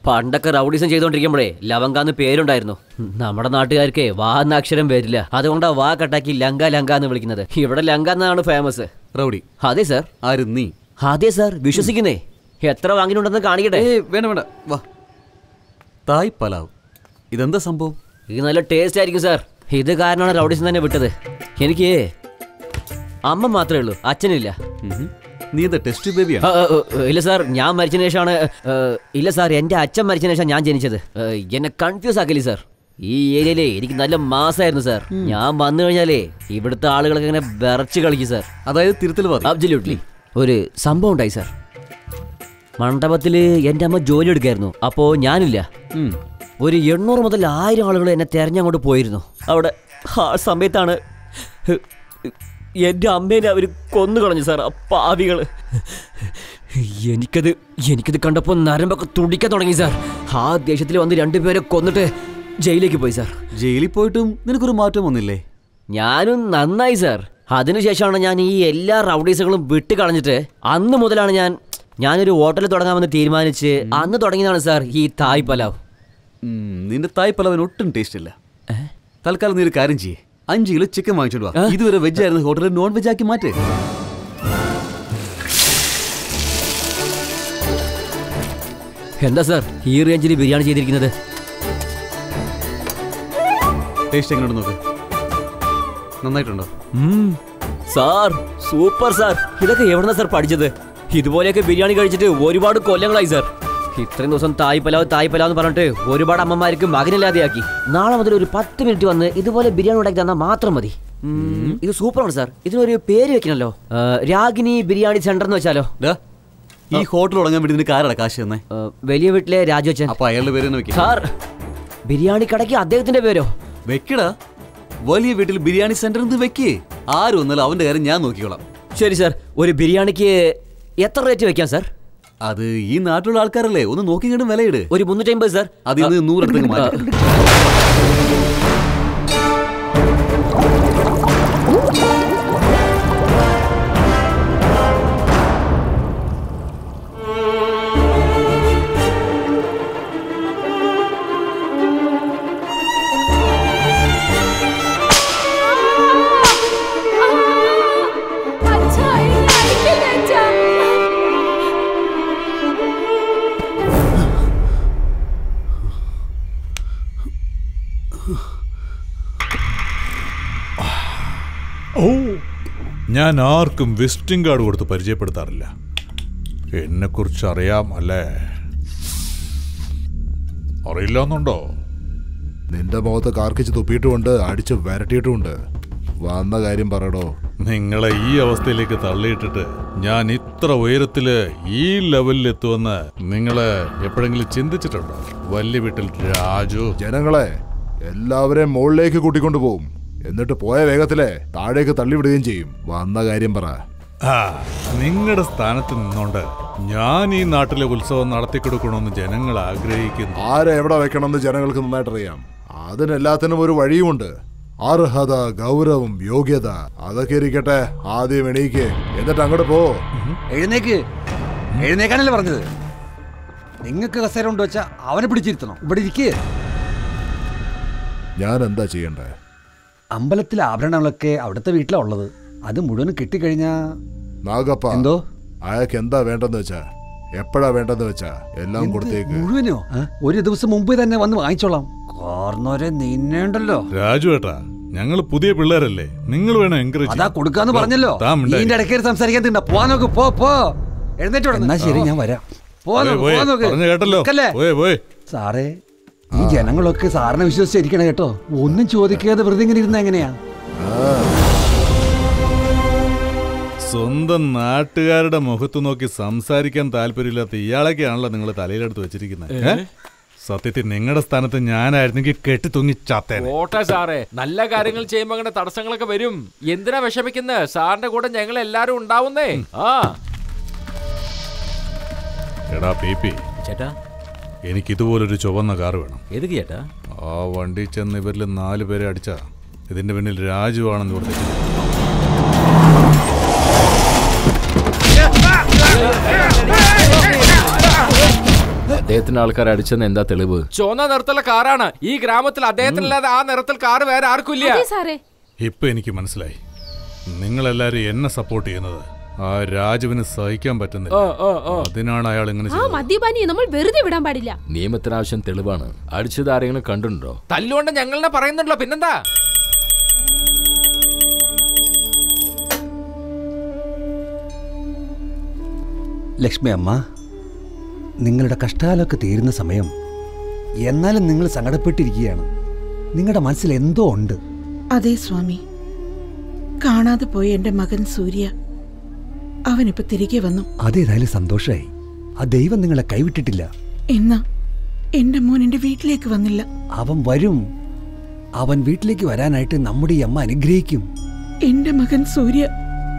പണ്ടൊക്കെ റൗഡിസം ചെയ്തോണ്ടിരിക്കുമ്പോഴേ ലവങ്കാന്ന് പേരുണ്ടായിരുന്നു. നമ്മുടെ നാട്ടുകാർക്ക് വാ എന്ന അക്ഷരം വരില്ല. അതുകൊണ്ടാ വാ കട്ടാക്കി ലങ്ക ലങ്ക എന്ന് വിളിക്കുന്നത്. ഇവിടെ ലങ്ക എന്നാണ് ഫേമസ് റൗഡി. അതെ സർ ആര് നീ? അതെ സാർ വിശ്വസിക്കുന്നേ. എത്ര വാങ്ങിയിട്ടുണ്ടെന്ന് കാണിക്കട്ടെ. വേണ്ട വേണ്ട. വാ. തായ് പലാവ്. ഇതെന്താ സംഭവം? ഇത് നല്ല ടേസ്റ്റ് ആയിരിക്കും സാർ ഇത് കാരണമാണ് റൗഡിസം തന്നെ വിട്ടത്. എനിക്ക് അമ്മ മാത്രമേ ഉള്ളൂ. അച്ഛനില്ല. നീ എന്താ ടെസ്റ്റ് ഇല്ല സാർ ഞാൻ മരിച്ചതിന് ശേഷമാണ് ഇല്ല സാർ എന്റെ അച്ഛൻ മരിച്ചതിന് ശേഷം ഞാൻ ജനിച്ചത്. എന്നെ കൺഫ്യൂസ് ആക്കില്ലേ സാർ? ഈ ഏരിയയിലെ എനിക്ക് നല്ല മാസമായിരുന്നു സാർ. ഞാൻ വന്നു കഴിഞ്ഞാലേ ഇവിടുത്തെ ആളുകളൊക്കെ ഇങ്ങനെ വിറച്ച് കളിക്കും സാർ. അതായത് തിരുത്തൽ അബ്ജല്യൂട്ട്ലി ഒരു സംഭവം ഉണ്ടായി സാർ. മണ്ഡപത്തിൽ എന്റെ അമ്മ ജോലി എടുക്കായിരുന്നു. അപ്പോൾ ഞാനില്ല. ഒരു എണ്ണൂറ് മുതൽ ആയിരം ആളുകൾ എന്നെ തെരഞ്ഞങ്ങോട്ട് പോയിരുന്നു. അവിടെ ആ സമയത്താണ് എന്റെ അമ്മേനെ അവർ കൊന്നു കളഞ്ഞു സാർ ആ പാവികൾ എനിക്കത് എനിക്കത് കണ്ടപ്പോൾ നരമ്പൊക്കെ തുടിക്കാൻ തുടങ്ങി സാർ. ആ ദേഷ്യത്തിൽ വന്ന് രണ്ടുപേരെ കൊന്നിട്ട് ജയിലേക്ക് പോയി സാർ. ജയിലിൽ പോയിട്ടും നിനക്കൊരു മാറ്റം വന്നില്ലേ? ഞാനും നന്നായി സാർ. അതിനുശേഷമാണ് ഞാൻ ഈ എല്ലാ റൗഡീസുകളും വിട്ട് കളഞ്ഞിട്ട് അന്ന് മുതലാണ് ഞാൻ ഞാനൊരു ഹോട്ടൽ തുടങ്ങാമെന്ന് തീരുമാനിച്ച് അന്ന് തുടങ്ങിയതാണ് സാർ ഈ തായ് പലാവ്. നിന്റെ തായ് പലാവിന് ഒട്ടും ടേസ്റ്റ് ഇല്ല. തൽക്കാലം നീ ഒരു കാര്യം ചെയ്യേ. അഞ്ച് കിലോ ചിക്കൻ വാങ്ങിച്ചോണ്ട് വാ. ഇതുവരെ വെജ് ആയിരുന്ന. ഹോട്ടലിൽ നോൺ വെജ് ആക്കി മാറ്റേ. എന്താ സാർ ഈ റേഞ്ചിൽ ബിരിയാണി ചെയ്തിരിക്കുന്നത്? ടേസ്റ്റ് എങ്ങനെയുണ്ട് നോക്ക്. നന്നായിട്ടുണ്ടോ? ഉം, സാർ സൂപ്പർ സാർ. ഇതൊക്കെ എവിടെന്നാ സാർ പഠിച്ചത്? ഇതുപോലെയൊക്കെ ബിരിയാണി കഴിച്ചിട്ട് ഒരുപാട് കൊല്ലങ്ങളായി സാർ. ഇത്രയും ദിവസം തായ് പലാവ് തായ് പലാവ് എന്ന് പറഞ്ഞിട്ട് ഒരുപാട് അമ്മമാർക്ക് മകനില്ലാതെയാക്കി. നാളെ മുതൽ ഒരു പത്ത് മിനിറ്റ് വന്ന് ഇതുപോലെ ബിരിയാണി ഉണ്ടാക്കി തന്നാൽ മാത്രം മതി. ഇത് സൂപ്പറാണ് സാർ. ഇതിനൊരു പേര് വെക്കണല്ലോ. രാഗിനി ബിരിയാണി സെന്റർ എന്ന് വെച്ചാലോ? ഈ ഹോട്ടൽ തുടങ്ങാൻ വേണ്ടി നിനക്ക് കാശ് തന്നെ. വലിയ വീട്ടിലെ രാജവച്ചൻ അപ്പൊ അയാളുടെ പേര് സാർ ബിരിയാണി കടയ്ക്ക് അദ്ദേഹത്തിന്റെ പേരോ? വെക്കടാ. വലിയ വീട്ടിൽ ബിരിയാണി സെന്റർ എന്ന് വെക്കേ. ആരും അവന്റെ കാര്യം ഞാൻ നോക്കിക്കോളാം. ശരി സാർ. ഒരു ബിരിയാണിക്ക് എത്ര റേറ്റ് വെക്കാം സാർ? അത് ഈ നാട്ടിലുള്ള ആൾക്കാരല്ലേ? ഒന്ന് നോക്കി കണ്ടും വിലയിട്. ഒരു മുന്നൂറ്റി അമ്പത് സാർ അതിൽ നിന്ന് നൂറെടുത്തേക്ക് മാറ്റി. ഞാൻ ആർക്കും വിസിറ്റിംഗ് കാർഡ് കൊടുത്ത് പരിചയപ്പെടുത്താറില്ല. എന്നെക്കുറിച്ച് അറിയാം അല്ലേ? അറിയില്ല എന്നുണ്ടോ നിന്റെ മുഖത്ത് കാർക്കിച്ച് തുപ്പിയിട്ടുമുണ്ട് അടിച്ച് വരട്ടിയിട്ടുമുണ്ട്. വന്ന കാര്യം പറയടോ. നിങ്ങളെ ഈ അവസ്ഥയിലേക്ക് തള്ളിയിട്ടിട്ട് ഞാൻ ഇത്ര ഉയരത്തിൽ ഈ ലെവലിൽ എത്തുമെന്ന് നിങ്ങൾ എപ്പോഴെങ്കിലും ചിന്തിച്ചിട്ടുണ്ടോ? വലിയ വീട്ടിൽ രാജു. ജനങ്ങളെ എല്ലാവരെയും മുകളിലേക്ക് കൂട്ടിക്കൊണ്ടു പോവും എന്നിട്ട് പോയ വേഗത്തിലെ താഴേക്ക് തള്ളിവിടുകയും ചെയ്യും. വന്ന കാര്യം പറ. ആ നിങ്ങളുടെ സ്ഥാനത്ത് നിന്നോണ്ട് ഞാൻ ഈ നാട്ടിലെ ഉത്സവം നടത്തി കൊടുക്കണമെന്ന് ജനങ്ങൾ ആഗ്രഹിക്കുന്നു. ആരെ എവിടെ വെക്കണമെന്ന് ജനങ്ങൾക്ക് നന്നായിട്ട് അറിയാം അതിനെല്ലാത്തിനും ഒരു വഴിയുമുണ്ട്. അർഹത ഗൗരവം യോഗ്യത അതൊക്കെ ഇരിക്കട്ടെ. ആദ്യം എണീക്ക്. എന്നിട്ട് അങ്ങോട്ട് പോ. എഴുന്നേക്ക്. എഴുന്നേക്കാനല്ലേ പറഞ്ഞത്? നിങ്ങൾക്ക് കസേര ഉണ്ടോ വെച്ചാ അവനെ പിടിച്ചിരുത്തണം. ഇവിടെ ഇരിക്കേ. ഞാൻ എന്താ ചെയ്യണ്ടേ? അമ്പലത്തിലെ ആഭരണങ്ങളൊക്കെ അവിടുത്തെ വീട്ടിലാ ഉള്ളത്. അത് മുഴുവൻ കിട്ടിക്കഴിഞ്ഞാ നാഗപ്പ എന്തോ? അയാൾക്ക് എന്താ വേണ്ടെന്ന് വെച്ചാ? എപ്പോഴാ വേണ്ടെന്ന് വെച്ചാ? എല്ലാം കൊടുത്തേക്ക്. മുഴുവനോ? ഒരു ദിവസം മുമ്പ് തന്നെ വന്ന് വാങ്ങിച്ചോളാം. കാർന്നോരെ നിന്നേണ്ടല്ലോ രാജു ഏട്ടാ ഞങ്ങൾ പുതിയ പിള്ളേരല്ലേ. നിങ്ങൾ വേണം എൻകറേജ് അതാ കൊടുക്കാന്ന് പറഞ്ഞല്ലോ. ഇതിന്റെ ഇടയ്ക്ക് സംസാരിക്കാൻ തിണ്ട പോവാ നോക്ക് പോ പോ. എഴുന്നേറ്റ് എന്നാ ശരി ഞാൻ വരാം. പോവാ പോയി, നോക്ക്, പോവാ നോക്ക്. പറഞ്ഞു കേട്ടല്ലോ. സാറേ ഈ ജനങ്ങളൊക്കെ സാറിനെ വിശ്വസിച്ചിരിക്കണം കേട്ടോ. ഒന്നും ചോദിക്കാതെ വെറുതെ ഇങ്ങനെ ഇരുന്ന എങ്ങനെയാ? സ്വന്തം നാട്ടുകാരുടെ മുഖത്ത് നോക്കി സംസാരിക്കാൻ താല്പര്യമില്ലാത്ത ഇയാളൊക്കെയാണല്ലോ നിങ്ങൾ തലയിലെടുത്ത് വെച്ചിരിക്കുന്നത്. സത്യത്തിൽ നിങ്ങളുടെ സ്ഥാനത്ത് ഞാനായിരുന്നെങ്കിൽ കെട്ടി തൂങ്ങി ചത്തേനെ. ഓട്ടെ സാറേ. നല്ല കാര്യങ്ങൾ ചെയ്യുമ്പോ അങ്ങനെ തടസ്സങ്ങളൊക്കെ വരും. എന്തിനാ വിഷമിക്കുന്നത് സാറിന്റെ കൂടെ ഞങ്ങൾ എല്ലാരും ഉണ്ടാവുന്നേ. ആ. എടാ പി. ചേട്ടാ. എനിക്ക് ഇതുപോലൊരു ചുവന്ന കാർ വേണം. ഏത് കേട്ടാ ആ വണ്ടി ചെന്ന് ഇവരിൽ നാല് പേരെ അടിച്ച ഇതിന്റെ പിന്നിൽ രാജു ആണെന്ന് പറഞ്ഞു അദ്ദേഹത്തിന്റെ ആൾക്കാർ അടിച്ചെന്ന് എന്താ തെളിവ്? ചുവന്ന നിറത്തുള്ള കാറാണ്. ഈ ഗ്രാമത്തിൽ അദ്ദേഹത്തിനല്ലാതെ ആ നിറത്തിൽ കാർ വേറെ ആർക്കും ഇല്ല. സാറേ. ഇപ്പൊ എനിക്ക് മനസ്സിലായി. നിങ്ങളെല്ലാരും എന്നെ സപ്പോർട്ട് ചെയ്യുന്നത് ആ രാജുവിന് സഹിക്കാൻ പറ്റുന്നില്ല. അതിനാണ് അയാൾ ഇങ്ങനെ ആ ചെയ്തത്. നമ്മൾ വെറുതെ വിടാൻ പാടില്ല. നിയമത്തിന് ആവശ്യം തെളിവാണ്. അടിച്ചത് ആരെങ്കിലും കണ്ടിട്ടുണ്ടോ? തല്ലുകൊണ്ട് ഞങ്ങളെ പറയുന്നുണ്ടല്ലോ പിന്നെന്താ? ലക്ഷ്മി അമ്മ നിങ്ങളുടെ കഷ്ടകാലമൊക്കെ തീരുന്ന സമയം എന്നാലും നിങ്ങൾ സങ്കടപ്പെട്ടിരിക്കുകയാണ്. നിങ്ങളുടെ മനസ്സിൽ എന്തോ ഉണ്ട്? അതെ സ്വാമി കാണാതെ പോയ എന്റെ മകൻ സൂര്യ അവനിപ്പോ തിരികെ വന്നു. അതേതായാലും സന്തോഷമായി ആ ദൈവം നിങ്ങളെ കൈവിട്ടിട്ടില്ല. എന്നാ? എന്റെ മോൻ എന്റെ വീട്ടിലേക്ക് വന്നില്ല. അവൻ വരും. അവൻ വീട്ടിലേക്ക് വരാനായിട്ട് നമ്മുടെ ഈ അമ്മ അനുഗ്രഹിക്കും. എന്റെ മകൻ സൂര്യ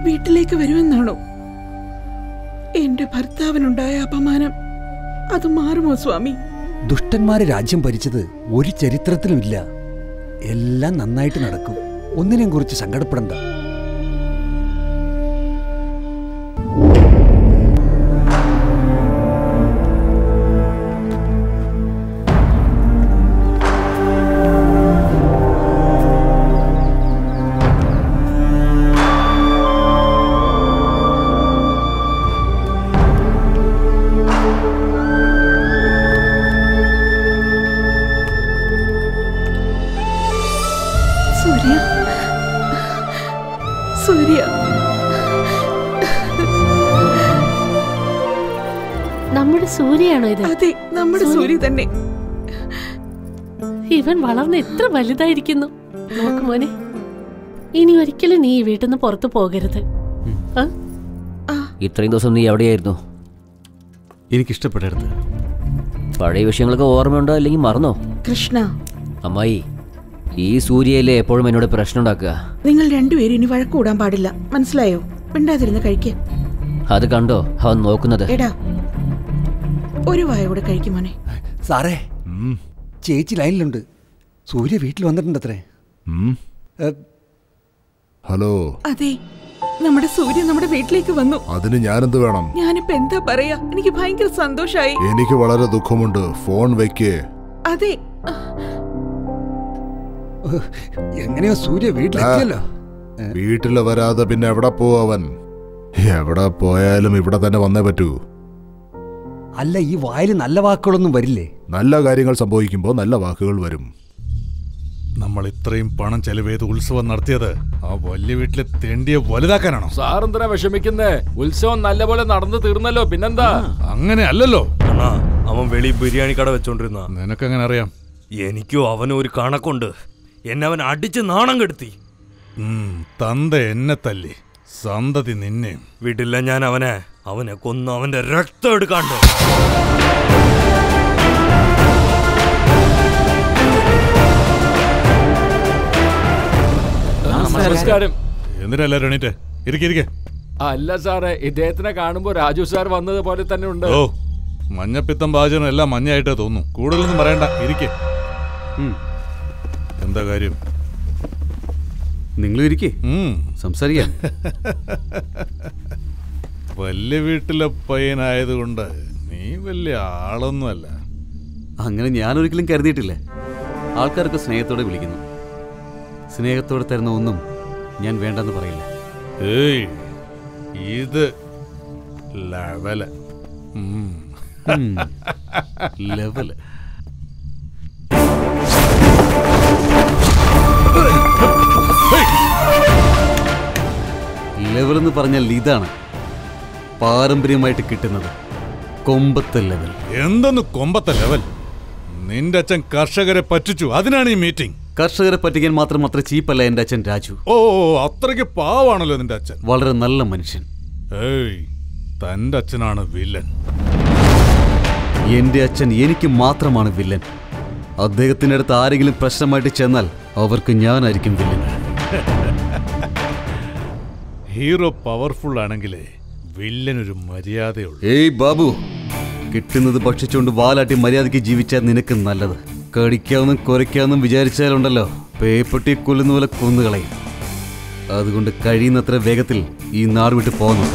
വീട്ടിലേക്ക് വരുമെന്നാണോ? എന്റെ ഭർത്താവിനുണ്ടായ അപമാനം അത് മാറുമോ സ്വാമി? ദുഷ്ടന്മാരെ രാജ്യം ഭരിച്ചത് ഒരു ചരിത്രത്തിലുമില്ല എല്ലാം നന്നായിട്ട് നടക്കും. ഒന്നിനെയും കുറിച്ച് സങ്കടപ്പെടണ്ട. ഇവൻ വളർന്ന് എത്ര വലുതായിരിക്കുന്നു. നോക്ക് മോനെ. ഇനി ഒരിക്കലും നീ ഈ വീട്ടിൽ നിന്ന് പുറത്തു പോകരുത്. ആ? ഇത്രയും ദിവസം നീ എവിടെയായിരുന്നു? എനിക്കിഷ്ടപ്പെടരുത്. പഴയ വിഷയങ്ങളൊക്കെ ഓർമ്മയുണ്ടോ അല്ലെങ്കിൽ മറന്നോ? കൃഷ്ണ. അമ്മായി ഈ സൂര്യയിലെ എപ്പോഴും എന്നോട് പ്രശ്നം ഉണ്ടാക്കുക. നിങ്ങൾ രണ്ടുപേരും ഇനി വഴക്ക് കൂടാൻ പാടില്ല. മനസ്സിലായോ? മിണ്ടാതിരുന്ന് കഴിക്കേ. അത് കണ്ടോ? അവൻ നോക്കുന്നത്. എടാ ഒരു വായ കൂടെ കഴിക്കും മോനെ. സാറേ ചേച്ചി ലൈനിലുണ്ട്. സൂര്യ വീട്ടിൽ വന്നിട്ടുണ്ട് അത്രേ ഹലോ. അതെ നമ്മുടെ സൂര്യ നമ്മുടെ വീട്ടിലേക്ക് വന്നു. അതിന് ഞാനെന്ത് വേണം? ഞാനിപ്പോ എന്താ പറയാ? എനിക്ക് ഭയങ്കര സന്തോഷായി. എനിക്ക് വളരെ ദുഃഖമുണ്ട്. ഫോൺ വെക്കേ. അതെ. എങ്ങനെയാ സൂര്യ വീട്ടിലെത്തിയല്ലോ. വീട്ടിൽ വരാതെ പിന്നെ എവിടെ പോവൻ എവിടെ പോയാലും ഇവിടെ തന്നെ വന്നേ പറ്റൂ. അല്ല ഈ വായിൽ നല്ല വാക്കുകളൊന്നും വരില്ലേ? നല്ല കാര്യങ്ങൾ സംഭവിക്കുമ്പോൾ നല്ല വാക്കുകൾ വരും. നമ്മൾ ഇത്രയും പണം ചെലവ് ചെയ്ത് ഉത്സവം നടത്തിയത് ആ വലിയ വീട്ടിലെ തെണ്ടിയെ വലുതാക്കാനാണോ? സാർ എന്തിനാ വിഷമിക്കുന്നേ? ഉത്സവം നല്ലപോലെ നടന്നു തീർന്നല്ലോ പിന്നെന്താ? അങ്ങനെ അല്ലല്ലോ. അവൻ വെളി ബിരിയാണി കട വെച്ചോണ്ടിരുന്ന. നിനക്കെങ്ങനെ അറിയാം? എനിക്കും അവനും ഒരു കണക്കുണ്ട്. എന്നെ അവൻ അടിച്ച് നാണം കെടുത്തി. ഉം, തന്ത എന്നെ തല്ലി. സന്തതി നിന്നെ വിടില്ല ഞാൻ അവനെ അവനെ കൊന്നു അവന്റെ രക്തം എടുക്കാണ്ട്. നമസ്കാരം. എണീറ്റ്? ഇരിക്കെ അല്ല സാറേ ഇദ്ദേഹത്തിനെ കാണുമ്പോ രാജു സാർ വന്നത് പോലെ തന്നെ ഉണ്ട്. ഓ മഞ്ഞപ്പിത്തം പാചകം എല്ലാം മഞ്ഞായിട്ടേ തോന്നുന്നു. കൂടുതലൊന്നും പറയണ്ട ഇരിക്കെ. എന്താ കാര്യം? നിങ്ങൾ ഇരിക്കേ. സംസാരിക്കാം. *laughs* വലിയ വീട്ടിലെ പയ്യനായതുകൊണ്ട് നീ വലിയ ആളൊന്നുമല്ല. അങ്ങനെ ഞാൻ ഒരിക്കലും കരുതിയിട്ടില്ല. ആൾക്കാർക്ക് സ്നേഹത്തോടെ വിളിക്കുന്നു. സ്നേഹത്തോടെ തരുന്ന ഒന്നും ഞാൻ വേണ്ടെന്ന് പറയില്ല. ഏയ് ഇത് ലെവൽ. ലെവൽ. ലെവൽ എന്ന് പറഞ്ഞാൽ ഇതാണ് പാരമ്പര്യമായിട്ട് കിട്ടുന്നത് കൊമ്പത്തെ ലെവൽ. എന്തെന്ന് കൊമ്പത്തെ ലെവൽ? നിന്റെ അച്ഛൻ കർഷകരെ പറ്റിച്ചു. അതിനാണ് ഈ മീറ്റിംഗ് കർഷകരെ പറ്റിക്കാൻ മാത്രം അത്ര ചീപ്പല്ല എന്റെ അച്ഛൻ രാജു. ഓ അത്രയ്ക്ക് പാവാണല്ലോ നിന്റെ അച്ഛൻ. വളരെ നല്ല മനുഷ്യൻ. ഏയ് തന്റെ അച്ഛനാണ് വില്ലൻ. എന്റെ അച്ഛൻ എനിക്ക് മാത്രമാണ് വില്ലൻ. അദ്ദേഹത്തിന്റെ അടുത്ത് ആരെങ്കിലും പ്രശ്നമായിട്ട് ചെന്നാൽ അവർക്ക് ഞാനായിരിക്കും വില്ലൻ. *laughs* ഹീറോ പവർഫുൾ ആണെങ്കിലേ വില്ലൻ ഒരു മര്യാദയുള്ളൂ. ഏയ് ബാബു കിട്ടുന്നത് ഭക്ഷിച്ചുകൊണ്ട് വാലാട്ടി മര്യാദയ്ക്ക് ജീവിച്ചാൽ നിനക്ക് നല്ലത്. കടിക്കാവുന്നും കുരയ്ക്കാവുന്നും വിചാരിച്ചാലുണ്ടല്ലോ. പേപ്പട്ടി കൊല്ലുന്ന പോലെ കൊന്നുകളയും അതുകൊണ്ട് കഴിയുന്നത്ര വേഗത്തിൽ ഈ നാട് വിട്ട് പോകുന്നു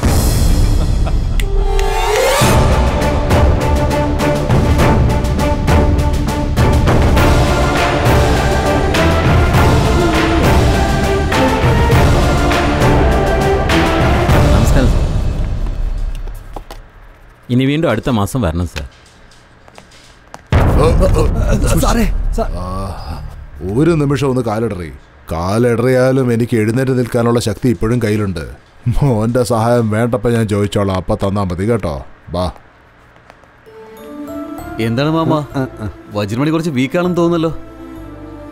ഇനി വീണ്ടും അടുത്ത മാസം വരണം സാർ. ഒരു നിമിഷം ഒന്ന് കാലിടറി കാലിടറിയാലും എനിക്ക് എഴുന്നേറ്റ് നിൽക്കാനുള്ള ശക്തി ഇപ്പോഴും കയ്യിലുണ്ട് മോന്റെ സഹായം വേണ്ടപ്പോ ഞാൻ ചോദിച്ചോളാം അപ്പൊ തന്നാ മതി കേട്ടോ ബാ എന്താണ് മാമ വജ്രമണി കുറച്ച് വീക്കാണെന്ന് തോന്നുന്നല്ലോ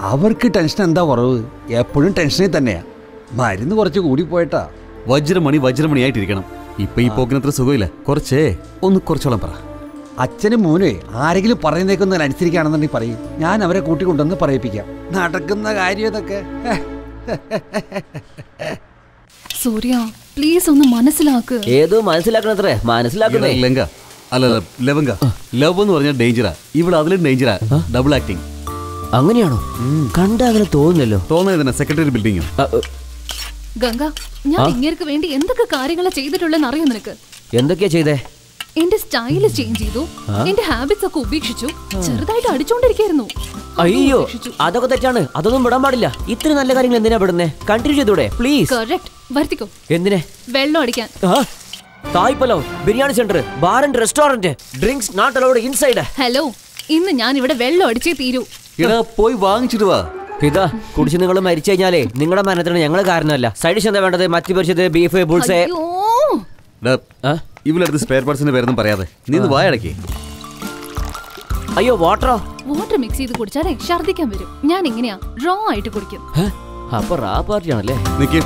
അവർക്ക് ടെൻഷൻ എന്താ കുറവ് എപ്പോഴും ടെൻഷനിൽ തന്നെയാ മരുന്ന് കുറച്ച് കൂടി പോയിട്ടാ വജ്രമണി വജ്രമണിയായിട്ടിരിക്കണം ഇപ്പൊ ഈ പോക്കിനത്ര സുഖമില്ല കുറച്ചേ ഒന്ന് കുറച്ചോളം പറ അച്ഛനും മോനെ ആരെങ്കിലും പറയുന്നേക്കൊന്ന് അനുസരിക്കുകയാണെന്നുണ്ടെങ്കിൽ പറയും. ഞാൻ അവരെ കൂട്ടിക്കൊണ്ടുവന്ന് പറയിപ്പിക്കാം. നടക്കുന്ന കാര്യം ഇതൊക്കെ. സൂര്യ പ്ലീസ് ഒന്ന് മനസ്സിലാക്ക്. ഏതോ മനസ്സിലാക്കണത്രേ? മനസ്സിലാക്കുന്നേ. ലങ്ക. അല്ല അല്ല ലവങ്ക. ലവ് എന്ന് പറഞ്ഞാൽ ഡേഞ്ചറാ. ഇവിടെ അതിലും ഡേഞ്ചറാ. ഡബിൾ ആക്ടിങ് അങ്ങനെയാണോ? കണ്ട അങ്ങനെ തോന്നുന്നല്ലോ. തോന്നുന്നത് സെക്രട്ടറി ബിൽഡിംഗ് ഗംഗ ഞാൻ? ഇങ്ങേർക്ക് വേണ്ടി എന്തൊക്കെ കാര്യങ്ങളാ ചെയ്തിട്ടുള്ളതെന്ന് അറിയോ നിനക്ക്? എന്തൊക്കെയാ ചെയ്തേ? എന്റെ സ്റ്റൈൽ ചേഞ്ച് ചെയ്തു? എന്റെ ഹാബിറ്റ്സ് ഒക്കെ ഉപേക്ഷിച്ചു. ചെറുതായിട്ട് അടിച്ചോണ്ടിരിക്കായിരുന്നു. അയ്യോ അതൊക്കെ തെറ്റാണ്. അതൊന്നും വിടാൻ പാടില്ല. ഇത്ര നല്ല കാര്യങ്ങൾ എന്തിനാ വിടുന്നേ? കണ്ടിന്യൂ ചെയ്തൂടെ പ്ലീസ് കറക്റ്റ് വർത്തിക്കോ എന്തിനെ? വെള്ളം അടിക്കാൻ. തായ്പലോ തായ് pulao biryani centre bar and restaurant drinks not allowed inside hello ഇന്ന് ഞാൻ ഇവിടെ വെള്ളം അടിച്ചേ തീരൂ. ഇടാ പോയി വാങ്ങിച്ചിട്ട് വാ. ഇതാ കുടിച്ച് നിങ്ങൾ മരിച്ചു കഴിഞ്ഞാലേ നിങ്ങളുടെ മരണത്തിന് ഞങ്ങൾ കാരണമല്ല. സൈഡിഷ് എന്താ വേണ്ടത്? മത്തി പൊരിച്ചത് ബീഫ് ബുൾസേ ഇവളടുത്ത് സ്പെയർ പാർട്സിന്റെ പേരൊന്നും പറയാതെ. നീ ഒന്ന് വായടക്കി. അയ്യോ വാട്ടറോ വാട്ടർ മിക്സ് ചെയ്ത് കുടിച്ചാലേ ഛർദിക്കാൻ വരും. ഞാൻ ഇങ്ങനെയാ റോ ആയിട്ട് കുടിക്കും. അപ്പൊ റാ പാർട്ടിയാണല്ലേ നിക്ക്.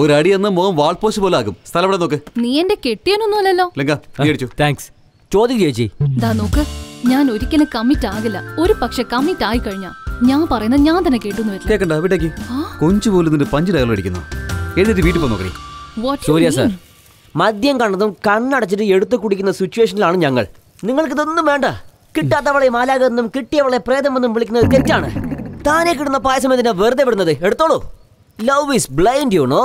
ഒരടി എന്ന മുഖം വാൾ പോസ്റ്റ് പോലെ ആകും സ്ഥലം ഇവിടെ നോക്ക്? നീ എന്റെ കെട്ടിയനൊന്നുമല്ലല്ലോ ലങ്ക നീ അടിച്ചു. താങ്ക്സ് ചോദ്യം ചേച്ചി. ദാ നോക്ക് ഞാൻ ഒരിക്കലും കമ്മിറ്റ് ആകില്ല. ഒരു പക്ഷെ കമ്മിറ്റ് ആയി കഴിഞ്ഞാ ഞാൻ പറയുന്ന ഞാൻ തന്നെ കേട്ടു കേക്കണ്ട വിട്ടേക്ക്. കൊഞ്ചു പോലും നിന്റെ പഞ്ച് ഡയലോഗ് അടിക്കുന്നു. എഴുതിട്ട് വീട്ടിൽ പോ നോക്കണേ സൂര്യ സാർ? മദ്യം കണ്ടതും കണ്ണടച്ചിട്ട് എടുത്തു കുടിക്കുന്ന സിറ്റുവേഷനിലാണ് ഞങ്ങൾ. നിങ്ങൾക്ക് ഇതൊന്നും വേണ്ട. കിട്ടാത്തവളെ മാലാകെന്നും കിട്ടിയവളെ പ്രേതമെന്നും വിളിക്കുന്നത് തെറ്റാണ്. താനെ കിടുന്ന പായസം എന്തിനാ വെറുതെ വിടുന്നത്? എടുത്തോളൂ. Love is blind you know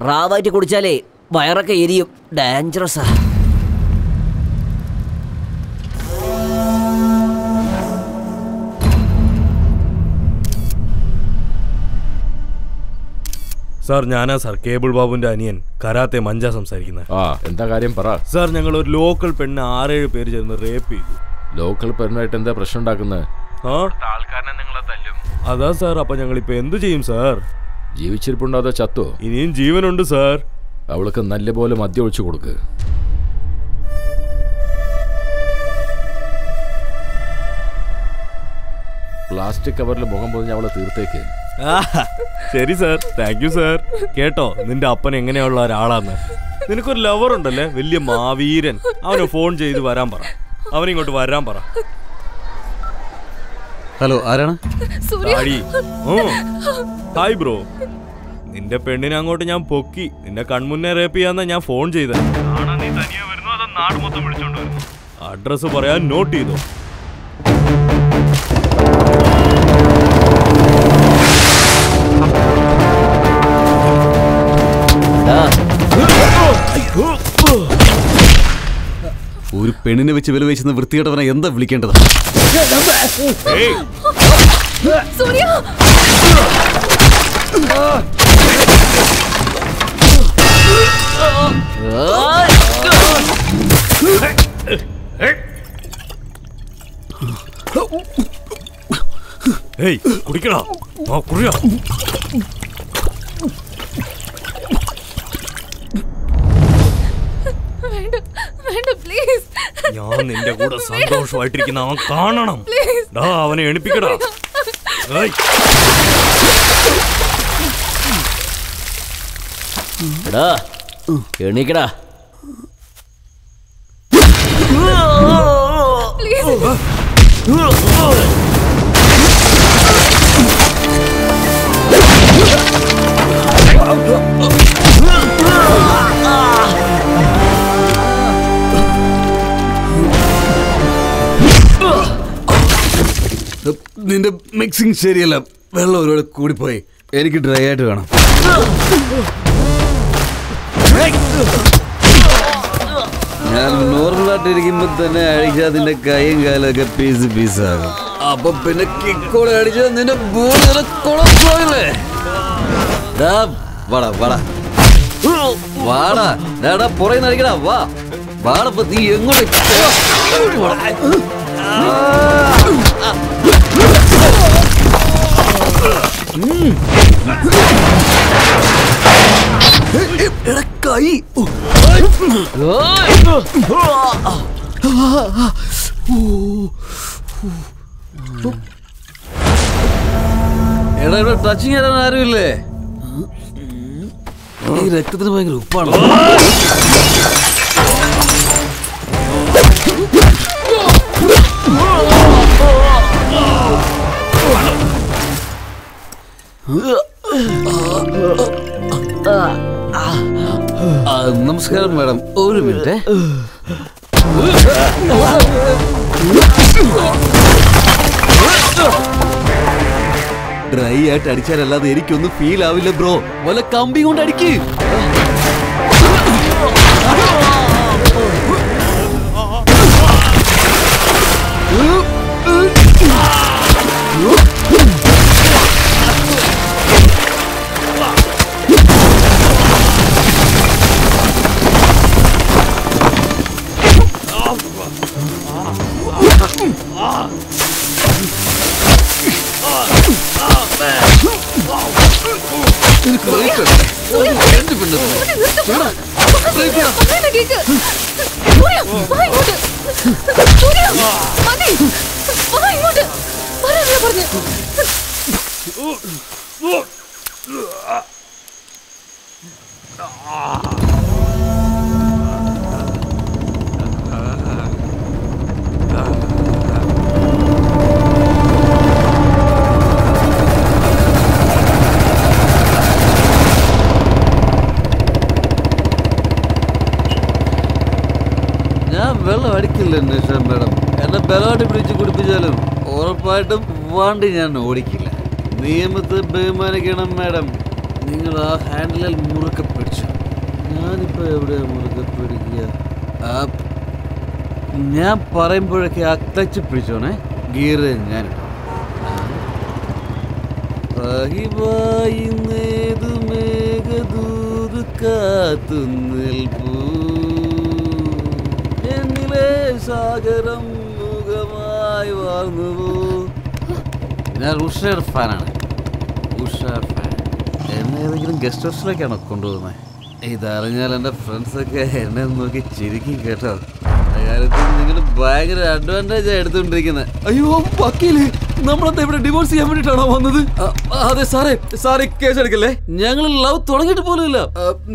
റാവായിട്ട് കുടിച്ചാലേ വയറൊക്കെ എരിയും. ഡേഞ്ചറസാ സാർ ഞാനാ സാർ കേബിൾ ബാബുന്റെ അനിയൻ കരാത്തെ മഞ്ച സംസാരിക്കുന്നത്. ആ എന്താ കാര്യം പറ. സാർ ഞങ്ങൾ ഒരു ലോക്കൽ പെണ്ണ് ആറേഴ് പേര് ചേർന്ന് റേപ്പ് ചെയ്തു. ലോക്കൽ പെണ്ണായിട്ട് എന്താ പ്രശ്നം ഉണ്ടാക്കുന്നത് ആ? അതാ സാർ അപ്പൊ ഞങ്ങൾ ഇപ്പൊ എന്തു ചെയ്യും സാർ? ജീവിച്ചിരിപ്പുണ്ടോ അതോ ചത്തോ? ഇനിയും ജീവനുണ്ട് സാർ. അവൾക്ക് നല്ലപോലെ മദ്യം ഒഴിച്ചു കൊടുക്ക്. പ്ലാസ്റ്റിക് കവറിൽ മുഖം പൊതിഞ്ഞ് അവളെ തീർത്തേക്ക്. ശരി സാർ താങ്ക് യു സാർ കേട്ടോ നിന്റെ അപ്പൻ എങ്ങനെയുള്ള ഒരാളാന്ന്. നിനക്കൊരു ലവർ ഉണ്ടല്ലേ? വലിയ മാവീരൻ. അവന് ഫോൺ ചെയ്ത് വരാൻ പറ. അവനിങ്ങോട്ട് വരാൻ പറ. ഹലോ ആരാണ്? ഹായ് ബ്രോ നിന്റെ പെണ്ണിനെ അങ്ങോട്ട് ഞാൻ പൊക്കി. നിന്റെ കൺമുന്നേ റേപ്പ് ചെയ്യാന്ന ഞാൻ ഫോൺ ചെയ്തത് അഡ്രസ് പറയാൻ നോട്ട് ചെയ്തോ. ഒരു പെണ്ണിനെ വെച്ച് വില വെച്ചെന്ന് വൃത്തികെട്ടവനെ എന്താ വിളിക്കേണ്ടത്? സൂര്യ. ഏയ് കുടിക്കടാ ആ വേണ്ട വേണ്ട പ്ലീസ് ഞാൻ നിന്റെ കൂടെ സന്തോഷമായിട്ടിരിക്കുന്ന അവൻ കാണണം. Please. ഡാ അവനെ എണിപ്പിക്കടാ. എടാ എണീക്കടാ. നിന്റെ മിക്സിംഗ് ശരിയല്ല. വെള്ളം ഒരുപാട് കൂടിപ്പോയി. എനിക്ക് ഡ്രൈ ആയിട്ട് വേണം. ഞാൻ നോർമലായിട്ട് ഇരിക്കുമ്പോ തന്നെ അഴിച്ചാൽ നിന്റെ കൈയും കാലൊക്കെ പീസ് പീസാകും അപ്പൊ പിന്നെ കിക്കോടെ അടിച്ചാൽ നിന്റെ ബോളി കുളപ്പോയില്ലേ ദാ, വാടാ വാടാ. വാടാ ഡാടാ പുറകെ നടിക്കടാ വാ. വാടപ്പോ നീ എങ്ങോട്ട് കൈ എടാ ഇവിടെ ടച്ചിങ് തരാൻ ആരുമില്ലേ? ഈ രക്തത്തിന് ഭയങ്കര ഉപ്പാണ് നമസ്കാരം മാഡം. ഒരു മിനിറ്റ്. ഡ്രൈ ആയിട്ട് അടിച്ചാലല്ലാതെ എനിക്കൊന്നും ഫീൽ ആവില്ല ബ്രോ. വല്ല കമ്പി കൊണ്ട് അടിക്ക്. Смотри! വെള്ളം അടിക്കില്ല അന്വേഷണം മേഡം ബലമായിട്ട് പിടിച്ച് കുടിപ്പിച്ചാലും ഉറപ്പായിട്ടും വണ്ടി ഞാൻ ഓടിക്കില്ല. നിയമത്തെ ബഹുമാനിക്കണം മാഡം. നിങ്ങൾ ആ ഹാൻഡിലിൽ മുറുക്കെ പിടിച്ചു. ഞാനിപ്പോ എവിടെ മുറുക്കെ പിടിക്കുക? ആ, ഞാൻ പറയുമ്പോഴൊക്കെ ക്ലച്ച് പിടിച്ചോണേ. ഗീറ് ഞാൻ കാത്തു നിൽപ്പൂ. എന്നിലെ സാഗരം മുഖമായി വാർന്നുവോ ഞാൻ ഉഷയുടെ ഫാനാണ്. ഉഷ ഫാൻ. എന്നെ ഏതെങ്കിലും ഗസ്റ്റ് ഹൗസിലേക്കാണോ കൊണ്ടുപോകുന്നത് ഇതറിഞ്ഞാൽ എന്റെ ഫ്രണ്ട്സൊക്കെ എന്നെ നോക്കി ചിരിക്കും കേട്ടോ. കാര്യത്തിൽ നിങ്ങൾ ഭയങ്കര അഡ്വാന്റേജ് എടുത്തുകൊണ്ടിരിക്കുന്നത് അയ്യോ വക്കീൽ നമ്മളെന്താ ഇവിടെ ഡിവോഴ്സ് ചെയ്യാൻ വേണ്ടിട്ടാണോ വന്നത്? അതെ സാറേ സാറേ കേസ് എടുക്കല്ലേ ഞങ്ങൾ ലവ് തുടങ്ങിയിട്ട് പോലും ഇല്ല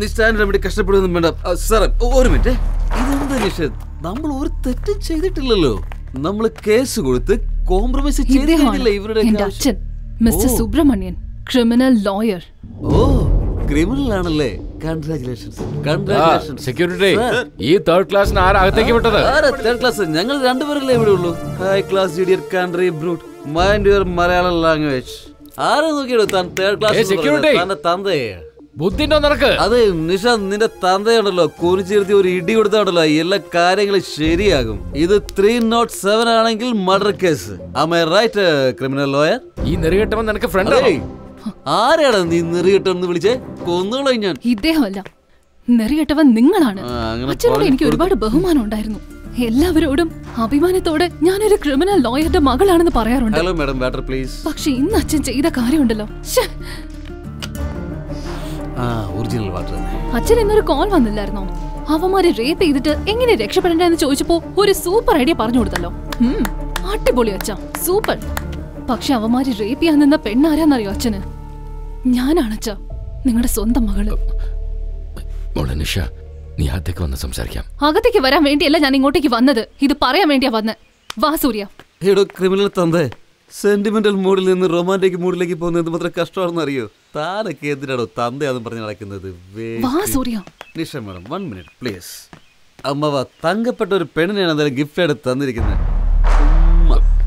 നിശ്ചാൻ വേണ്ടി കഷ്ടപ്പെടുന്നു വേണ്ട. സാറേ ഒരു മിനിറ്റ്. ഇതെന്താ നിഷേധ് നമ്മൾ ഒരു തെറ്റും ചെയ്തിട്ടില്ലല്ലോ. നമ്മൾ കേസ് കൊടുത്ത് കോംപ്രമൈസ് ചെയ്തിട്ടില്ല ഇവരുടെ അച്ഛൻ മിസ്റ്റർ സുബ്രഹ്മണ്യൻ ക്രിമിനൽ ലോയർ ഓ ക്രിമിനൽ ആണല്ലേ? കൺഗ്രാചുലേഷൻസ് കൺഗ്രാചുലേഷൻസ് സെക്യൂരിറ്റി ഈ തേർഡ് ക്ലാസ്സിന് ആരാ അകത്തേക്ക് വിട്ടത്? തേർഡ് ക്ലാസ് ഞങ്ങൾ രണ്ടുപേരല്ലേ ഇവിടെ ഉള്ളൂ. High class idiot country brute mind your Malayalam language ആരെ നോക്കിയെടുത്താൻ തേർഡ് ക്ലാസ് സെക്യൂരിറ്റി തന്റെ തന്തയെ. ബുദ്ധിന്റെ നിനക്ക്? അതെ നിഷ നിന്റെ തന്തയാണല്ലോ. കുനിച്ചിരുത്തി ഒരു ഇടി കൊടുത്താണല്ലോ. എല്ലാ കാര്യങ്ങളും ശരിയാകും. ഇത് ത്രീ നോട്ട് സെവൻ ആണെങ്കിൽ മർഡർ കേസ് ആമേ റൈറ്റ് ക്രിമിനൽ ലോയർ ഈ നെറികെട്ടവൻ നിനക്ക് ഫ്രണ്ട് ആരാണ് നീ നെറിയിട്ടെന്ന് വിളിച്ചേ? കൊന്നുകളോ ഞാൻ. ഇദ്ദേഹമല്ല. നെറികെട്ടവൻ നിങ്ങളാണ്. അച്ഛനോട് എനിക്ക് ഒരുപാട് ബഹുമാനം ഉണ്ടായിരുന്നു. എല്ലാവരോടും അഭിമാനത്തോടെ ഞാനൊരു ക്രിമിനൽ ലോയറുടെ മകളാണെന്ന് പറയാറുണ്ട്. ഹലോ മാഡം പ്ലീസ് പക്ഷെ ഇന്ന് അച്ഛൻ ചെയ്ത കാര്യമുണ്ടല്ലോ. ഒറിജിനൽ വാട്ടർ അച്ഛൻ ഇന്നൊരു കോൾ വന്നില്ലായിരുന്നോ? അവന്മാരെ റേപ്പ് ചെയ്തിട്ട് എങ്ങനെ രക്ഷപ്പെടേണ്ടെന്ന് ചോദിച്ചപ്പോ ഒരു സൂപ്പർ ഐഡിയ പറഞ്ഞു കൊടുത്തല്ലോ. അടിപൊളി അച്ഛ സൂപ്പർ പക്ഷെ അവന്മാര് റേപ്പ് ചെയ്യാൻ നിന്ന പെണ്ണാരാന്നറിയോ അച്ഛന്? ഞാനാണ് അച്ഛ നിങ്ങളുടെ സ്വന്തം മകൾ. നിഷ നീ അകത്തേക്ക് വന്ന് സംസാരിക്കാം. അകത്തേക്ക് വരാൻ വേണ്ടിയല്ല ഞാൻ ഇങ്ങോട്ടേക്ക് വന്നത്. ഇത് പറയാൻ വേണ്ടിയാ വന്നത് വാ സൂര്യ. ക്രിമിനൽ തന്തേ. സെന്റിമെന്റൽ മൂഡിൽ നിന്ന് റൊമാന്റിക് മൂഡിലേക്ക് പോകുന്നത് എന്ത് മാത്രം കഷ്ടമാണെന്ന് അറിയോ? താനൊക്കെ എന്തിനാണോ തന്തയാന്ന് പറഞ്ഞ് നടക്കുന്നത്? Nisha madam one minute please അമ്മവ തങ്കപ്പെട്ട ഒരു പെണ്ണിനെയാണ് എന്തായാലും ഗിഫ്റ്റ് ആയിട്ട് തന്നിരിക്കുന്നത്.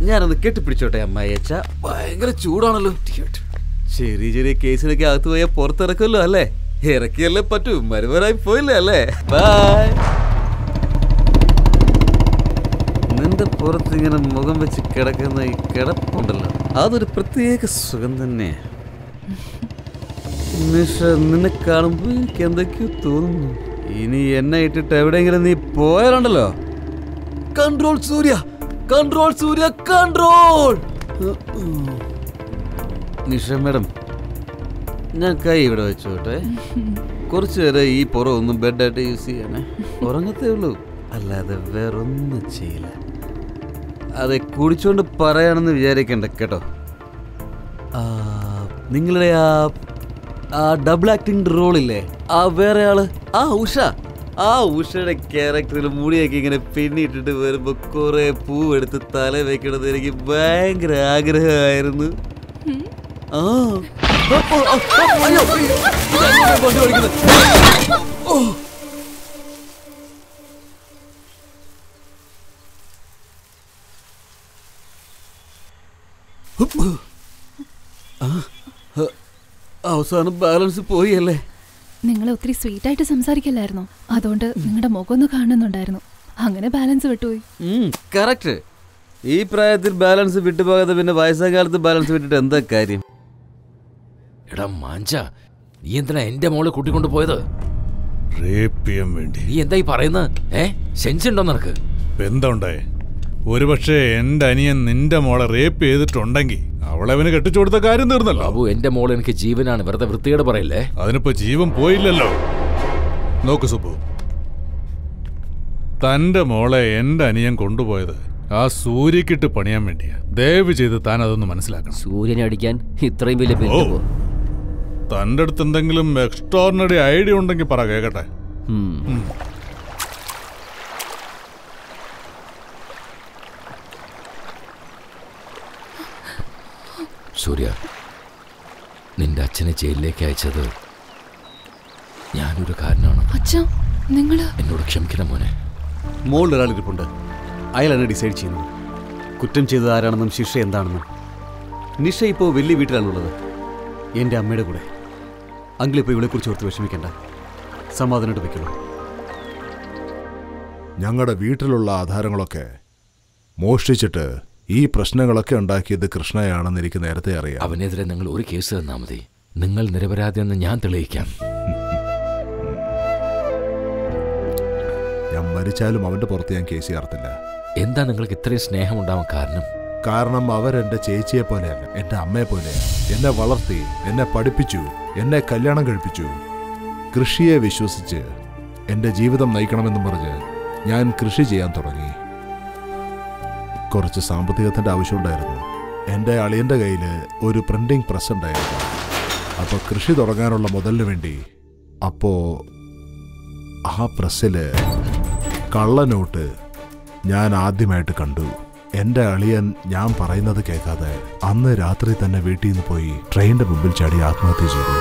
ഞാനൊന്ന് കെട്ടിപ്പിടിച്ചോട്ടെ അമ്മായിയച്ച ഭയങ്കര ചൂടാണല്ലോ. ചെറിയ ചെറിയ കേസിനൊക്കെ അകത്ത് പോയാൽ പുറത്തിറക്കുമല്ലോ അല്ലേ? ഇറക്കിയല്ലേ പറ്റൂ. മരുമരായി പോയില്ലേ അല്ലേ? ബൈ നിന്റെ പുറത്ത് മുഖം വെച്ച് കിടക്കുന്ന ഈ കിടപ്പുണ്ടല്ലോ. അതൊരു പ്രത്യേക സുഖം തന്നെ. നിഷ നിന്നെ കാണുമ്പോ എനിക്ക് എന്തൊക്കെയോ തോന്നുന്നു. ഇനി എന്നെ ഇട്ടിട്ട് എവിടെയെങ്കിലും നീ പോയാലുണ്ടല്ലോ. Control Surya control Surya control! Nisha madam ഞാൻ കൈ ഇവിടെ വെച്ചോട്ടെ. കുറച്ച് നേരം ഈ പുറം ഒന്നും ബെഡായിട്ട് യൂസ് ചെയ്യണേ. ഉറങ്ങത്തേ ഉള്ളൂ. അല്ലാതെ വേറൊന്നും ചെയ്യില്ല. അതെ കുടിച്ചോണ്ട് പറയാണെന്ന് വിചാരിക്കണ്ട കേട്ടോ. നിങ്ങളുടെ ആ ആ ഡബിൾ ആക്ടിങ് റോളില്ലേ? ആ വേറെ ആൾ? ആ ഉഷ. ആ ഉഷയുടെ ക്യാരക്ടറിൽ മുടിയൊക്കെ ഇങ്ങനെ പിന്നിട്ടിട്ട് വരുമ്പോ കുറെ പൂവെടുത്ത് തല വെക്കണത് എനിക്ക് ഭയങ്കര ആഗ്രഹമായിരുന്നു. ആ? ഓ. അവസാനം ബാലൻസ് പോയി അല്ലേ നിങ്ങൾ ഒത്തിരി സ്വീറ്റ് ആയിട്ട് സംസാരിക്കല്ലായിരുന്നോ? അതുകൊണ്ട് നിങ്ങളുടെ മുഖം ഒന്ന് കാണുന്നുണ്ടായിരുന്നു. അങ്ങനെ ബാലൻസ് വിട്ടുപോയി. കറക്റ്റ് ഈ പ്രായത്തിൽ ബാലൻസ് വിട്ടുപോകാതെ പിന്നെ വയസ്സാകാലത്ത് ബാലൻസ് വിട്ടിട്ട് എന്താ കാര്യം? എടാ മാഞ്ച നീ എന്തിനാ എന്റെ മോളെ കൂട്ടിക്കൊണ്ട് പോയത്? റേപ്പ് ചെയ്യാൻ വേണ്ടി. നീ എന്തായി പറയുന്നത്? ഏ? സെൻസ് ഉണ്ടോ നിനക്ക്? എന്താ ഉണ്ടായേ? ഒരുപക്ഷെ എന്റെ അനിയൻ നിന്റെ മോളെ റേപ്പ് ചെയ്തിട്ടുണ്ടെങ്കിൽ അവളെ അവന് കെട്ടിച്ചു കൊടുത്ത കാര്യം തീർന്നല്ലോ. ബാബു എന്റെ മോൾ എനിക്ക് ജീവനാണ്. വെറുതെ വൃത്തികേട് പറയില്ലേ? അതിനിപ്പോ ജീവൻ പോയില്ലല്ലോ. നോക്ക് സുബു തന്റെ മോളെ എന്റെ അനിയൻ കൊണ്ടുപോയത് ആ സൂര്യക്കിട്ട് പണിയാൻ വേണ്ടിയാ. ദയവ് ചെയ്ത് താൻ അതൊന്ന് മനസ്സിലാക്കണം. സൂര്യനെ അടിക്കാൻ ഇത്രയും വലിയ തന്റെ അടുത്ത് എന്തെങ്കിലും എക്സ്ട്രോർഡിനറി ഐഡിയ ഉണ്ടെങ്കിൽ പറ കേക്കട്ടെ. സൂര്യ നിന്റെ അച്ഛനെ ജയിലിലേക്ക് അയച്ചത് ഞാനൊരു കാരണമാണ്. അച്ഛാ നിങ്ങൾ? എന്നോട് ക്ഷമിക്കണം മോനെ. മോളിൽ ഒരാളിരിപ്പുണ്ട് അയാളാണ് ഡിസൈഡ് ചെയ്യുന്നത് കുറ്റം ചെയ്തത് ആരാണെന്നും ശിക്ഷ എന്താണെന്നും. നിഷ ഇപ്പോൾ വലിയ വീട്ടിലാണുള്ളത്. എന്റെ അമ്മയുടെ കൂടെ. അങ്കിളിപ്പോൾ ഇവളെക്കുറിച്ച് ഓർത്ത് വിഷമിക്കേണ്ട. സമാധാനമായിട്ട് വയ്ക്കുള്ളൂ ഞങ്ങളുടെ വീട്ടിലുള്ള ആധാരങ്ങളൊക്കെ മോഷ്ടിച്ചിട്ട് ഈ പ്രശ്നങ്ങളൊക്കെ ഉണ്ടാക്കിയത് കൃഷ്ണയാണെന്ന് എനിക്ക് നേരത്തെ അറിയാം. അവനെതിരെ നിങ്ങൾ ഒരു കേസ് തന്നാൽ മതി. നിങ്ങൾ നിരപരാധിയെന്ന് ഞാൻ തെളിയിക്കാം. ഞാൻ മരിച്ചാലും അവന്റെ പുറത്ത് ഞാൻ കേസ് ചേർത്തില്ല. എന്താ നിങ്ങൾക്ക് ഇത്രയും സ്നേഹം ഉണ്ടാവാൻ കാരണം? കാരണം അവരെന്റെ ചേച്ചിയെ പോലെയല്ല എന്റെ അമ്മയെ പോലെയാണ് എന്നെ വളർത്തി എന്നെ പഠിപ്പിച്ചു എന്നെ കല്യാണം കഴിപ്പിച്ചു. കൃഷിയെ വിശ്വസിച്ച് എന്റെ ജീവിതം നയിക്കണമെന്നും പറഞ്ഞ് ഞാൻ കൃഷി ചെയ്യാൻ തുടങ്ങി. കുറച്ച് സാമ്പത്തികത്തിന്റെ ആവശ്യമുണ്ടായിരുന്നു. എന്റെ അളിയന്റെ കയ്യിൽ ഒരു പ്രിന്റിങ് പ്രസ് ഉണ്ടായിരുന്നു. അപ്പോൾ കൃഷി തുടങ്ങാനുള്ള മുതലിന് വേണ്ടി അപ്പോൾ ആ പ്രസ്സിൽ കള്ളനോട്ട് ഞാൻ ആദ്യമായിട്ട് കണ്ടു. എന്റെ അളിയൻ ഞാൻ പറയുന്നത് കേൾക്കാതെ അന്ന് രാത്രി തന്നെ വീട്ടിൽ നിന്ന് പോയി ട്രെയിനിന്റെ മുമ്പിൽ ചാടി ആത്മഹത്യ ചെയ്തു.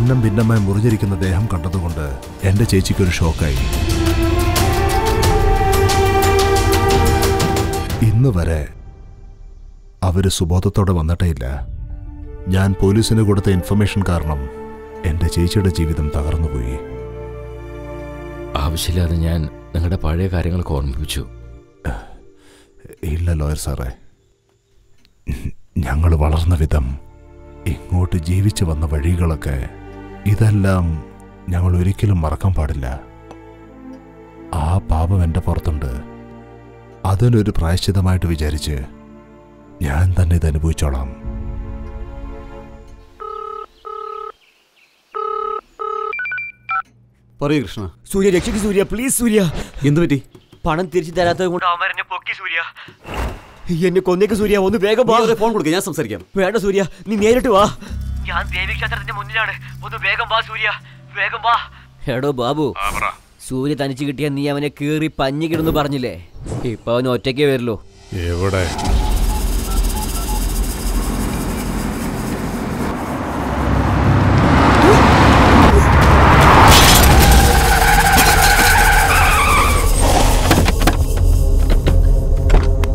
ചന്നം ഭിന്നമായി മുറിഞ്ഞിരിക്കുന്ന ദേഹം കണ്ടതുകൊണ്ട് എന്റെ ചേച്ചിക്കൊരു ഷോക്കായി. ഇന്ന് വരെ അവർ സുബോധത്തോടെ വന്നിട്ടേയില്ല. ഞാൻ പോലീസിന് കൊടുത്ത ഇൻഫർമേഷൻ കാരണം എന്റെ ചേച്ചിയുടെ ജീവിതം തകർന്നുപോയി. ആവശ്യമില്ലാതെ ഞാൻ നിങ്ങളുടെ പഴയ കാര്യങ്ങളൊക്കെ ഓർമ്മിപ്പിച്ചു. ഇല്ല ലോയർ സാറേ. ഞങ്ങൾ വളർന്ന വിധം ഇങ്ങോട്ട് ജീവിച്ചു വന്ന വഴികളൊക്കെ ഇതെല്ലാം ഞങ്ങൾ ഒരിക്കലും മറക്കാൻ പാടില്ല. ആ പാപം എന്റെ പുറത്തുണ്ട്. അതിനൊരു പ്രായശ്ചിതമായിട്ട് വിചാരിച്ച് ഞാൻ തന്നെ ഇത് അനുഭവിച്ചോളാം. പറയൂ കൃഷ്ണ. സൂര്യ രക്ഷിക്ക് സൂര്യ പ്ലീസ് സൂര്യ. എന്തു പറ്റി? പണം തിരിച്ചു തരാത്തത് കൊണ്ട് പൊക്കി സൂര്യ. എന്നെ കൊന്നേക്ക് സൂര്യ ഒന്ന് വേഗം ഫോൺ കൊടുക്കുക ഞാൻ സംസാരിക്കാം. വേണ്ട സൂര്യ നീ നേരിട്ട് വാ. ഞാൻ ദേവീക്ഷേത്രത്തിന്റെ മുന്നിലാണ്. ഒന്ന് വേഗം വാ സൂര്യ. വേഗം വാ. എടോ ബാബു സൂര്യ തനിച്ച് കിട്ടിയ നീ അവനെ കീറി പഞ്ഞിക്കിടുന്നു പറഞ്ഞില്ലേ? ഇപ്പൊ അവൻ ഒറ്റയ്ക്കേ വരുള്ളൂ. എവിടെ?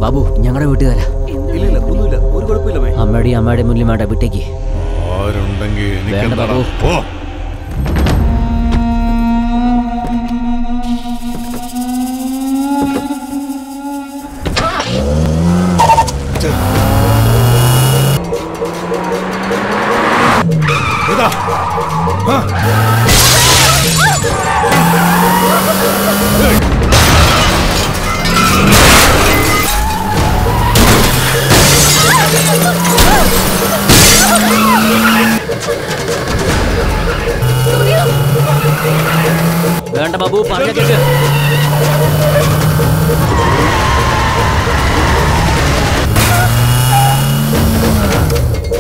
ബാബു ഞങ്ങളുടെ വീട്ടുകാരാ. ഇല്ല ഇല്ല ഒന്നുമില്ല. ഒരു കുഴപ്പമില്ല അമ്മയുടെയും അമ്മയുടെ മുന്നിൽ വേണ്ട വിട്ടേക്ക്. ആരുണ്ടെങ്കിൽ എനിക്കെന്താ. പോ. ഇതാ. വേണ്ട ബാബു പറഞ്ഞ കേട്ട്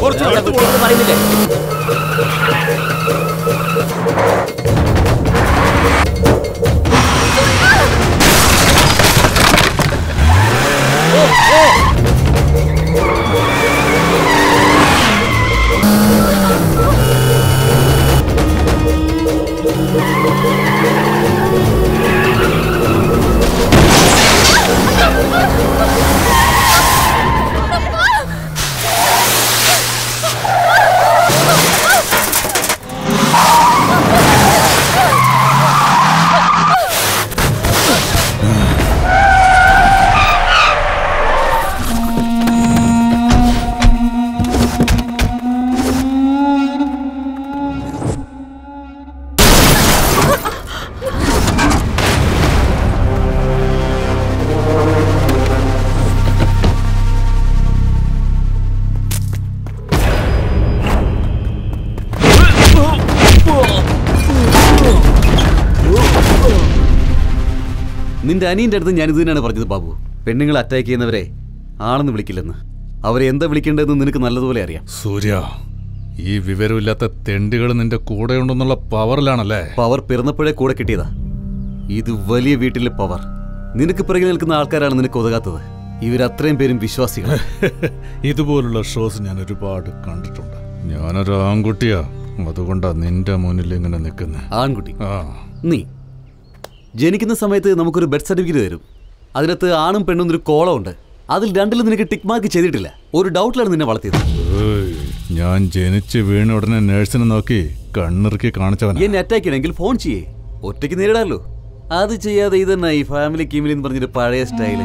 വേണ്ട, വിട്ടേക്ക് പറയുന്നില്ലേ. നിന്റെ അനിയന്റെ അടുത്ത് ഞാൻ ഇത് തന്നെയാണ് പറഞ്ഞത് ബാബു. പെണ്ണുങ്ങൾ അറ്റാക്ക് ചെയ്യുന്നവരെ ആണെന്ന് വിളിക്കില്ലെന്ന്. അവരെ എന്താ വിളിക്കേണ്ടതെന്ന് നിനക്ക് നല്ലതുപോലെ അറിയാം. സൂര്യ ഈ വിവരമില്ലാത്ത തെണ്ടുകൾ നിന്റെ കൂടെ ഉണ്ടെന്നുള്ള പവറിലാണല്ലേ? പവർ പിറന്നപ്പോഴേ കൂടെ കിട്ടിയതാ. ഇത് വലിയ വീട്ടിലെ പവർ. നിനക്ക് പിറകിൽ നിൽക്കുന്ന ആൾക്കാരാണ് നിനക്ക് ഒതുകാത്തത് ഇവരത്രയും പേരും വിശ്വാസികൾ. *laughs* ഇതുപോലുള്ള ഷോസ് ഞാൻ ഒരുപാട് കണ്ടിട്ടുണ്ട്. ഞാനൊരു ആൺകുട്ടിയാ. അതുകൊണ്ടാ നിന്റെ മുന്നിൽ ഇങ്ങനെ നിൽക്കുന്നത് ആൺകുട്ടി. ആ. നീ. ജനിക്കുന്ന സമയത്ത് നമുക്കൊരു ബർത്ത് സർട്ടിഫിക്കറ്റ് തരും. അതിനകത്ത് ആണും പെണ്ണും ഒരു കോളമുണ്ട്. അതിൽ രണ്ടിലും നിനക്ക് ടിക് മാർക്ക് ചെയ്തിട്ടില്ല. ഒരു ഡൗട്ടിലാണ് നിന്നെ വളർത്തിയത്. ഞാൻ ജനിച്ച് വീണ ഉടനെ നേഴ്സിനെ നോക്കി കണ്ണിറുക്കി കാണിച്ചവനാ. എന്നെ അറ്റാക്ക് ചെയ്യണമെങ്കിൽ ഫോൺ ചെയ്യേ. ഒറ്റയ്ക്ക് നേരിടാമല്ലോ അത് ചെയ്യാതെ ഇതന്നെ ഈ ഫാമിലി കീമിലി എന്ന് പറഞ്ഞൊരു പഴയ സ്റ്റൈൽ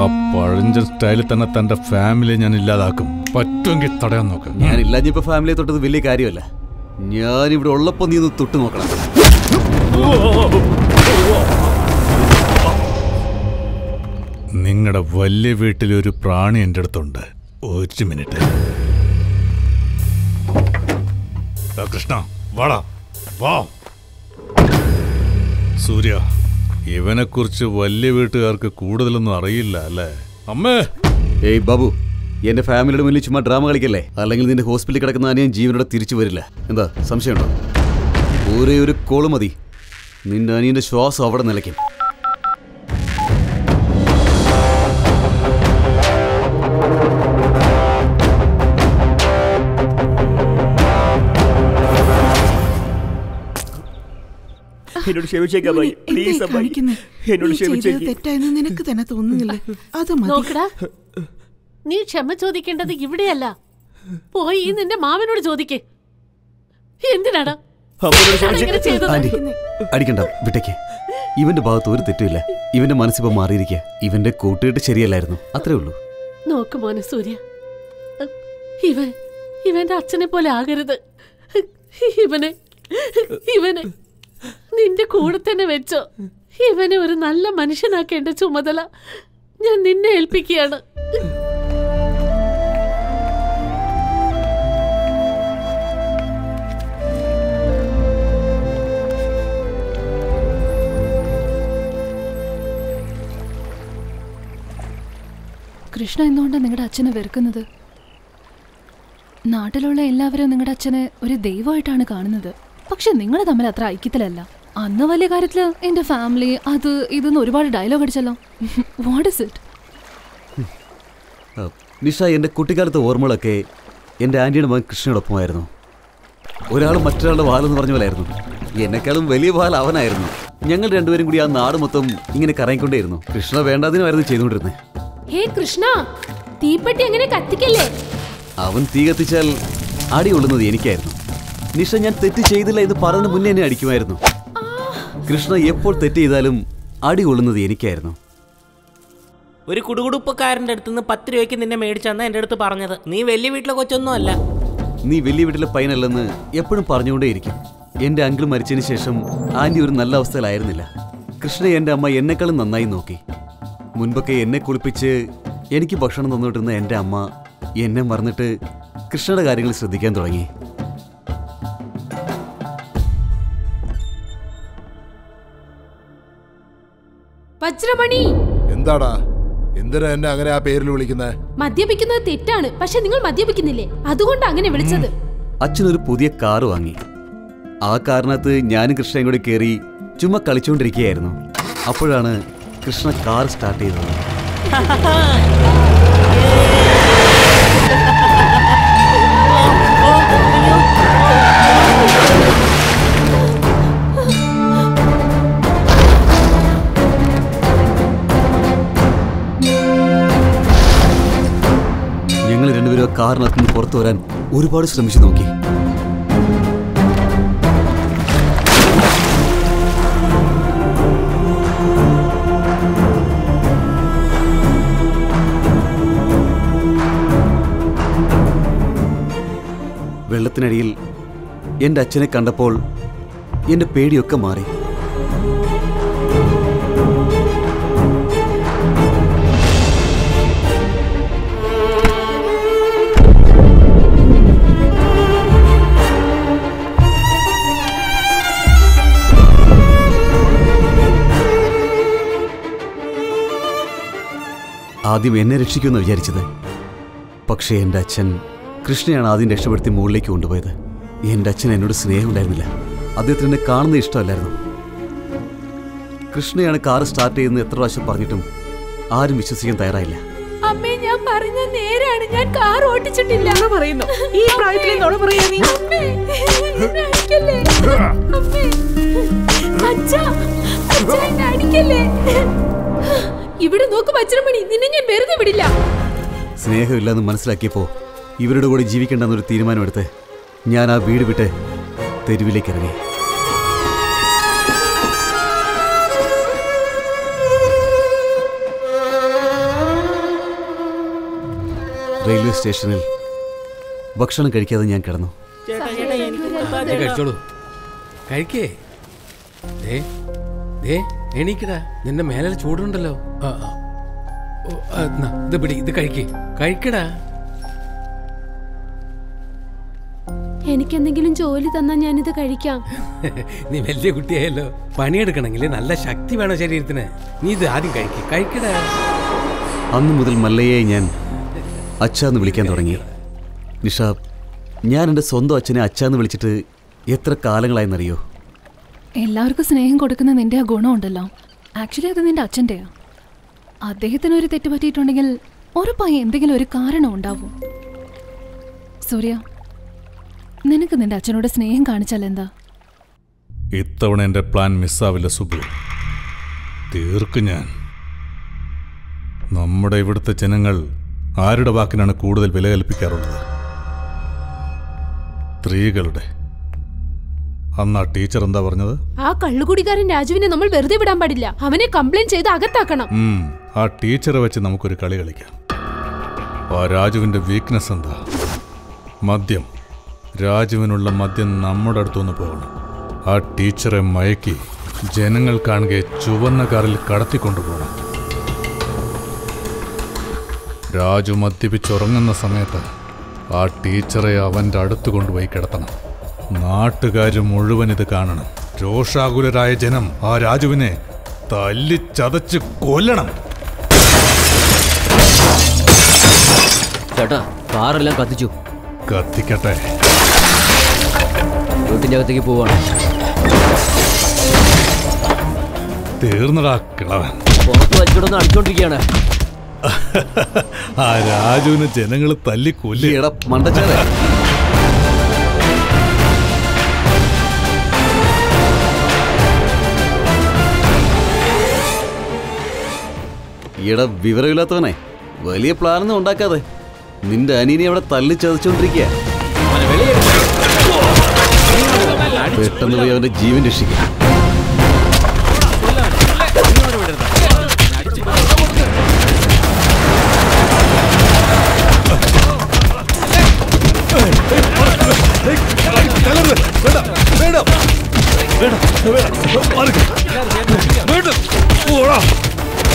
ആ പഴഞ്ചൻ സ്റ്റൈലിൽ തന്നെ തന്റെ ഫാമിലി ഞാൻ ഇല്ലാതാക്കും. പറ്റുമെങ്കിൽ തടയാൻ നോക്കാം. ഞാൻ ഇല്ലാഞ്ഞിപ്പോ ഫാമിലിയെ തൊട്ടത് വലിയ കാര്യമല്ല. ഞാൻ ഇവിടെ ഉള്ളപ്പോ നീ ഒന്ന് തൊട്ടു നോക്കണം. നിങ്ങളുടെ വലിയ വീട്ടിലൊരു പ്രാണി എന്റെ അടുത്തുണ്ട്. ഒരു മിനിറ്റ്. കൃഷ്ണ വാടാ. വാ. സൂര്യ ഇവനെക്കുറിച്ച് വലിയ വീട്ടുകാർക്ക് കൂടുതലൊന്നും അറിയില്ല അല്ലേ? അമ്മേ! ഏയ് ബാബു എന്റെ ഫാമിലിയുടെ മുന്നിൽ ചുമ്മാ ഡ്രാമ കളിക്കല്ലേ? അല്ലെങ്കിൽ നിന്റെ ഹോസ്പിറ്റലിൽ കിടക്കുന്ന അനിയൻ ജീവനോടെ തിരിച്ചു വരില്ല. എന്താ സംശയമുണ്ടോ? ഒരേ ഒരു കോൾ മതി. നിന്റെ അനിയന്റെ ശ്വാസം അവിടെ നിലയ്ക്കും. എന്നോട് ക്ഷമിച്ചേക്കാം അമ്മായി. പ്ലീസ് അമ്മായി? എന്നോട് ക്ഷമിച്ചേക്ക്. തെറ്റായെന്ന് നിനക്ക് തന്നെ തോന്നുന്നില്ല. അത് നോക്കടാ. നീ ക്ഷമ ചോദിക്കേണ്ടത് ഇവിടെയല്ല. പോയി നിന്റെ മാമനോട് ചോദിക്കേ. എന്തിനാടാ? അടിക്കണ്ട. വിട്ടേക്ക്. ഇവന്റെ ഭാഗത്ത് ഒരു തെറ്റുമില്ല. ഇവന്റെ മനസ്സിപ്പോ മാറിയിരിക്കുക ഇവന്റെ കൂട്ടുകെട്ട് ശരിയല്ലായിരുന്നു. അത്രേ ഉള്ളൂ. നോക്ക് മോനെ സൂര്യ. ഇവൻ ഇവന്റെ അച്ഛനെ പോലെ ആകരുത്. ഇവനെ ഇവനെ. നിന്റെ കൂടെ തന്നെ വെച്ചോ. ഇവനെ ഒരു നല്ല മനുഷ്യനാക്കേണ്ട ചുമതല ഞാൻ നിന്നെ ഏൽപ്പിക്കുകയാണ്. കൃഷ്ണ എന്തുകൊണ്ടാണ് നിങ്ങളുടെ അച്ഛനെ വെറുക്കുന്നത്? നാട്ടിലുള്ള എല്ലാവരും നിങ്ങളുടെ അച്ഛനെ ഒരു ദൈവമായിട്ടാണ് കാണുന്നത്. പക്ഷെ നിങ്ങൾ തമ്മിൽ അത്ര ഐക്യത്തിലല്ല. അന്ന് വലിയ കാര്യത്തിൽ എന്റെ ഫാമിലി അത് ഇതെന്ന് ഒരുപാട് ഡയലോഗ് അടിച്ചല്ലോ. വാട്ട് ഇസ് ഇറ്റ് നിഷ എന്റെ കുട്ടിക്കാലത്തെ ഓർമ്മകളൊക്കെ എന്റെ ആന്റിയുടെ മകൻ കൃഷ്ണയോടൊപ്പമായിരുന്നു ഒരാൾ മറ്റൊരാളുടെ വാലെന്ന് പറഞ്ഞ പോലായിരുന്നു. എന്നെക്കാളും വലിയ വാൽ അവനായിരുന്നു. ഞങ്ങൾ രണ്ടുപേരും കൂടി ആ നാട് മൊത്തം ഇങ്ങനെ കറങ്ങിക്കൊണ്ടേയിരുന്നു. കൃഷ്ണ വേണ്ടാതിനുമായിരുന്നു ചെയ്തുകൊണ്ടിരുന്നത് ഹേ കൃഷ്ണ തീപ്പെട്ടി എങ്ങനെ കത്തിക്കല്ലേ? അവൻ തീ കത്തിച്ചാൽ അടി കൊള്ളുന്നത് എനിക്കായിരുന്നു. നിഷ ഞാൻ തെറ്റ് ചെയ്തില്ല എന്ന് പറഞ്ഞ മുന്നേ എന്നെ അടിക്കുമായിരുന്നു. കൃഷ്ണ എപ്പോൾ തെറ്റ് ചെയ്താലും അടി കൊള്ളുന്നത് എനിക്കായിരുന്നു. ഒരു കുടുകുടുപ്പക്കാരന്റെ അടുത്ത് നിന്ന് പത്ത് രൂപയ്ക്ക് നിന്നെ മേടിച്ചാന്ന് എന്റെ അടുത്ത് പറഞ്ഞത്. നീ വലിയ വീട്ടിലെ കൊച്ചൊന്നും അല്ല. നീ വലിയ വീട്ടിലെ പയ്യനല്ലെന്ന് എപ്പോഴും പറഞ്ഞുകൊണ്ടേയിരിക്കും. എന്റെ അങ്കിൾ മരിച്ചതിന് ശേഷം ആന്റി ഒരു നല്ല അവസ്ഥയിലായിരുന്നില്ല. കൃഷ്ണ എന്റെ അമ്മ എന്നെക്കാളും നന്നായി നോക്കി. മുൻപൊക്കെ എന്നെ കുളിപ്പിച്ച് എനിക്ക് ഭക്ഷണം തന്നിട്ടിരുന്ന എന്റെ അമ്മ എന്നെ മറന്നിട്ട് കൃഷ്ണയുടെ കാര്യങ്ങൾ ശ്രദ്ധിക്കാൻ തുടങ്ങി. വജ്രമണി! എന്താടാ? എന്തിനാ എന്നെ അങ്ങനെ ആ പേരിൽ വിളിക്കുന്നത് മദ്യപിക്കുന്നത് തെറ്റാണ്. പക്ഷെ നിങ്ങൾ മദ്യപിക്കുന്നില്ലേ? അതുകൊണ്ട് അങ്ങനെ വിളിച്ചത്. അച്ഛനൊരു പുതിയ കാർ വാങ്ങി. ആ കാറിനകത്ത് ഞാനും കൃഷ്ണയും കൂടി കയറി ചുമ്മാ കളിച്ചുകൊണ്ടിരിക്കുകയായിരുന്നു അപ്പോഴാണ് കൃഷ്ണ കാർ സ്റ്റാർട്ട് ചെയ്തത്. *laughs* രണ്ടുപേരും കാറിനകത്ത് നിന്ന് പുറത്തു വരാൻ ഒരുപാട് ശ്രമിച്ചു നോക്കി. വെള്ളത്തിനടിയിൽ എന്റെ അച്ഛനെ കണ്ടപ്പോൾ എന്റെ പേടിയൊക്കെ മാറി. ആദ്യം എന്നെ രക്ഷിക്കുമെന്ന് വിചാരിച്ചത്. പക്ഷേ എന്റെ അച്ഛൻ കൃഷ്ണയാണ് ആദ്യം രക്ഷപ്പെടുത്തി മുകളിലേക്ക് കൊണ്ടുപോയത്. എന്റെ അച്ഛൻ എന്നോട് സ്നേഹം ഉണ്ടായിരുന്നില്ല. അദ്ദേഹത്തിന് എന്നെ കാണുന്ന ഇഷ്ടമല്ലായിരുന്നു. കൃഷ്ണയാണ് കാർ സ്റ്റാർട്ട് ചെയ്യുന്നത് എത്ര പ്രാവശ്യം പറഞ്ഞിട്ടും ആരും വിശ്വസിക്കാൻ തയ്യാറായില്ല. അമ്മേ ഞാൻ പറഞ്ഞ നേരാണ്. ഞാൻ കാർ ഓട്ടിച്ചിട്ടില്ല. പറയുന്നു? ഈ പ്രായത്തിൽ നുണ പറയാ നീ? അച്ഛാ അച്ഛാ എന്നെ അടിക്കല്ലേ? ഇവിടെ നോക്കും അച്ഛനമണി നിന്നെ ഞാൻ വെറുതെ വിടില്ല. സ്നേഹമില്ലെന്ന് മനസ്സിലാക്കിയപ്പോൾ ഇവരുടെ കൂടെ ജീവിക്കേണ്ടെന്നൊരു തീരുമാനമെടുത്ത് ഞാൻ ആ വീട് വിട്ട് തെരുവിലേക്ക് ഇറങ്ങി. റെയിൽവേ സ്റ്റേഷനിൽ ഭക്ഷണം കഴിക്കാതെ ഞാൻ കിടന്നു. കഴിച്ചോളൂ. കഴിക്കേ. ദേ ദേ. എണീക്കടാ. നിന്റെ മേലെ ചൂടുണ്ടല്ലോ. ഇത് പിടി ഇത് കഴിക്കേ. കഴിക്കടാ. എനിക്ക് എന്തെങ്കിലും ജോലി തന്നാ ഞാനിത് കഴിക്കാം. *laughs* നീ വലിയ കുട്ടിയായല്ലോ. പണിയെടുക്കണമെങ്കിൽ നല്ല ശക്തി വേണം ശരീരത്തിന്. നീ ഇത് ആദ്യം കഴിക്കേ. കഴിക്കടാ. അന്ന് മുതൽ മല്ലയെ ഞാൻ അച്ഛാന്ന് വിളിക്കാൻ തുടങ്ങി. നിഷ ഞാൻ എന്റെ സ്വന്തം അച്ഛനെ അച്ഛാന്ന് വിളിച്ചിട്ട് എത്ര കാലങ്ങളായെന്നറിയോ? എല്ലാവർക്കും സ്നേഹം കൊടുക്കുന്ന നിന്റെ ആ ഗുണമുണ്ടല്ലോ. ആക്ച്വലി അത് നിന്റെ അച്ഛന്റെയാ. അദ്ദേഹത്തിന് ഒരു തെറ്റ് പറ്റിയിട്ടുണ്ടെങ്കിൽ ഉറപ്പായി എന്തെങ്കിലും ഒരു കാരണം ഉണ്ടാവും? സൂര്യ നിനക്ക് നിന്റെ അച്ഛനോട് സ്നേഹം കാണിച്ചാൽ എന്താ? ഇത്തവണ എന്റെ പ്ലാൻ മിസ്സാവില്ല സുബു തീർക്കും ഞാൻ. നമ്മുടെ ഇവിടുത്തെ ജനങ്ങൾ ആരുടെ വാക്കിനാണ് കൂടുതൽ വില കൽപ്പിക്കാറുള്ളത് സ്ത്രീകളുടെ. അന്ന് ആ ടീച്ചർ എന്താ പറഞ്ഞത്? ആ കള്ളുകുടിക്കാരൻ രാജുവിനെ നമ്മൾ വെറുതെ വിടാൻ പാടില്ല. അവനെ കംപ്ലൈന്റ് ചെയ്ത് അകത്താക്കണം. ആ ടീച്ചറെ വെച്ച് നമുക്കൊരു കളി കളിക്കാം. ആ രാജുവിന്റെ വീക്ക്നെസ് എന്താ? മദ്യം. രാജുവിനുള്ള മദ്യം നമ്മുടെ അടുത്തുനിന്ന് പോകണം. ആ ടീച്ചറെ മയക്കി ജനങ്ങൾ കാണുക ചുവന്ന കാറിൽ കടത്തിക്കൊണ്ടുപോകണം. രാജു മദ്യപിച്ചുറങ്ങുന്ന സമയത്ത് ആ ടീച്ചറെ അവന്റെ അടുത്ത് കൊണ്ടുപോയി കിടത്തണം. നാട്ടുകാർ മുഴുവൻ ഇത് കാണണം. രോഷാകുലരായ ജനം ആ രാജുവിനെ തല്ലിച്ചതച്ച് കൊല്ലണം. ചേട്ടാ കാറെല്ലാം കത്തിച്ചു. കത്തിക്കട്ടെ. വീട്ടിന്റെ അകത്തേക്ക് പോവാണ്. തീർന്നടാ കിളവൻ. പുറത്ത് വലിച്ചിടന്ന് അടിച്ചോണ്ടിരിക്കുകയാണ്. ആ രാജുവിനെ ജനങ്ങൾ തല്ലി കൊല്ലി ഈടെ വിവരമില്ലാത്തവനെ വലിയ പ്ലാനൊന്നും ഉണ്ടാക്കാതെ നിന്റെ അനിയനെ അവിടെ തല്ലി ചതച്ചുകൊണ്ടിരിക്കുക പെട്ടെന്ന് പോയി അവന്റെ ജീവൻ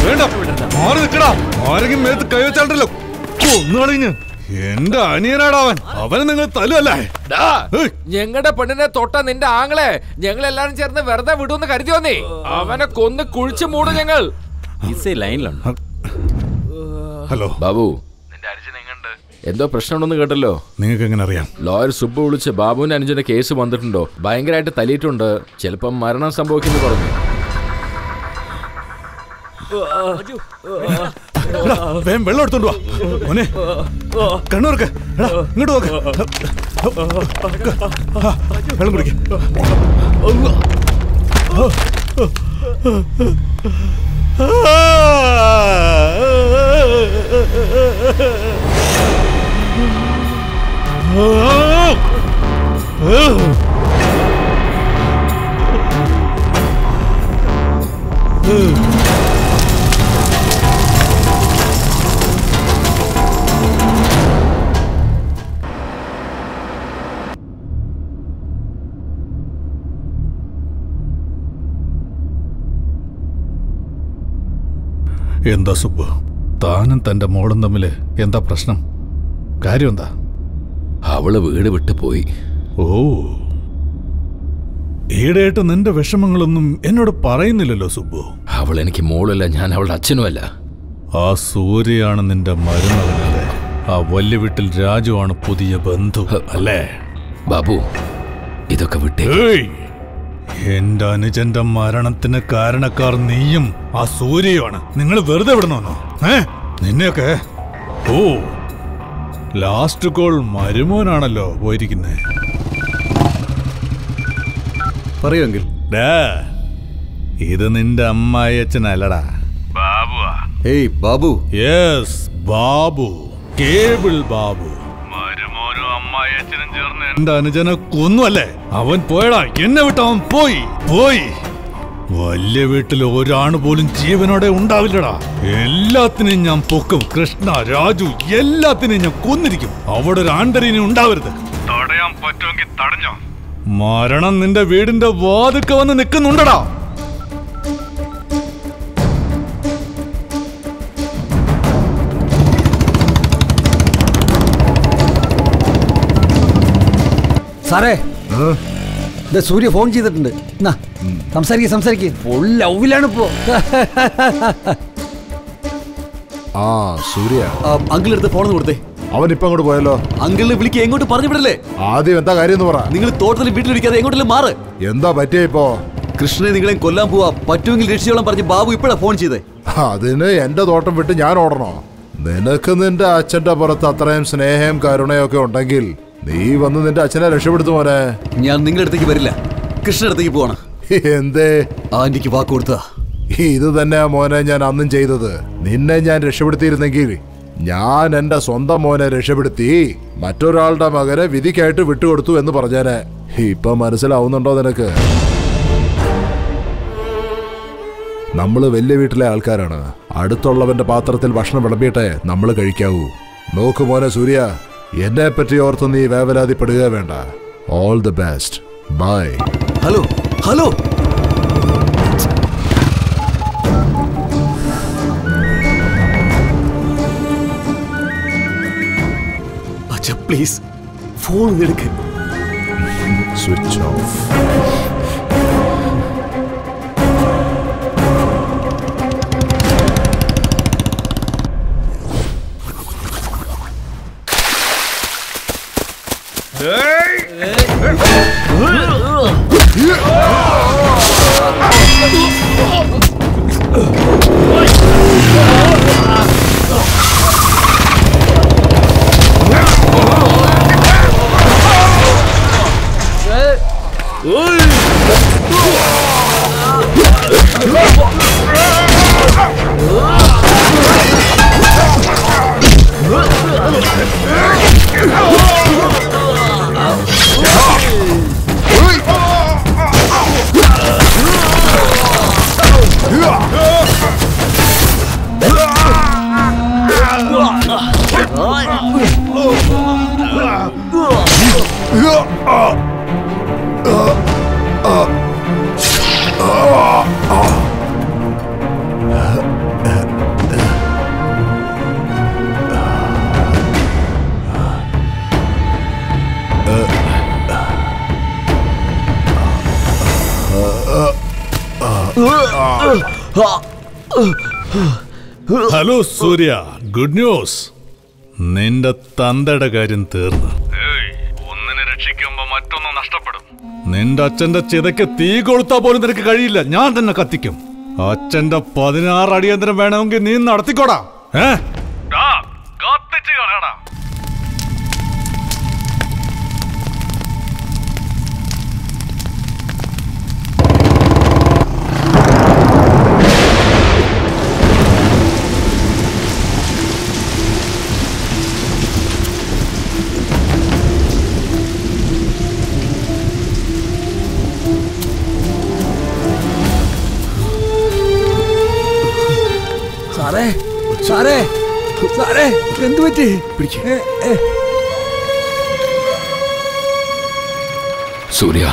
രക്ഷിക്കാം മാറി നിൽക്കടാ. ആരെങ്കിലും മേത്ത് കൈവച്ചാണ്ടല്ലോ ഒന്നുകളിഞ്ഞ് എന്റെ അനിയനാടാ അവൻ. അവനെ നിങ്ങൾ തല്ലുവല്ലേ ഞങ്ങളുടെ പെണ്ണിനെ തൊട്ട നിന്റെ ആങ്ങളെ. ഞങ്ങൾ എല്ലാരും ചേർന്ന് വെറുതെ വിടുമെന്ന് കരുതി വന്നേ. അവനെ കൊന്ന് കുഴിച്ച് മൂടും ഞങ്ങൾ. ഹലോ. ബാബു. എന്തോ പ്രശ്നമുണ്ടെന്ന് കേട്ടല്ലോ. നിങ്ങൾക്ക് എങ്ങനെ അറിയാം? ലോയർ സുബ് വിളിച്ച് ബാബുവിന്റെ അനുജന്റെ കേസ് വന്നിട്ടുണ്ടോ? ഭയങ്കരമായിട്ട് തല്ലിയിട്ടുണ്ട്. ചിലപ്പം മരണം സംഭവിക്കുന്നു പറഞ്ഞു. എടാ, വേഗം വെള്ളം എടുത്തോണ്ട് വാ മോനെ കണ്ണൂർക്ക് എടാ ഇങ്ങോട്ട് നോക്ക് ആ, വെള്ളം കുടിക്ക എന്താ സുബ്ബു? താനും തന്റെ മോളും തമ്മിൽ എന്താ പ്രശ്നം? കാര്യം എന്താ അവൾ വീട് വിട്ടു പോയി. ഓ. ഈടെയായിട്ട് നിന്റെ വിഷമങ്ങളൊന്നും എന്നോട് പറയുന്നില്ലല്ലോ സുബ്ബു. അവൾ എനിക്ക് മോളല്ല ഞാൻ അവളുടെ അച്ഛനുമല്ല. ആ സൂര്യയാണ് നിന്റെ മരുന്നവനല്ലേ ആ വലിയ വീട്ടിൽ രാജുവാണ് പുതിയ ബന്ധു അല്ലേ? ബാബു ഇതൊക്കെ വിട്ടേ! എന്റെ അനുജന്റെ മരണത്തിന് കാരണക്കാർ നീയും ആ സൂര്യയുമാണ്. നിങ്ങൾ വെറുതെ വിടണമെന്നോ ഏ? നിന്നെയൊക്കെ? ഓ ലാസ്റ്റ് കോൾ മരുമോനാണല്ലോ പോയിരിക്കുന്നേ. പറയുമെങ്കിൽ. ഇത് നിന്റെ അമ്മായി അച്ഛനല്ലടാ ബാബു ഏയ് ബാബു. യെസ് ബാബു. കേബിൾ ബാബു. അമ്മായി അച്ഛനും ചേർന്ന് എന്റെ അനുജനെ കൊന്നുവല്ലേ? അവൻ പോയടാ. എന്നെ വിട്ട് അവൻ പോയി. പോയി. വലിയ വീട്ടിൽ ഒരാണ് പോലും ജീവനോടെ ഉണ്ടാവില്ലടാ. എല്ലാത്തിനെയും ഞാൻ പൊക്കും. കൃഷ്ണ രാജു എല്ലാത്തിനെയും ഞാൻ കൊന്നിരിക്കും. അവിടെ ഒരു ആണ്ടരിനെ ഉണ്ടാവരുത്. തടയാൻ പറ്റുമെങ്കിൽ തടഞ്ഞോ? മരണം നിന്റെ വീടിന്റെ വാതുക്ക വന്ന് നിൽക്കുന്നുണ്ടടാ. സാറേ. സൂര്യ ഫോൺ ചെയ്തിട്ടുണ്ട്. എന്നാ സംസാരിക്കുക സംസാരിക്കുക ഫുൾ ലവിലാണ് ഇപ്പോ ആ സൂര്യ. അങ്കിൾ എടുത്ത് ഫോൺ കൊടുത്തേ. അവൻ ഇപ്പൊ അങ്ങോട്ട് പോയല്ലോ. അങ്കിളിനെ വിളിക്കുക എങ്ങോട്ട് പറഞ്ഞു വിടല്ലേ ആദ്യം എന്താ കാര്യം എന്ന് പറ. നിങ്ങൾ തോട്ടത്തിൽ വീട്ടിലിരിക്കാതെ എങ്ങോട്ടെങ്കിലും മാറ്. എന്താ പറ്റിയ ഇപ്പോ? കൃഷ്ണനെ നിങ്ങളെ കൊല്ലാൻ പോവാ. പറ്റുമെങ്കിൽ രക്ഷിച്ചോളം പറഞ്ഞ് ബാബു ഇപ്പഴാ ഫോൺ ചെയ്തേ. അതിന് എന്റെ തോട്ടം വിട്ട് ഞാൻ ഓടണോ? നിനക്ക് നിന്റെ അച്ഛന്റെ പുറത്ത് അത്രയും സ്നേഹം കരുണയൊക്കെ ഉണ്ടെങ്കിൽ നീ വന്ന് നിന്റെ അച്ഛനെ രക്ഷപ്പെടുത്തു മോനെ. ഞാൻ നിങ്ങളുടെ അടുത്തേക്ക് വരില്ല. കൃഷ്ണ അടുത്തേക്ക് പോവാണ്. എന്തേ? ആന്റിക്ക് വാക്ക് കൊടുത്താ. ഇത് തന്നെയാ മോനെ ഞാൻ അന്നും ചെയ്തത്. നിന്നെ ഞാൻ രക്ഷപ്പെടുത്തിയിരുന്നെങ്കിൽ ഞാൻ എന്റെ സ്വന്തം മോനെ രക്ഷപ്പെടുത്തി മറ്റൊരാളുടെ മകനെ വിധിക്കായിട്ട് വിട്ടുകൊടുത്തു എന്ന് പറഞ്ഞേനെ. ഇപ്പൊ മനസ്സിലാവുന്നുണ്ടോ നിനക്ക്? നമ്മൾ വലിയ വീട്ടിലെ ആൾക്കാരാണ്. അടുത്തുള്ളവന്റെ പാത്രത്തിൽ ഭക്ഷണം വിളമ്പിയിട്ടെ നമ്മൾ കഴിക്കാവൂ. നോക്കു മോനെ സൂര്യ. എന്നെ പറ്റി ഓർത്ത് നീ വേവലാതിപ്പെടുക വേണ്ട. All the best bye hello hello. അച്ഛ പ്ലീസ് ഫോൺ എടുക്ക്. Switch off Oh! Hello Surya good news നിന്റെ തന്തയുടെ കാര്യം തീർന്നു. ഒന്നിനെ രക്ഷിക്കുമ്പോ മറ്റൊന്ന് നഷ്ടപ്പെടും. നിന്റെ അച്ഛന്റെ ചിതയ്ക്ക് തീ കൊളുത്താ പോലും നിനക്ക് കഴിയില്ല. ഞാൻ തന്നെ കത്തിക്കും. അച്ഛന്റെ പതിനാറ് അടിയന്തരം വേണമെങ്കിൽ നീ നടത്തിക്കോടാ. ഏ? കത്തിച്ച് കളയടാ. എന്തു പറ്റി. സൂര്യ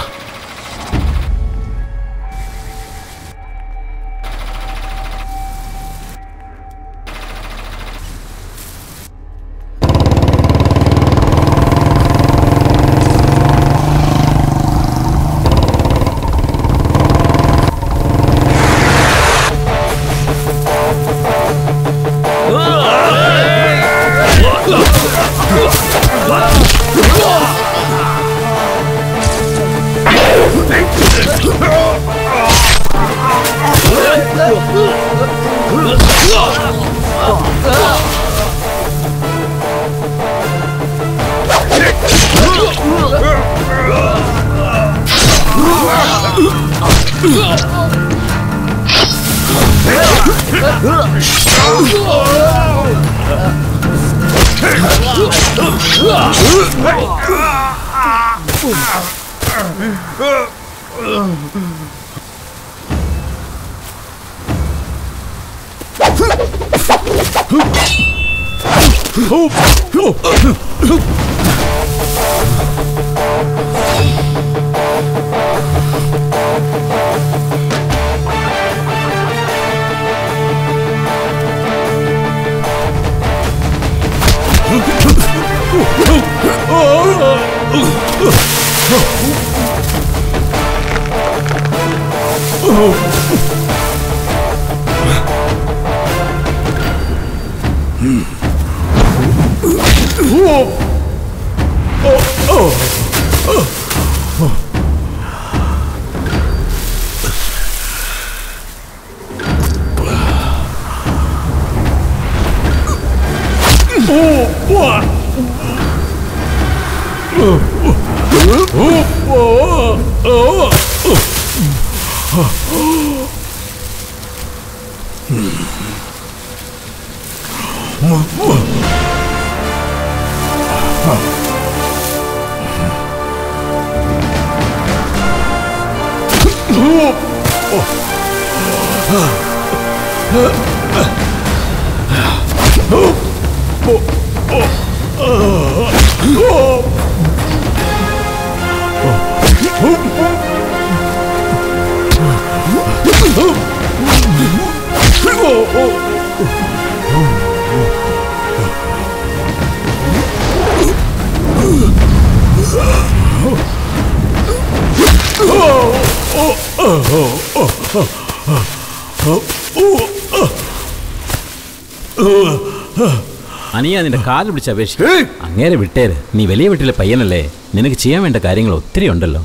നിന്റെ കാൽ പിടിച്ച് അപേക്ഷിക്കും അങ്ങേരെ വിട്ടേര് നീ വലിയ വീട്ടിലെ പയ്യനല്ലേ നിനക്ക് ചെയ്യാൻ വേണ്ട കാര്യങ്ങൾ ഒത്തിരി ഉണ്ടല്ലോ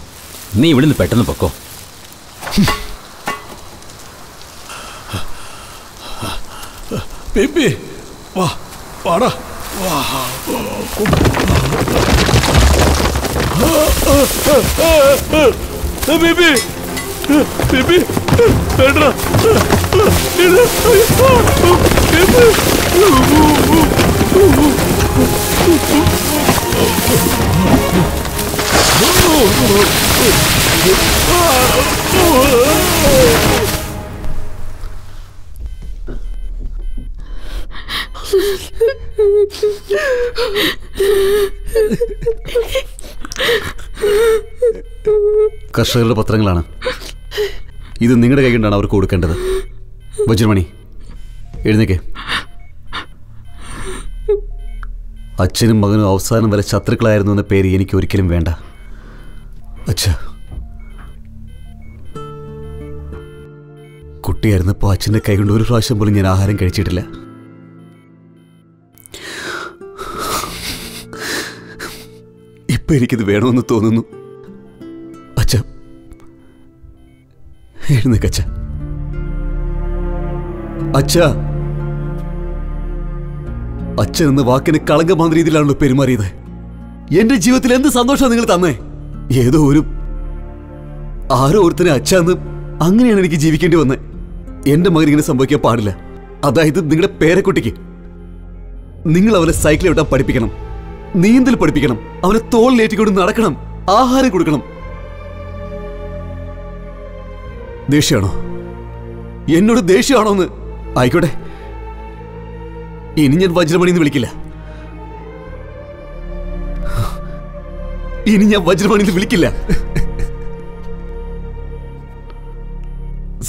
നീ ഇവിടുന്ന് പെട്ടെന്ന് പൊക്കോ ബേബി വാ വാടാ വാ ബേബി ബേബി വേണ്ട ഇത് കർഷകരുടെ പത്രങ്ങളാണ്. ഇത് നിങ്ങളുടെ കൈ കൊണ്ടാണ് അവർക്ക് കൊടുക്കേണ്ടത്. വജ്രമണി എഴുന്നേക്ക്. അച്ഛനും മകനും അവസാനം വരെ ശത്രുക്കളായിരുന്നു എന്ന പേര് എനിക്ക് ഒരിക്കലും വേണ്ട. അച്ഛ. കുട്ടിയായിരുന്നപ്പോൾ അച്ഛന്റെ കൈ കൊണ്ട് ഒരു പ്രാവശ്യം പോലും ഞാൻ ആഹാരം കഴിച്ചിട്ടില്ല. ഇപ്പം എനിക്കിത് വേണമെന്ന് തോന്നുന്നു. അച്ഛ. എഴുന്നേക്കച്ഛ അച്ഛ. അച്ഛൻ എന്ന വാക്കിന് കളങ്കമാകുന്ന രീതിയിലാണല്ലോ പെരുമാറിയത്. എന്റെ ജീവിതത്തിൽ എന്ത് സന്തോഷം നിങ്ങൾ തന്നേ? ഏതോ ഒരു ആരോ ഒരുത്തനെ അച്ഛന്ന് അങ്ങനെയാണ് എനിക്ക് ജീവിക്കേണ്ടി വന്നത് എന്റെ മകൻ ഇങ്ങനെ സംഭവിക്കാൻ പാടില്ല. അതായത് നിങ്ങളുടെ പേരക്കുട്ടിക്ക്. നിങ്ങൾ അവനെ സൈക്കിൾ വിട്ടാൻ പഠിപ്പിക്കണം. നീന്തൽ പഠിപ്പിക്കണം. അവനെ തോളിലേറ്റിക്കൊണ്ട് നടക്കണം. ആഹാരം കൊടുക്കണം. ദേഷ്യമാണോ? എന്നോട് ദേഷ്യമാണോ എന്ന് ആയിക്കോട്ടെ. ഇനി ഞാൻ വജ്രമണി എന്ന് വിളിക്കില്ല. ഇനി ഞാൻ വജ്രമണി എന്ന് വിളിക്കില്ല.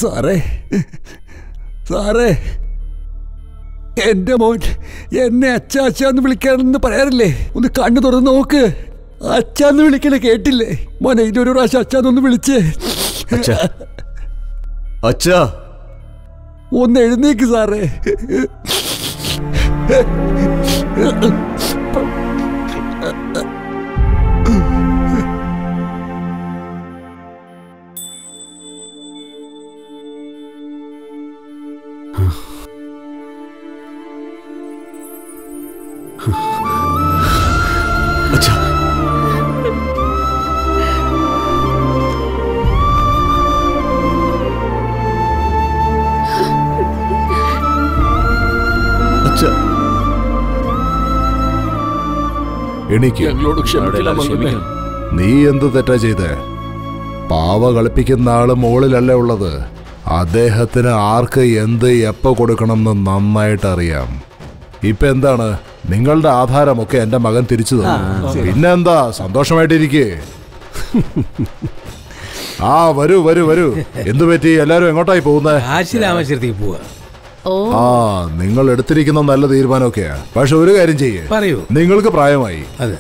സാറേ സാറേ എന്റെ മോൻ എന്നെ അച്ചാച്ചാന്ന് വിളിക്കാനെന്ന് പറയാറില്ലേ? ഒന്ന് കണ്ണു തുറന്ന് നോക്ക്. അച്ചാന്ന് വിളിക്കണ കേട്ടില്ലേ? മോനെ ഇനി ഒരു പ്രാവശ്യം അച്ചാന്നൊന്ന് വിളിച്ചേ. അച്ഛാ. ഒന്ന് എഴുന്നേക്ക് സാറേ. Ha ha ha ha! എണീക്ക് നീ എന്ത് തെറ്റാ ചെയ്തേ? പാവ കളിപ്പിക്കുന്ന ആൾ മുകളിലല്ലേ ഉള്ളത്. അദ്ദേഹത്തിന് ആർക്ക് എന്ത് എപ്പോ കൊടുക്കണമെന്ന് നന്നായിട്ട് അറിയാം. ഇപ്പൊ എന്താണ്? നിങ്ങളുടെ ആധാരമൊക്കെ എന്റെ മകൻ തിരിച്ചു തന്നു. പിന്നെന്താ? സന്തോഷമായിട്ടിരിക്കേ. ആ വരൂ വരൂ വരൂ. എന്തു പറ്റി? എല്ലാരും എങ്ങോട്ടായി പോകുന്നേ? കാശി രാമേശ്വരത്തേക്ക് പോവാ. ആ നിങ്ങൾ എടുത്തിരിക്കുന്ന നല്ല തീരുമാനമൊക്കെയാ. പക്ഷെ ഒരു കാര്യം ചെയ്യേ. പറയൂ. നിങ്ങൾക്ക് പ്രായമായി. അതെ.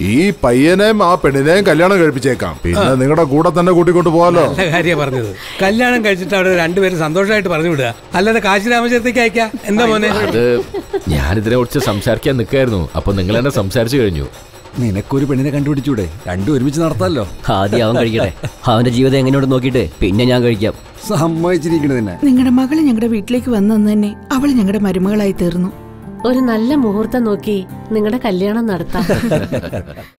ഈ പയ്യനെയും ആ പെണ്ണിനെയും കല്യാണം കഴിപ്പിച്ചേക്കാം. പിന്നെ. നിങ്ങളുടെ കൂടെ തന്നെ കൂട്ടിക്കൊണ്ട് പോകാലോ. കാര്യം കാര്യ പറഞ്ഞത്. കല്യാണം കഴിച്ചിട്ട് അവിടെ രണ്ടുപേരും സന്തോഷമായിട്ട് പറഞ്ഞു വിടുക. അല്ലാതെ കാശി രാമചരത്തേക്ക് അയക്കാം. എന്താ മോനെ? അത് ഞാനിതിനെ കുറിച്ച് സംസാരിക്കാൻ നിൽക്കായിരുന്നു അപ്പൊ നിങ്ങൾ എന്നെ സംസാരിച്ചു കഴിഞ്ഞു. നിനക്കൊരു പെണ്ണിനെ കണ്ടുപിടിച്ചൂടെ? രണ്ടും ഒരുമിച്ച് നടത്താമല്ലോ ആദ്യം അവൻ കഴിക്കട്ടെ. അവന്റെ ജീവിതം എങ്ങനെയോട് നോക്കിയിട്ട് പിന്നെ ഞാൻ കഴിക്കാം. സമ്മതിച്ചിരിക്കണ നിന്നെ നിങ്ങളുടെ മകൾ ഞങ്ങളുടെ വീട്ടിലേക്ക് വന്നു തന്നെ അവൾ ഞങ്ങളുടെ മരുമകളായി തീർന്നു. ഒരു നല്ല മുഹൂർത്തം നോക്കി നിങ്ങളുടെ കല്യാണം നടത്താം. *laughs*